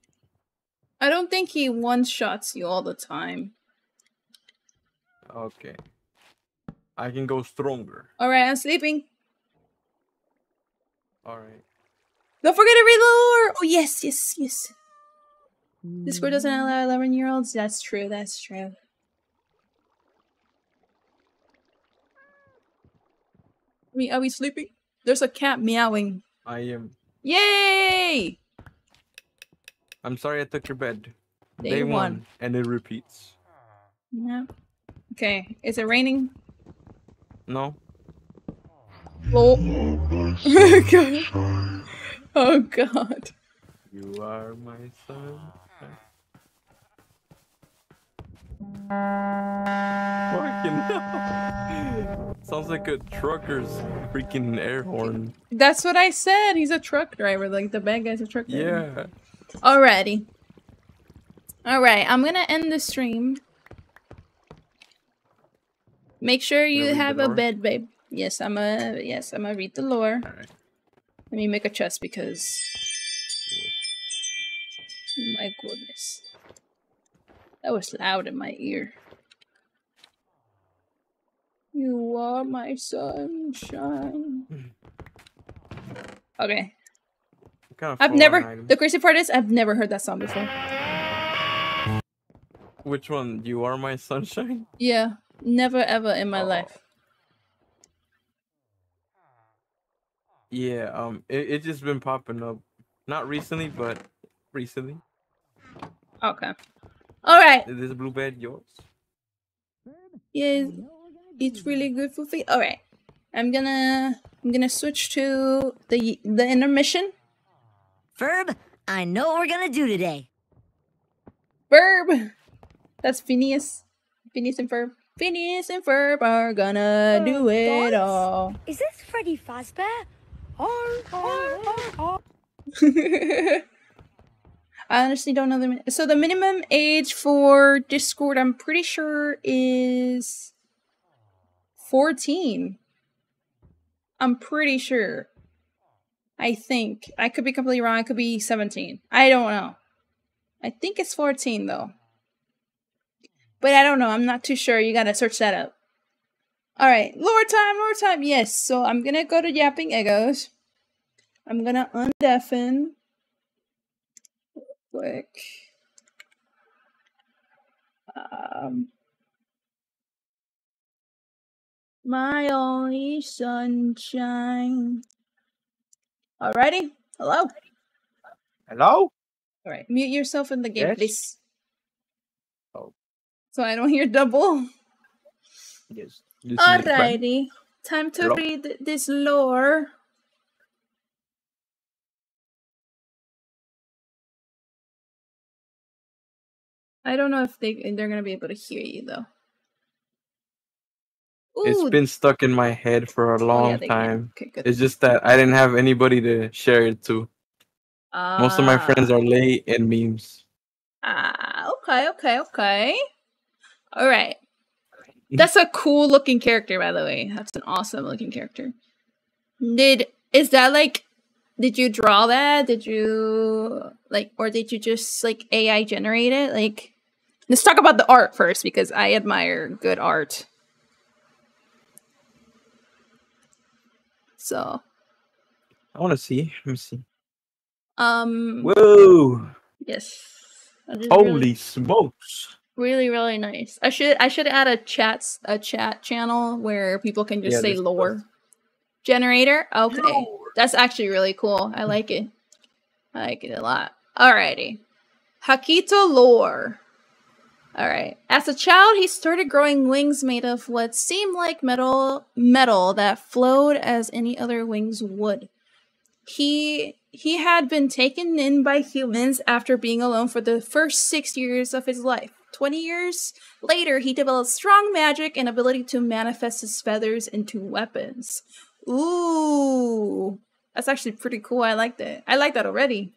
S1: I don't think he one shots you all the time.
S2: Okay. I can go stronger.
S1: Alright, I'm sleeping.
S2: Alright.
S1: Don't forget to read the lore! Oh yes, yes, yes. This Discord doesn't allow eleven year olds. That's true, that's true. Mean, are we sleeping? There's a cat meowing.
S2: I am.
S1: Yay!
S2: I'm sorry I took your bed.
S1: Day
S2: Day,
S1: one.
S2: one. And it repeats.
S1: Yeah. Okay, is it raining?
S2: No?
S1: Oh, [laughs] oh god. Oh god.
S2: You are my son. Fucking hell. Sounds like a trucker's freaking air horn.
S1: That's what I said. He's a truck driver. Like the bad guy's a truck driver.
S2: Yeah.
S1: Alrighty. Alright, I'm gonna end the stream. Make sure you have a bed, babe. Yes, I'm a yes, I'm gonna read the lore.
S2: Alright.
S1: Let me make a chest because my goodness. That was loud in my ear. You are my sunshine. Hmm.
S2: Okay. Kind of
S1: I've never. The crazy part is I've never heard that song before.
S2: Which one? You are my sunshine.
S1: Yeah, never ever in my
S2: Oh.
S1: life.
S2: Yeah. Um. It it just been popping up, not recently, but recently.
S1: Okay. All right.
S2: Is this blue bed yours?
S1: Yes, it's really good for feet. All right. I'm gonna I'm gonna switch to the the intermission.
S6: Ferb, I know what we're gonna do today.
S1: Ferb. That's Phineas. Phineas and Ferb. Phineas and Ferb are gonna oh, do it all.
S6: Is this Freddy Fazbear? Oh, oh, oh,
S1: I honestly don't know the min- so the minimum age for Discord. I'm pretty sure is fourteen. I'm pretty sure. I think I could be completely wrong. It could be seventeen. I don't know. I think it's fourteen though. But I don't know. I'm not too sure. You gotta search that up. All right, lower time, lower time. Yes. So I'm gonna go to Yapping Egos. I'm gonna undeafen quick. Um, my only sunshine. Alrighty. Hello.
S7: Hello?
S1: All right. Mute yourself in the game,
S7: Yes?
S1: please.
S7: Oh.
S1: So I don't hear double.
S7: Yes.
S1: Alrighty. Time to
S7: Hello?
S1: read this lore. I don't know if they they're gonna be able to hear you though.
S2: It's been stuck in my head for a
S1: oh,
S2: long
S1: yeah,
S2: time.
S1: Okay.
S2: It's just that I didn't have anybody to share it to. Most of my friends
S1: Ah.
S2: are late and memes.
S1: Ah, okay, okay, okay. All right. That's a cool looking character, by the way. That's an awesome looking character. Did is that like? Did you draw that? Did you like, or did you just like AI generate it? Like, let's talk about the art first because I admire good art. So,
S2: I want to see. Let me see.
S1: um,
S2: Whoa!
S1: yes. Is really-
S2: Holy smokes!
S1: Really really nice. I should i should add a chat a chat channel where people can just
S2: Yeah,
S1: say
S2: there's-
S1: lore. Generator? Okay. That's actually really cool. I like it. I like it a lot. Alrighty. Hakito lore. All right as a child he started growing wings made of what seemed like metal metal that flowed as any other wings would. He he had been taken in by humans after being alone for the first six years of his life. Twenty years later, he developed strong magic and ability to manifest his feathers into weapons. Ooh, that's actually pretty cool. I like that. I like that already.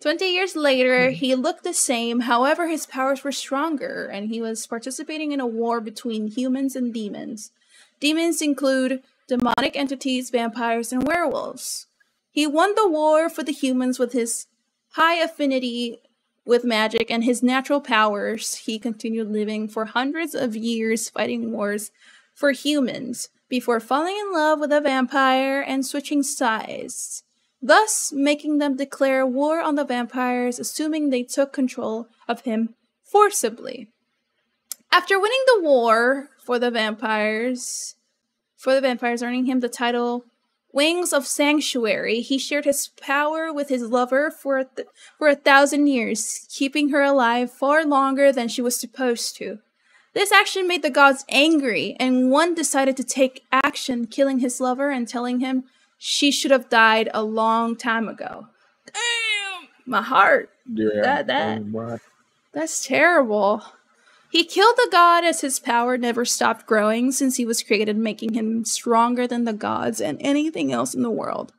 S1: Twenty years later, hmm. he looked the same. However, his powers were stronger, and he was participating in a war between humans and demons. Demons include demonic entities, vampires, and werewolves. He won the war for the humans with his high affinity with magic and his natural powers. He continued living for hundreds of years fighting wars for humans before falling in love with a vampire and switching sides, thus making them declare war on the vampires, assuming they took control of him forcibly. After winning the war for the vampires, for the vampires earning him the title Wings of Sanctuary, he shared his power with his lover for a th- for a thousand years, keeping her alive far longer than she was supposed to. This action made the gods angry, and one decided to take action, killing his lover and telling him she should have died a long time ago. Damn, my heart.
S7: Yeah.
S1: That- that-
S7: oh
S1: That's terrible. He killed the god as his power never stopped growing since he was created, making him stronger than the gods and anything else in the world.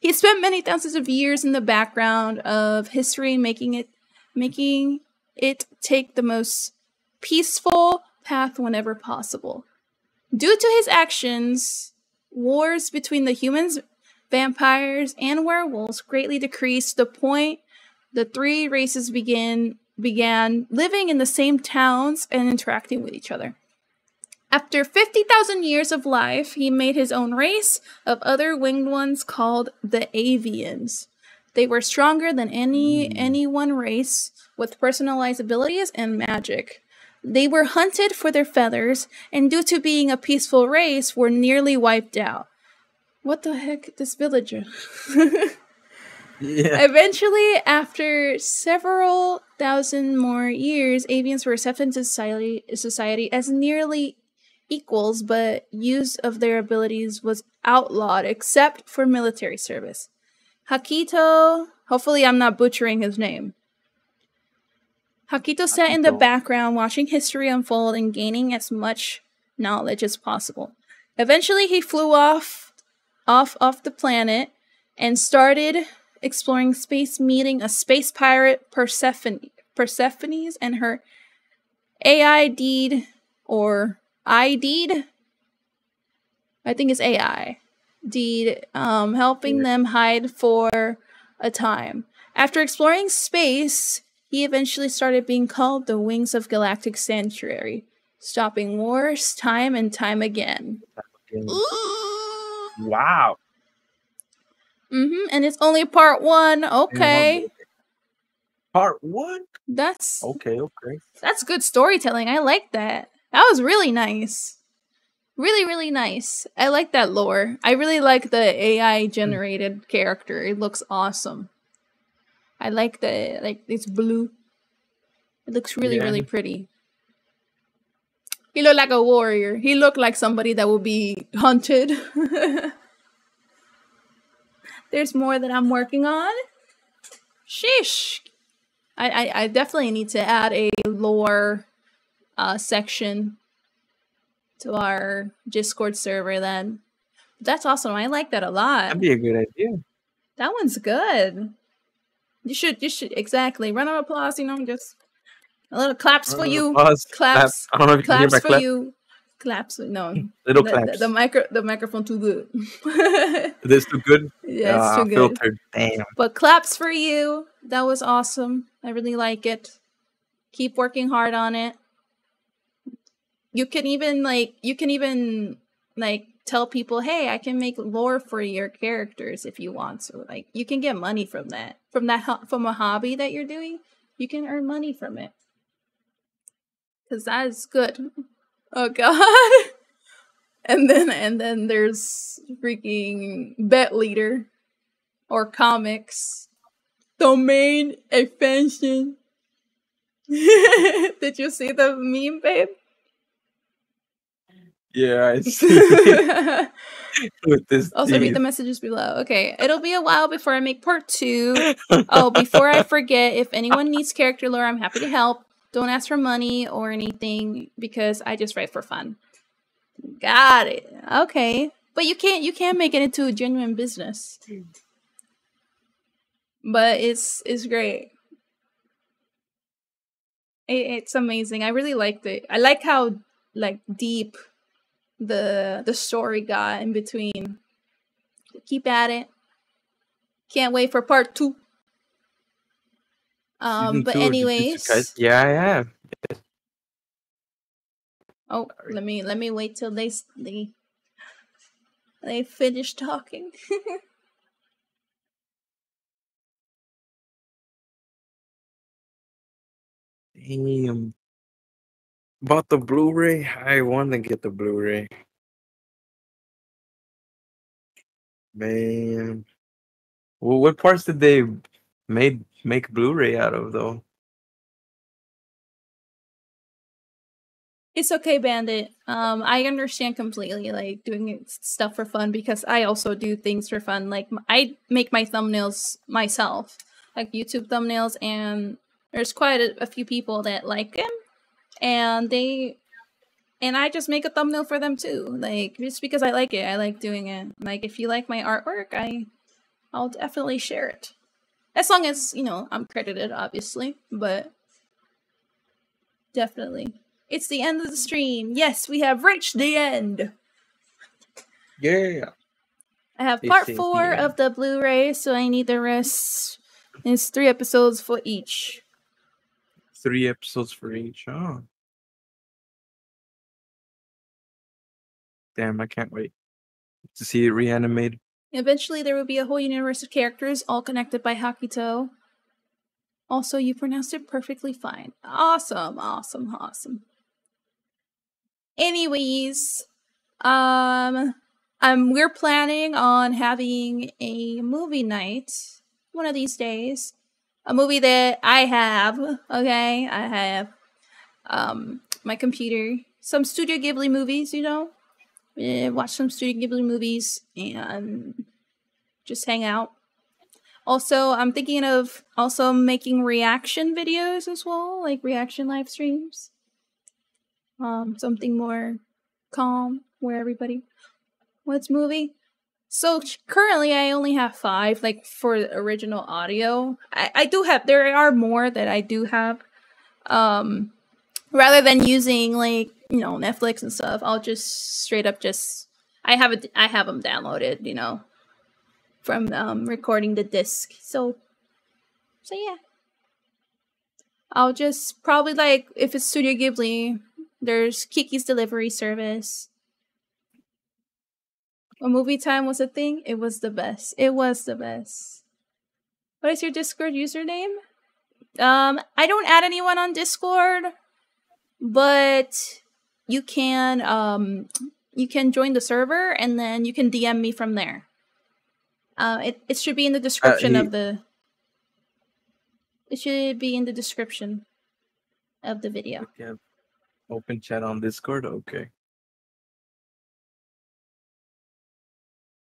S1: He spent many thousands of years in the background of history, making it making it take the most peaceful path whenever possible. Due to his actions, wars between the humans, vampires, and werewolves greatly decreased the point the three races began began living in the same towns and interacting with each other. After 50,000 years of life, he made his own race of other winged ones called the Avians. They were stronger than any hmm. any one race with personalized abilities and magic. They were hunted for their feathers and due to being a peaceful race were nearly wiped out. What the heck this villager? [laughs]
S2: Yeah.
S1: Eventually, after several thousand more years, avians were accepted into society, society as nearly equals, but use of their abilities was outlawed except for military service. Hakito, hopefully I'm not butchering his name. Hakito sat in the background watching history unfold and gaining as much knowledge as possible. Eventually he flew off off off the planet and started exploring space meeting a space pirate Persephone Persephone's and her AI deed or I deed. I think it's AI deed, um, helping them hide for a time. After exploring space, he eventually started being called the Wings of Galactic Sanctuary, stopping wars time and time again.
S7: Wow.
S1: Hmm and it's only part one. Okay,
S7: Part one.
S1: that's
S7: Okay. Okay.
S1: that's good storytelling. I like that. That was really nice. Really, really nice. I like that lore. I really like the AI generated character. It looks awesome. I like the like it's blue. It looks really,
S2: Yeah.
S1: really pretty. He looked like a warrior. He looked like somebody that would be hunted. [laughs] There's more that I'm working on. Sheesh. I, I, I definitely need to add a lore uh, section to our Discord server then. That's awesome. I like that a lot.
S2: That'd be a good idea.
S1: That one's good. You should you should exactly run of applause, you know, just a little claps for you.
S2: applause,
S1: Claps.
S2: I don't know if you can hear
S1: Claps
S2: my
S1: for
S2: clap.
S1: you. Claps no.
S2: Little
S1: the,
S2: claps.
S1: The, the micro the microphone too good. yeah,
S2: This too good. [laughs]
S1: it's
S2: Ah,
S1: too good.
S2: Filtered. Damn.
S1: But claps for you. That was awesome. I really like it. Keep working hard on it. You can even like you can even like tell people, "Hey, I can make lore for your characters if you want to." Like you can get money from that. From that ho- from a hobby that you're doing, you can earn money from it. Cuz that is good. Oh god. [laughs] and then and then there's freaking bet leader or comics domain expansion. [laughs] Did you see the meme, babe?
S2: Yeah, I [laughs] see. With this.
S1: also, read the messages below. Okay, it'll be a while before I make part two. Oh, before I forget, if anyone needs character lore, I'm happy to help. Don't ask for money or anything because I just write for fun. Got it. Okay, but you can't you can't make it into a genuine business. But it's it's great. It, it's amazing. I really liked it. I like how like deep the the story got in between. Keep at it. Can't wait for part two. Um, but
S2: two of Jujutsu
S1: anyways,
S2: Yeah, I have.
S1: oh, let me let me wait till they they they finish talking. [laughs]
S2: Damn. Bought the Blu-ray. I want to get the Blu-ray. Man. Well, what parts did they made make Blu-ray out of though?
S1: It's okay, Bandit. Um, I understand completely, like doing stuff for fun because I also do things for fun. Like I make my thumbnails myself, like YouTube thumbnails, and there's quite a, a few people that like them, and they, and I just make a thumbnail for them too. Like just because I like it, I like doing it. Like if you like my artwork, I, I'll definitely share it, as long as you know I'm credited, obviously, but definitely. It's the end of the stream. Yes, we have reached the end.
S2: Yeah.
S1: I have part
S2: is the
S1: four of the Blu-ray, so I need the rest. It's three episodes for each.
S2: Three episodes for each. Oh. Damn, I can't wait to see it reanimated.
S1: Eventually, there will be a whole universe of characters, all connected by Hakito. Also, you pronounced it perfectly fine. Awesome, awesome, awesome. Anyways, um, um, we're planning on having a movie night one of these days. A movie that I have, okay, I have, um, my computer, some Studio Ghibli movies, you know, eh, watch some Studio Ghibli movies and just hang out. Also, I'm thinking of also making reaction videos as well, like reaction live streams. Um, something more calm where everybody what's movie. So currently, I only have five, like for the original audio. I, I do have there are more that I do have. Um, rather than using like you know Netflix and stuff, I'll just straight up just I have it. I have them downloaded, you know, from um recording the disc. So, so yeah. I'll just probably like if it's Studio Ghibli, there's Kiki's Delivery Service. When movie time was a thing, it was the best. It was the best. What is your Discord username? Um, I don't add anyone on Discord, but you can um you can join the server and then you can DM me from there. Uh, it it should be in the description
S2: he-
S1: of the. It should be in the description of the video.
S2: Yeah. Open chat on Discord. Okay.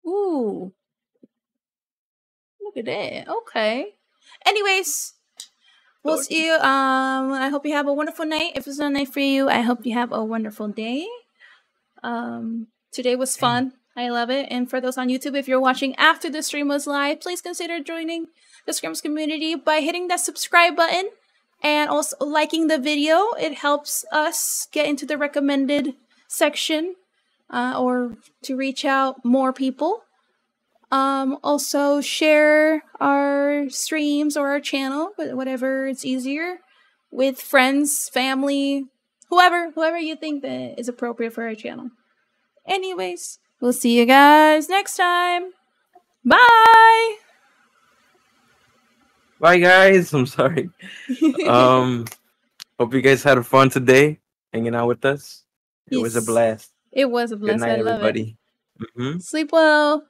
S1: Ooh. Look at that. Okay. Anyways, we'll see you. Um, I hope you have a wonderful night. If it's not a night for you, I hope you have a wonderful day. Um, today was fun. I love it. And for those on YouTube, if you're watching after the stream was live, please consider joining the Scrambles community by hitting that subscribe button and also liking the video. It helps us get into the recommended section uh, or to reach out more people. Um, also share our streams or our channel, wh- whatever it's easier, with friends, family, whoever, whoever you think that is appropriate for our channel. Anyways, we'll see you guys next time. Bye.
S2: Bye, guys. I'm sorry. [laughs] Um, hope you guys had a fun today hanging out with us. It was a blast.
S1: it was a blast. Good night,
S2: everybody. Mhm.
S1: Sleep well.